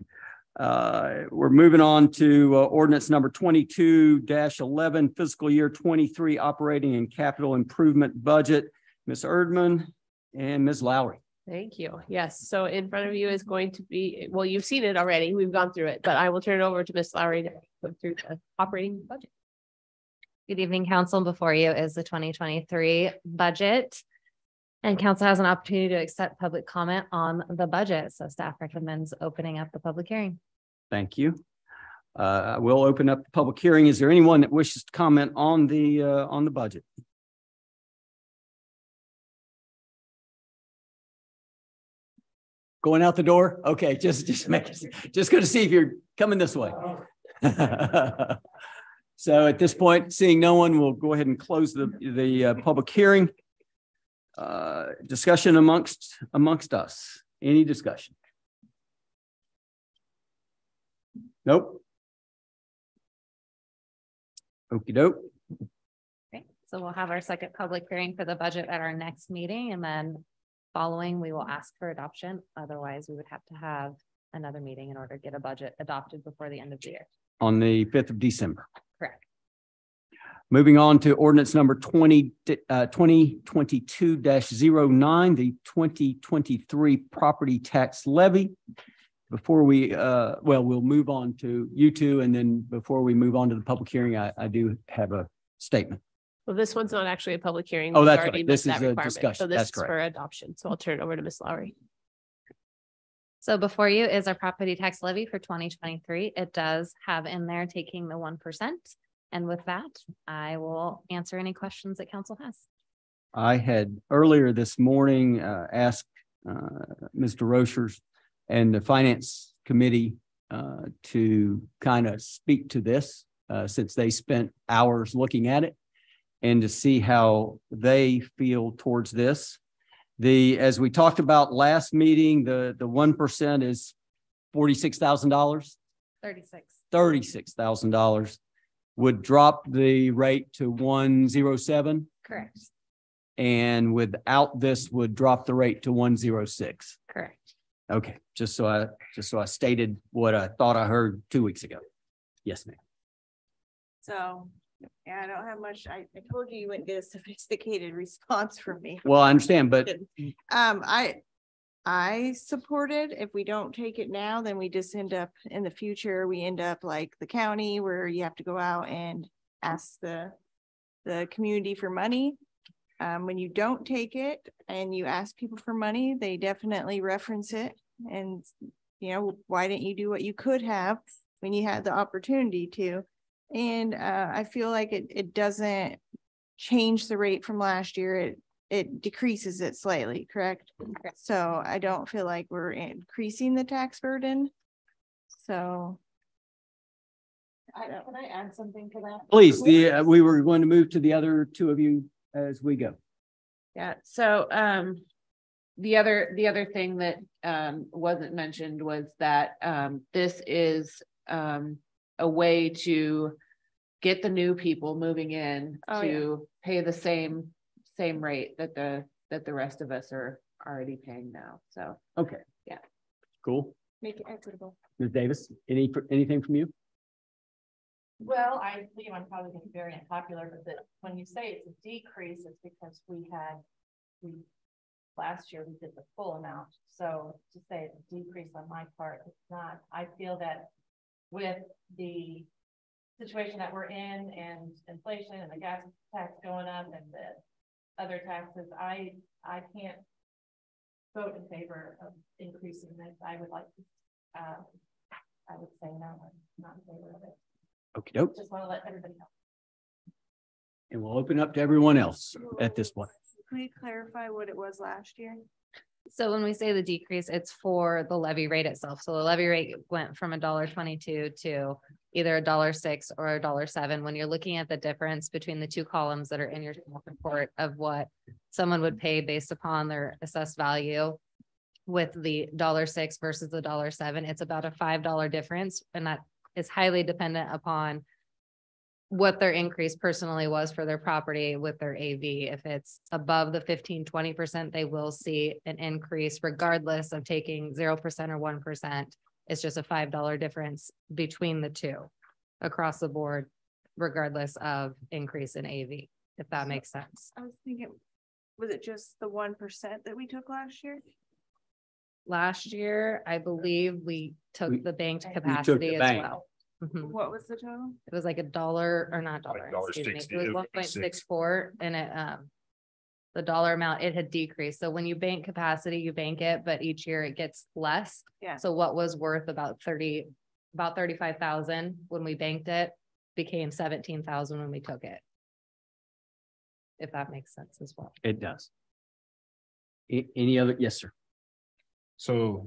Uh, we're moving on to uh, ordinance number twenty-two eleven fiscal year twenty-three operating and capital improvement budget. Ms. Erdman and Ms. Lowry. Thank you. Yes, so in front of you is going to be, well, you've seen it already. We've gone through it, but I will turn it over to Miss Lowry to go through the operating budget. Good evening, council. Before you is the twenty twenty-three budget. And council has an opportunity to accept public comment on the budget. So staff recommends opening up the public hearing. Thank you. Uh, I will open up the public hearing. Is there anyone that wishes to comment on the, uh, on the budget? Going out the door? Okay, just, just make, just gonna see if you're coming this way. (laughs) So at this point, seeing no one, we'll go ahead and close the, the, uh, public hearing. Uh, discussion amongst, amongst us. Any discussion? Nope. Okey doke. Okay, so we'll have our second public hearing for the budget at our next meeting and then following, we will ask for adoption. Otherwise, we would have to have another meeting in order to get a budget adopted before the end of the year. on the fifth of December. Correct. Moving on to ordinance number twenty, uh, twenty twenty-two 9 the twenty twenty-three property tax levy. Before we, uh, well, we'll move on to you two, and then before we move on to the public hearing, I, I do have a statement. Well, this one's not actually a public hearing. Oh, We've that's already right. met This that is a requirement. discussion. So this That's is for adoption. So I'll turn it over to Miss Lowry. So before you is our property tax levy for twenty twenty-three. It does have in there taking the one percent. And with that, I will answer any questions that council has. I had earlier this morning uh, asked uh, Mr. Rochers and the Finance Committee uh, to kind of speak to this uh, since they spent hours looking at it and to see how they feel towards this. The, as we talked about last meeting, the, the one percent is forty-six thousand dollars. Thirty-six. thirty-six thousand dollars would drop the rate to one zero seven Correct, and without this would drop the rate to one zero six. correct. Okay, just so I, just so I stated what I thought I heard two weeks ago. Yes, ma'am. So, yeah, I don't have much. I, I told you you wouldn't get a (laughs) sophisticated response from me. Well, I understand, but Um, I, I supported, if we don't take it now, then we just end up in the future, we end up like the county where you have to go out and ask the, the community for money. Um, when you don't take it and you ask people for money, they definitely reference it. And, you know, why didn't you do what you could have when you had the opportunity to? And, uh, I feel like it, it doesn't change the rate from last year. It, it decreases it slightly, correct? So I don't feel like we're increasing the tax burden. So. I don't, can I add something to that? please, the, uh, we were going to move to the other two of you as we go. Yeah, so um. The other, the other thing that um wasn't mentioned was that um this is um a way to. Get the new people moving in Oh, yeah. to pay the same, same rate that the, that the rest of us are already paying now, so. Okay. Yeah. Cool. Make it equitable. Ms. Davis, any, anything from you? Well, I believe I'm probably gonna be very unpopular, but that when you say it's a decrease, it's because we had. We, last year we did the full amount, so to say it's a decrease on my part, it's not, I feel that. With the situation that we're in and inflation and the gas tax going up and the other taxes, I, I can't. Vote in favor of increasing this, I would like to, uh, I would say no, I'm not in favor of it. Okay, doke. Just want to let everybody know. And we'll open up to everyone else at this point. Can we clarify what it was last year? So when we say the decrease, it's for the levy rate itself. So the levy rate went from a dollar twenty-two to either a dollar six or a dollar seven. When you're looking at the difference between the two columns that are in your report of what someone would pay based upon their assessed value with the dollar six versus the dollar seven, it's about a five dollar difference, and that is highly dependent upon what their increase personally was for their property with their AV. If it's above the 15, 20 percent, they will see an increase regardless of taking zero percent or one percent. It's just a five dollar difference between the two across the board, regardless of increase in AV, if that makes sense. I was thinking, was it just the one percent that we took last year? Last year, I believe we We- took the banked the capacity as bank. well. Mhm. What was the total? It was like a dollar or not dollar, dollar excuse me, sixty, it was it was one like point six. six four and it, um. The dollar amount, it had decreased. So when you bank capacity, you bank it, but each year it gets less. Yeah. So what was worth about thirty, about thirty-five thousand when we banked it, became seventeen thousand when we took it. If that makes sense as well. It does. A- any other? Yes, sir. So.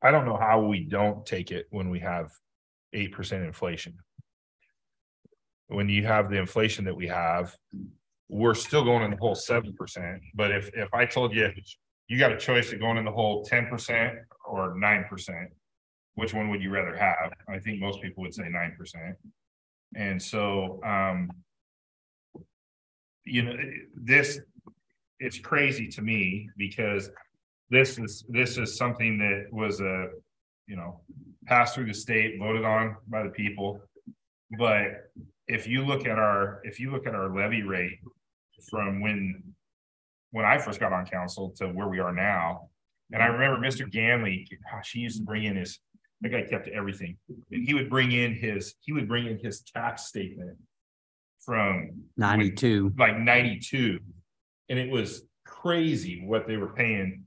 I don't know how we don't take it when we have eight percent inflation. When you have the inflation that we have, we're still going in the whole seven percent, but if, if I told you. You got a choice of going in the whole ten percent or nine percent. Which one would you rather have? I think most people would say nine percent. And so, um. You know, this, it's crazy to me because this is, this is something that was a, you know, passed through the state, voted on by the people. But if you look at our, if you look at our levy rate from when, when I first got on council to where we are now. And I remember Mr. Ganley, gosh, he used to bring in his, the guy kept everything. And he would bring in his, he would bring in his tax statement from Ninety-two. like ninety-two. And it was crazy what they were paying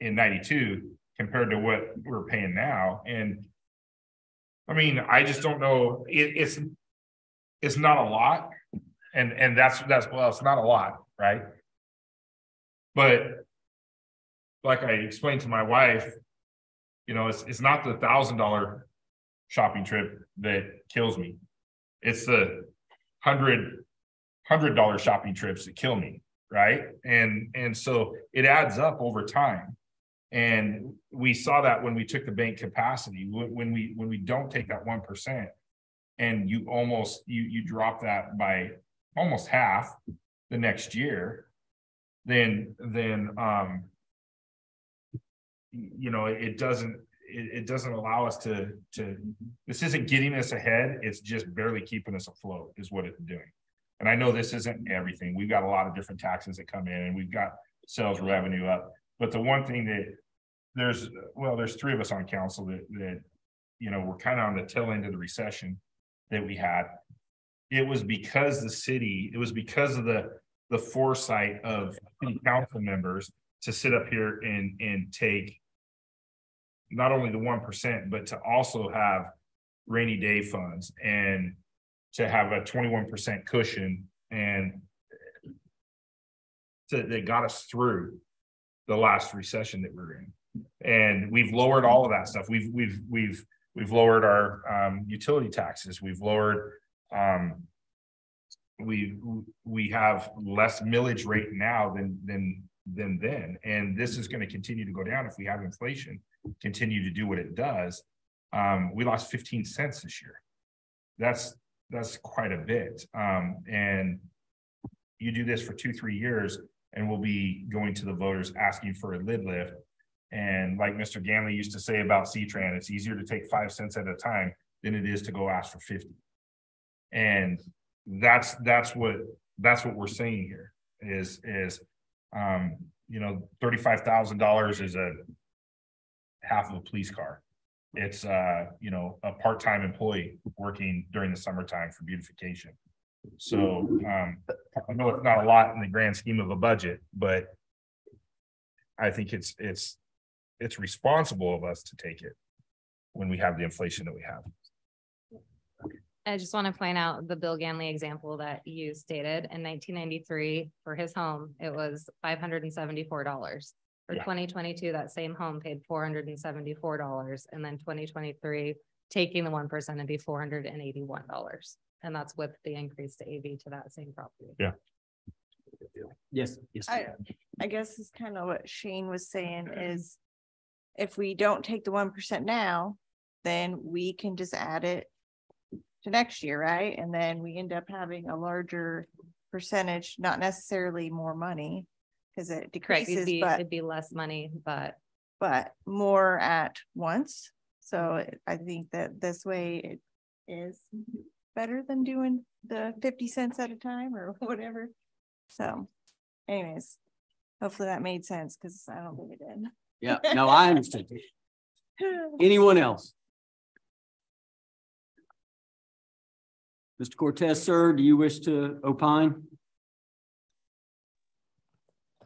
in ninety-two compared to what we're paying now, and. I mean, I just don't know, it, it's, it's not a lot, and, and that's, that's, well, it's not a lot, right? But. Like I explained to my wife. You know, it's, it's not the thousand dollar shopping trip that kills me. It's the hundred, hundred dollar shopping trips that kill me, right? And, and so it adds up over time. And we saw that when we took the bank capacity, when, we, when we don't take that one percent. And you almost, you, you drop that by almost half the next year. Then, then, um. You know, it doesn't, it, it doesn't allow us to, to, this isn't getting us ahead, it's just barely keeping us afloat is what it's doing. And I know this isn't everything. We've got a lot of different taxes that come in and we've got sales revenue up. But the one thing that there's, well, there's three of us on council that, that, you know, we're kind of on the tail end of the recession that we had. It was because the city, it was because of the, the foresight of city council members to sit up here and, and take not only the one percent, but to also have rainy day funds and to have a twenty-one percent cushion and to, that got us through the last recession that we're in. And we've lowered all of that stuff. We've, we've, we've, we've lowered our, um, utility taxes. We've lowered, um, we, we have less millage rate now than, than, than then. And this is gonna continue to go down if we have inflation, continue to do what it does. Um, we lost fifteen cents this year. That's, that's quite a bit. Um, and you do this for two, three years and we'll be going to the voters asking for a lid lift. And like Mr. Ganley used to say about C-Tran, it's easier to take five cents at a time than it is to go ask for fifty. And that's, that's what, that's what we're seeing here is, is, um, you know, thirty-five thousand dollars is a half of a police car. It's, uh, you know, a part-time employee working during the summertime for beautification. So, um, I know it's not a lot in the grand scheme of a budget, but I think it's, it's, it's responsible of us to take it when we have the inflation that we have. I just want to point out the Bill Ganley example that you stated in nineteen ninety-three for his home, it was five hundred and seventy-four dollars. For Yeah. twenty twenty-two, that same home paid four hundred and seventy-four dollars, and then twenty twenty-three, taking the one percent would be four hundred and eighty-one dollars. And that's with the increase to AV to that same property. Yeah. Yes, yes. I, I guess is kind of what Shane was saying is if we don't take the one percent now, then we can just add it to next year, right? And then we end up having a larger percentage, not necessarily more money, because it Correct, it'd decreases, be, but, it'd be less money, but but more at once. So it- I think that this way it is better than doing the fifty cents at a time or (laughs) whatever. So anyways, hopefully that made sense because I don't think it did. Yeah, no, I understand. (laughs) Anyone else? Mr. Cortes, sir, do you wish to opine?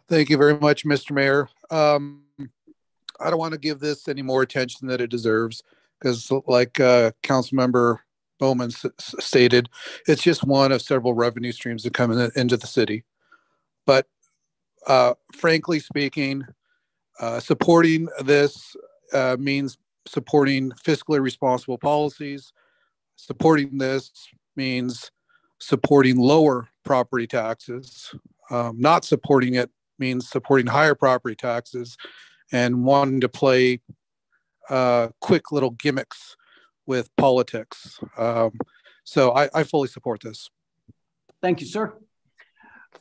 Thank you very much, Mr. Mayor. Um, I don't want to give this any more attention than it deserves because like, uh, Councilmember Bowman s- stated, it's just one of several revenue streams that come in, into the city. But, uh, frankly speaking, uh, supporting this, uh, means supporting fiscally responsible policies. Supporting this means supporting lower property taxes. Um, not supporting it means supporting higher property taxes and wanting to play uh, quick little gimmicks with politics. Um, so I, I fully support this. Thank you, sir.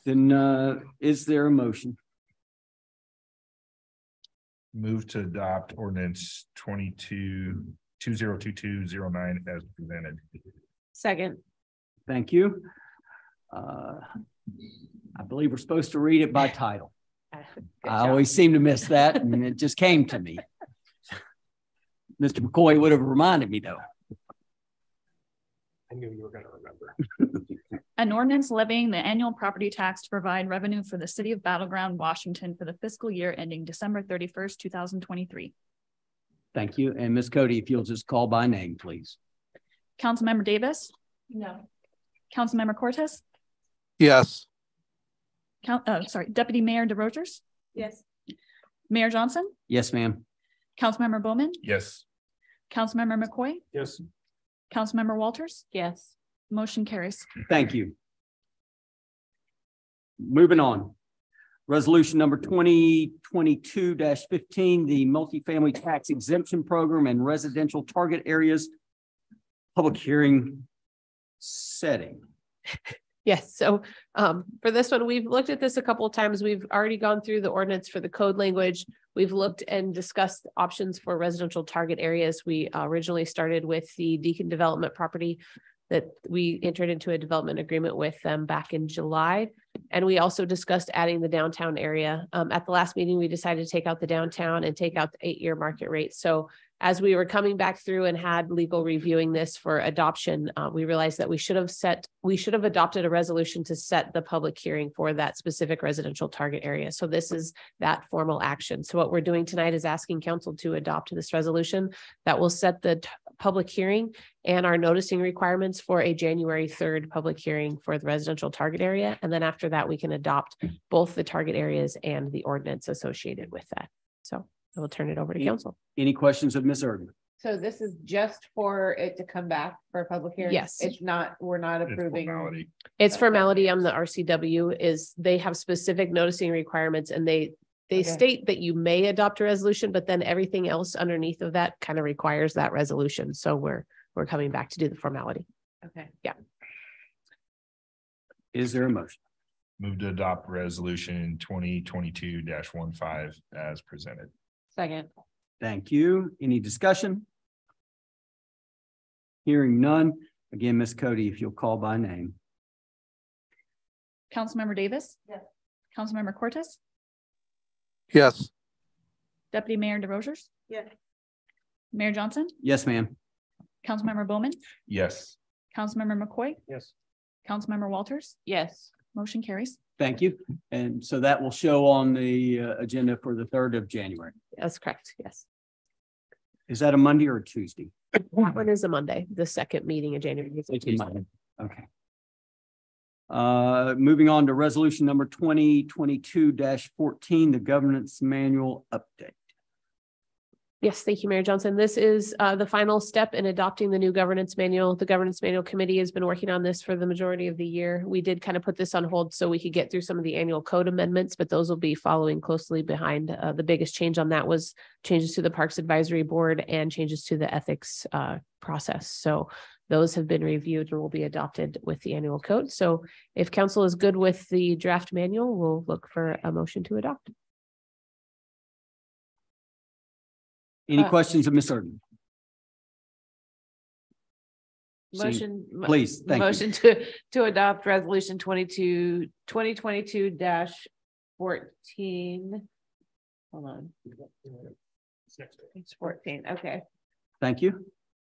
Then uh, is there a motion? Move to adopt ordinance twenty-two, two zero two two zero nine as presented. Second. Thank you. Uh, I believe we're supposed to read it by title. (laughs) I always seem to miss that and it just came to me. (laughs) Mr. McCoy would have reminded me though. I knew you were gonna remember. (laughs) An ordinance levying the annual property tax to provide revenue for the city of Battle Ground, Washington for the fiscal year ending December thirty-first, two thousand twenty-three. Thank you. And Miss Cody, if you'll just call by name, please. Councilmember Davis, No. Councilmember Cortes, Yes. Count, uh, sorry, Deputy Mayor DesRochers, Yes. Mayor Johnson, Yes, ma'am. Councilmember Bowman, Yes. Councilmember McCoy, Yes. Councilmember Walters, Yes. motion carries. Thank you. Moving on. Resolution number 2022-15, the multifamily tax exemption program and residential target areas. Public hearing setting. (laughs) Yes, so um for this one, we've looked at this a couple of times. We've already gone through the ordinance for the code language. We've looked and discussed options for residential target areas. We originally started with the Deacon Development property that we entered into a development agreement with them back in July. And we also discussed adding the downtown area. Um, at the last meeting, we decided to take out the downtown and take out the eight-year market rate. So as we were coming back through and had legal reviewing this for adoption, uh, we realized that we should have set, we should have adopted a resolution to set the public hearing for that specific residential target area. So this is that formal action. So what we're doing tonight is asking council to adopt this resolution that will set the public hearing and our noticing requirements for a January third public hearing for the residential target area. And then after that, we can adopt both the target areas and the ordinance associated with that. So I will turn it over to council. Any questions of Ms. Erdman? So this is just for it to come back for a public hearing? Yes. It's not, we're not approving. It's formality on the RCW is they have specific noticing requirements and they, they Okay. state that you may adopt a resolution, but then everything else underneath of that kind of requires that resolution. So we're, we're coming back to do the formality. Okay. Yeah. Is there a motion? Move to adopt resolution twenty twenty-two 15 as presented. Second. Thank you. Any discussion? Hearing none. Again, Ms. Cody, if you'll call by name. Councilmember Davis. Yes. Councilmember Cortes, Yes. Deputy Mayor DesRochers, Yes. Mayor Johnson, Yes, ma'am. Councilmember Bowman, Yes. Councilmember McCoy, Yes. Councilmember Walters, Yes. motion carries. Thank you. And so that will show on the uh, agenda for the third of January. That's correct. Yes. Is that a Monday or a Tuesday? That one is a Monday, the second meeting in January. is a It's a Tuesday. Monday. Okay. Uh, moving on to resolution number twenty twenty-two fourteen, the governance manual update. Yes, thank you, Mayor Johnson. This is uh the final step in adopting the new governance manual. The governance manual committee has been working on this for the majority of the year. We did kind of put this on hold so we could get through some of the annual code amendments, but those will be following closely behind. Uh, the biggest change on that was changes to the Parks Advisory Board and changes to the ethics uh process. So those have been reviewed and will be adopted with the annual code. So if council is good with the draft manual, we'll look for a motion to adopt. Any Uh, questions of Ms. See- Motion. mo- Please, thank you. Motion to, to adopt resolution 22 2022 dash fourteen. Hold on. It's fourteen, okay. Thank you.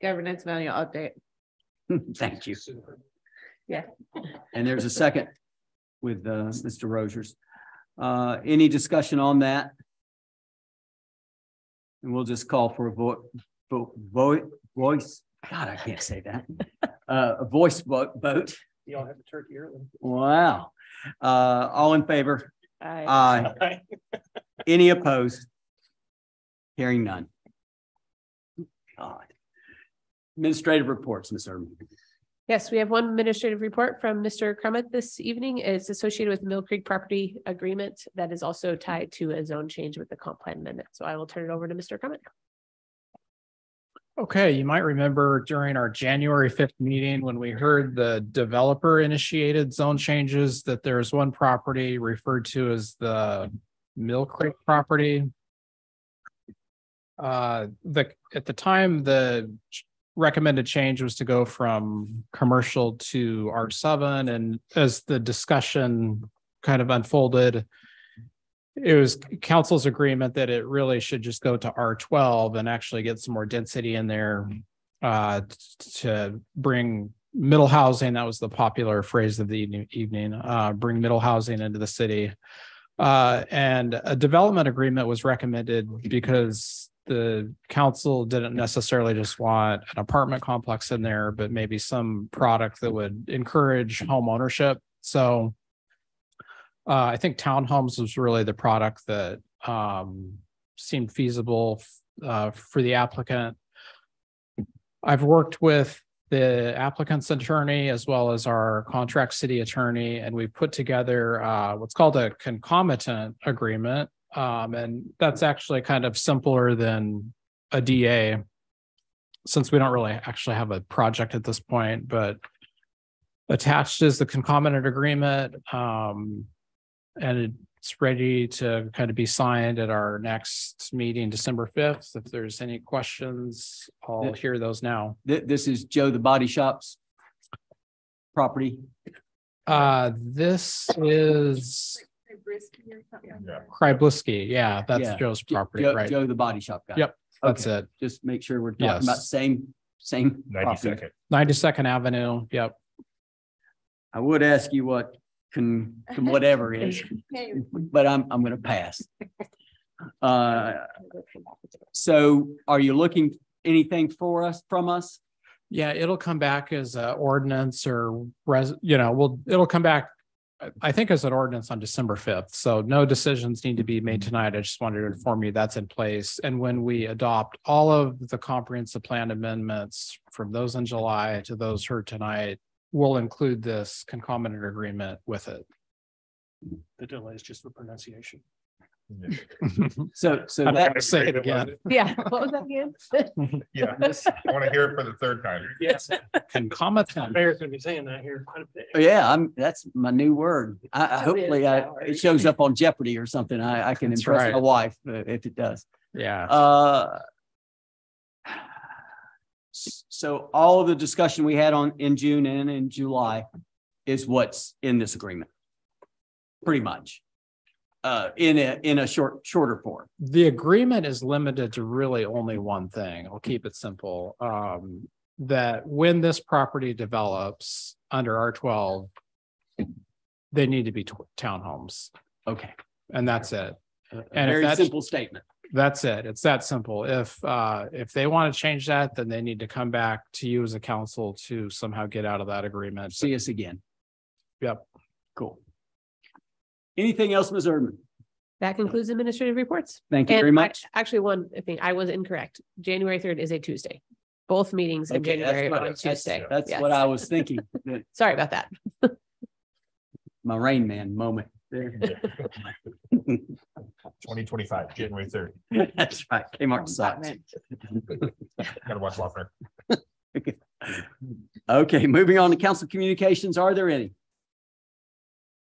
Governance manual update. (laughs) Thank you. Yeah. And there's a second with uh, Mr. Rogers. Uh, Any discussion on that? And we'll just call for a vote, vote, voice, God, I can't say that. (laughs) Uh, A voice vote, vote. You all have a turkey early. Wow. Uh, All in favor? Aye. Aye. (laughs) Any opposed? Hearing none. God. Administrative reports, Ms. Erdman. Yes, we have one administrative report from Mr. Crummett this evening. It's associated with Mill Creek property agreement that is also tied to a zone change with the comp plan amendment. So I will turn it over to Mr. Crummett. Okay, you might remember during our January fifth meeting when we heard the developer initiated zone changes that there's one property referred to as the Mill Creek property. Uh, the, at the time, the recommended change was to go from commercial to R seven and as the discussion kind of unfolded, it was council's agreement that it really should just go to R twelve and actually get some more density in there. Uh, to bring middle housing, that was the popular phrase of the evening- evening, uh, bring middle housing into the city. Uh, and a development agreement was recommended because the council didn't necessarily just want an apartment complex in there, but maybe some product that would encourage home ownership. So uh, I think townhomes was really the product that um seemed feasible uh for the applicant. I've worked with the applicant's attorney as well as our contract city attorney, and we put together uh, what's called a concomitant agreement. Um, and that's actually kind of simpler than a DA. Since we don't really actually have a project at this point, but attached is the concomitant agreement. Um, and it's ready to kind of be signed at our next meeting, December fifth. If there's any questions, I'll hear those now. Th- this is Joe the Body Shop's property. Uh, this is Yeah. Kryblisky. Yeah, that's Yeah. Joe's property, Joe- right? Joe the Body Shop guy. Yep, that's Okay. it. Just make sure we're talking about same, same. Ninety property. second. Ninety-second Avenue. Yep. I would ask you what can, can whatever (laughs) is, but I'm, I'm gonna pass. (laughs) Uh, so are you looking anything for us, from us? Yeah, it'll come back as a ordinance or res, you know, we'll, it'll come back. I- think as an ordinance on December fifth, so no decisions need to be made tonight. I just wanted to inform you that's in place. And when we adopt all of the comprehensive plan amendments from those in July to those heard tonight, we'll include this concomitant agreement with it. The delay is just for pronunciation. So, so I'm not that, gonna say it again. Yeah, what was that again? (laughs) Yeah, I want to hear it for the third time. Yes. Concomitant. Mayor's gonna be saying that here quite a bit. yeah, I'm, that's my new word. I, I hopefully I, it shows up on Jeopardy or something. I, I can That's impress my wife uh, if it does. Yeah. Uh. s- So all of the discussion we had on in June and in July is what's in this agreement. Pretty much. Uh, in a, in a short, shorter form. The agreement is limited to really only one thing. I'll keep it simple. Um, that when this property develops under R twelve, they need to be tw- townhomes Okay. and that's it. A And if Very simple statement. That's it. It's that simple. If, uh, if they want to change that, then they need to come back to you as a council to somehow get out of that agreement. See us again. Yep. Cool. Anything else, Ms. Erdman? That concludes administrative reports. Thank you And very I- much. Actually, one thing, I was incorrect. January third is a Tuesday. Both meetings in Okay, that's January what- are on that's- Tuesday. That's Yes. what I was thinking. (laughs) Sorry about that. My Rain Man moment there. (laughs) Twenty twenty five, January third. (laughs) That's right. Kmart sucks. Gotta watch Wapner. Okay, moving on to council communications. Are there any?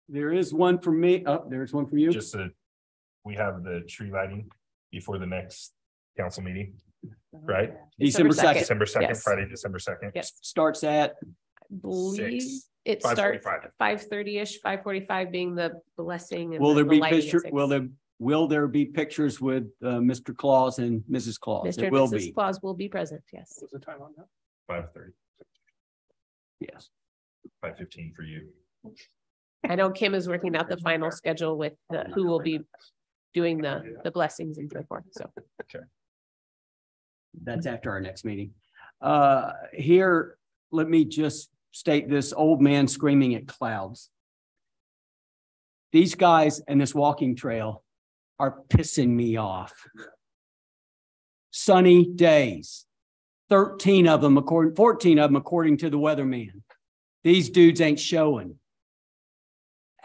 There is one for me. Oh, there's one for you. Just that we have the tree lighting before the next council meeting, right? December second. December second, Yes. Friday, December second. Yes. Starts at, Believe Six. it starts 5:45. five thirty-ish, five forty-five being the blessing. and will the- there the be lighting at picture, six. will there, will there be pictures with uh, Mr. Claus and Mrs. Claus? Mr. It and will Mrs. be. Claus will be present, yes. What's the time on that? Five thirty, Yes. five fifteen for you. I know Kim is working out the final schedule with the, who will be doing the, the blessings and so forth, so. That's after our next meeting. Uh, here, let me just state this old man screaming at clouds. These guys and this walking trail are pissing me off. Sunny days, thirteen of them according, fourteen of them according to the weatherman. These dudes ain't showing.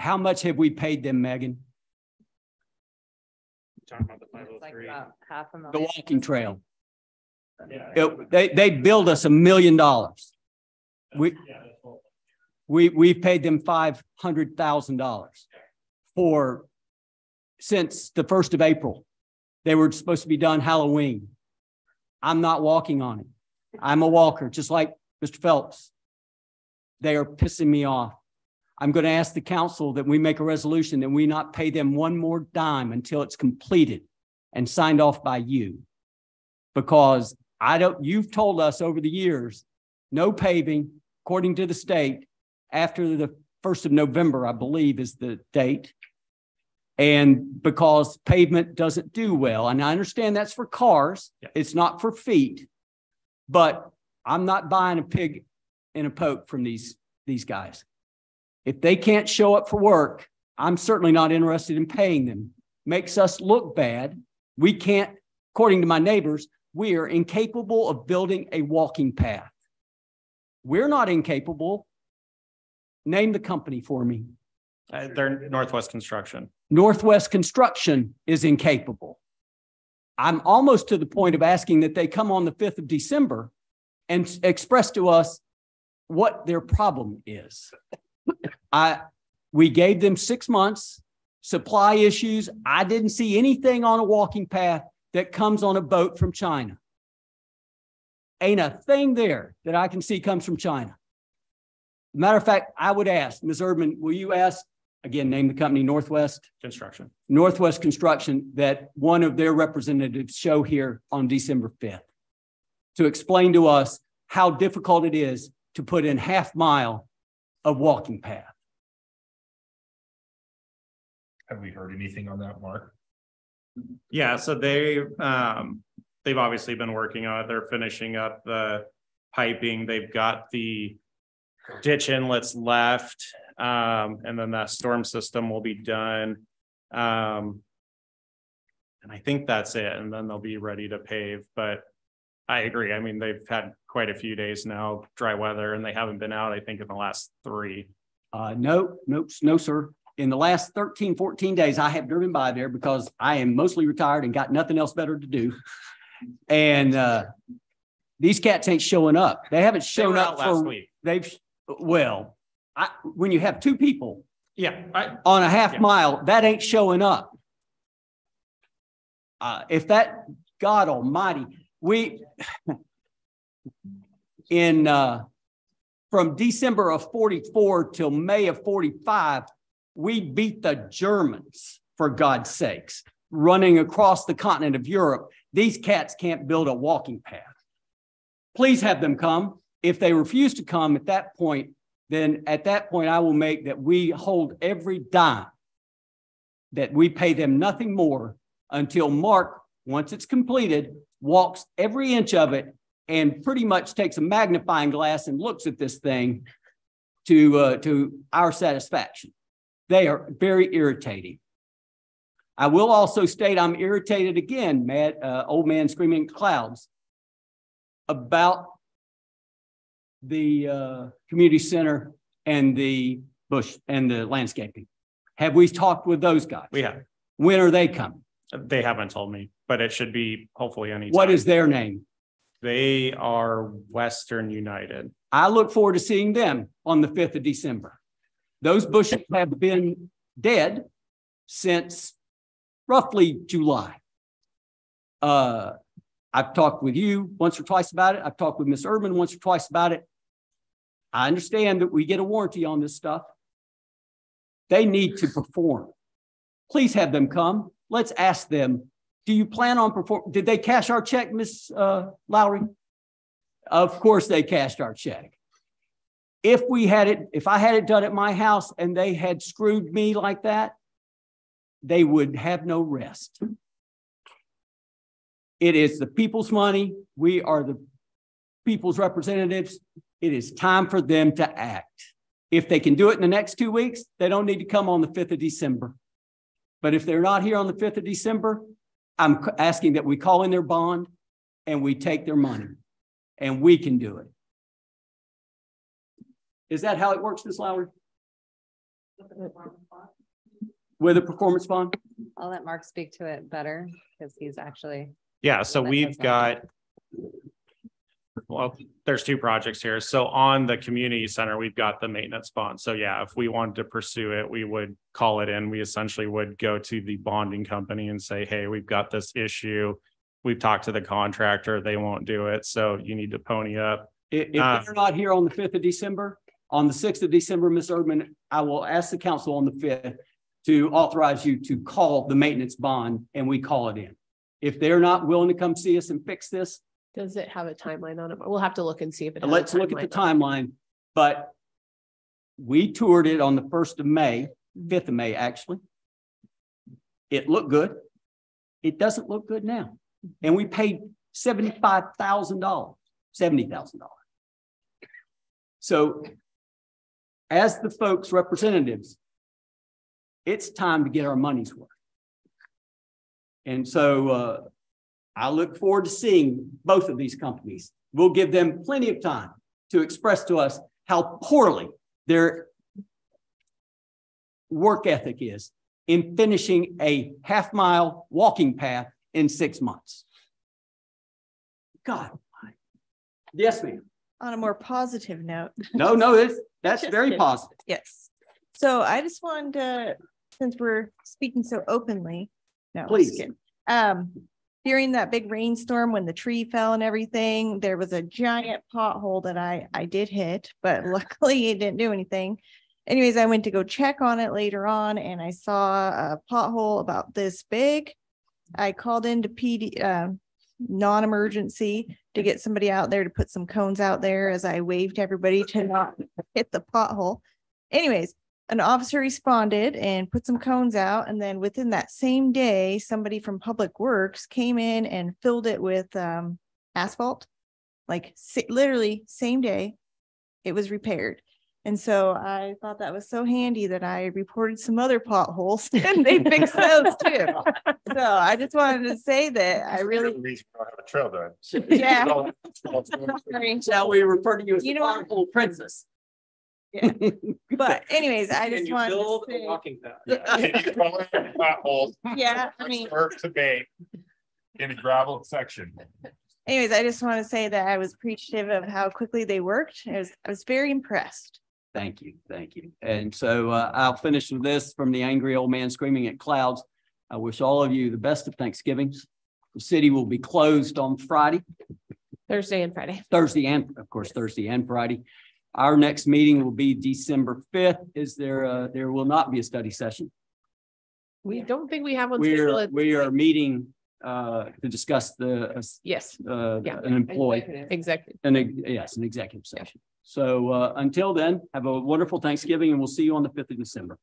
How much have we paid them, Megan? Talking about the five oh three. half a The walking trail. Yeah. It- they, they billed us a million dollars. We, we, we've paid them five hundred thousand dollars for, since the first of April. They were supposed to be done Halloween. I'm not walking on it. I'm a walker, just like Mr. Phelps. They are pissing me off. I'm going to ask the council that we make a resolution that we not pay them one more dime until it's completed and signed off by you. Because I don't, you've told us over the years, no paving, according to the state, after the first of November, I believe is the date. And because pavement doesn't do well, and I understand that's for cars, it's not for feet. But I'm not buying a pig in a poke from these, these guys. If they can't show up for work, I'm certainly not interested in paying them. Makes us look bad. We can't, according to my neighbors, we are incapable of building a walking path. We're not incapable. Name the company for me. Uh, they're Northwest Construction. Northwest Construction is incapable. I'm almost to the point of asking that they come on the fifth of December and express to us what their problem is. I, we gave them six months, supply issues. I didn't see anything on a walking path that comes on a boat from China. Ain't a thing there that I can see comes from China. Matter of fact, I would ask, Ms. Urban, will you ask, again, name the company Northwest? Construction. Northwest Construction that one of their representatives show here on December fifth to explain to us how difficult it is to put in half mile of walking path. Have we heard anything on that, Mark? Yeah, so they, um, they've obviously been working on it. They're finishing up the piping. They've got the ditch inlets left. Um, and then that storm system will be done. Um, and I think that's it. And then they'll be ready to pave, but I agree. I mean, they've had quite a few days now, dry weather, and they haven't been out, I think, in the last three. Uh, no, no, no, sir. In the last 13, 14 days, I have driven by there because I am mostly retired and got nothing else better to do. (laughs) And, uh, these cats ain't showing up. They haven't shown were up last for, week. they've, well, I, when you have two people Yeah, I, on a half Yeah. mile, that ain't showing up. Uh, if that, God almighty, we, (sighs) in, uh, from December of forty-four till May of forty-five, we beat the Germans, for God's sakes, running across the continent of Europe. These cats can't build a walking path. Please have them come. If they refuse to come at that point, then at that point, I will make that we hold every dime that we pay them nothing more until Mark, once it's completed, walks every inch of it and pretty much takes a magnifying glass and looks at this thing to, uh, to our satisfaction. They are very irritating. I will also state I'm irritated again, mad, uh, old man screaming clouds about the, uh, community center and the bush and the landscaping. Have we talked with those guys? we have. When are they coming? They haven't told me, but it should be hopefully any. What is their name? They are Western United. I look forward to seeing them on the fifth of December. Those bushes have been dead since roughly July. Uh, I've talked with you once or twice about it. I've talked with Miss Urban once or twice about it. I understand that we get a warranty on this stuff. They need to perform. Please have them come. Let's ask them, do you plan on perform? Did they cash our check, Miss uh, Lowry? Of course they cashed our check. If we had it, if I had it done at my house and they had screwed me like that, they would have no rest. It is the people's money. We are the people's representatives. It is time for them to act. If they can do it in the next two weeks, they don't need to come on the fifth of December. But if they're not here on the fifth of December, I'm asking that we call in their bond and we take their money. And we can do it. Is that how it works, Ms. Lowry? With a performance bond? I'll let Mark speak to it better because he's actually. Yeah, so we've got. Well, there's two projects here. So on the community center, we've got the maintenance bond. So yeah, if we wanted to pursue it, we would call it in. We essentially would go to the bonding company and say, hey, we've got this issue. We've talked to the contractor, they won't do it, so you need to pony up. I- If, Uh, they're not here on the fifth of December, on the sixth of December, Ms. Erdman, I will ask the council on the fifth to authorize you to call the maintenance bond and we call it in. If they're not willing to come see us and fix this, Does it have a timeline on it? We'll have to look and see if it. has let's look at the timeline. But we toured it on the first of May, mm-hmm. fifth of May, actually. It looked good. It doesn't look good now. Mm-hmm. And we paid seventy-five thousand dollars, seventy thousand dollars. So as the folks' representatives, it's time to get our money's worth. And so uh, I look forward to seeing both of these companies. We'll give them plenty of time to express to us how poorly their work ethic is in finishing a half mile walking path in six months. God. Yes, ma'am. On a more positive note. No, no, it's, that's Just very kidding. positive. Yes. So I just wanted to, since we're speaking so openly, no. Please. Um, during that big rainstorm, when the tree fell and everything, there was a giant pothole that I, I did hit, but (laughs) luckily it didn't do anything. Anyways, I went to go check on it later on and I saw a pothole about this big. I called into PD, uh, non-emergency to get somebody out there to put some cones out there as I waved everybody to not hit the pothole. Anyways, an officer responded and put some cones out. And then within that same day, somebody from Public Works came in and filled it with um asphalt. Like literally same day, it was repaired. And so I thought that was so handy that I reported some other potholes (laughs) and they (laughs) fixed those too. So I just wanted to say that I really, Reason we don't have a trail done. (laughs) yeah. Shall we refer to you as You the know what? pothole princess? Yeah. But anyways, I just you wanted build to a say, walking path? Potholes. yeah, I mean. Start to Maine. In a gravel section. anyways, I just want to say that I was appreciative of how quickly they worked. I was, I was very impressed. Thank you, thank you. And so uh, I'll finish with this from the angry old man screaming at clouds. I wish all of you the best of Thanksgivings. The city will be closed on Friday, Thursday and Friday. Thursday and, of course, Thursday and Friday. Our next meeting will be December fifth. Is there, uh, there will not be a study session. We don't think we have one. scheduled We're, we are meeting uh, to discuss the, uh, Yes, uh, Yeah. an employee. exactly. An, yes, an executive session. So uh, until then, have a wonderful Thanksgiving and we'll see you on the fifth of December.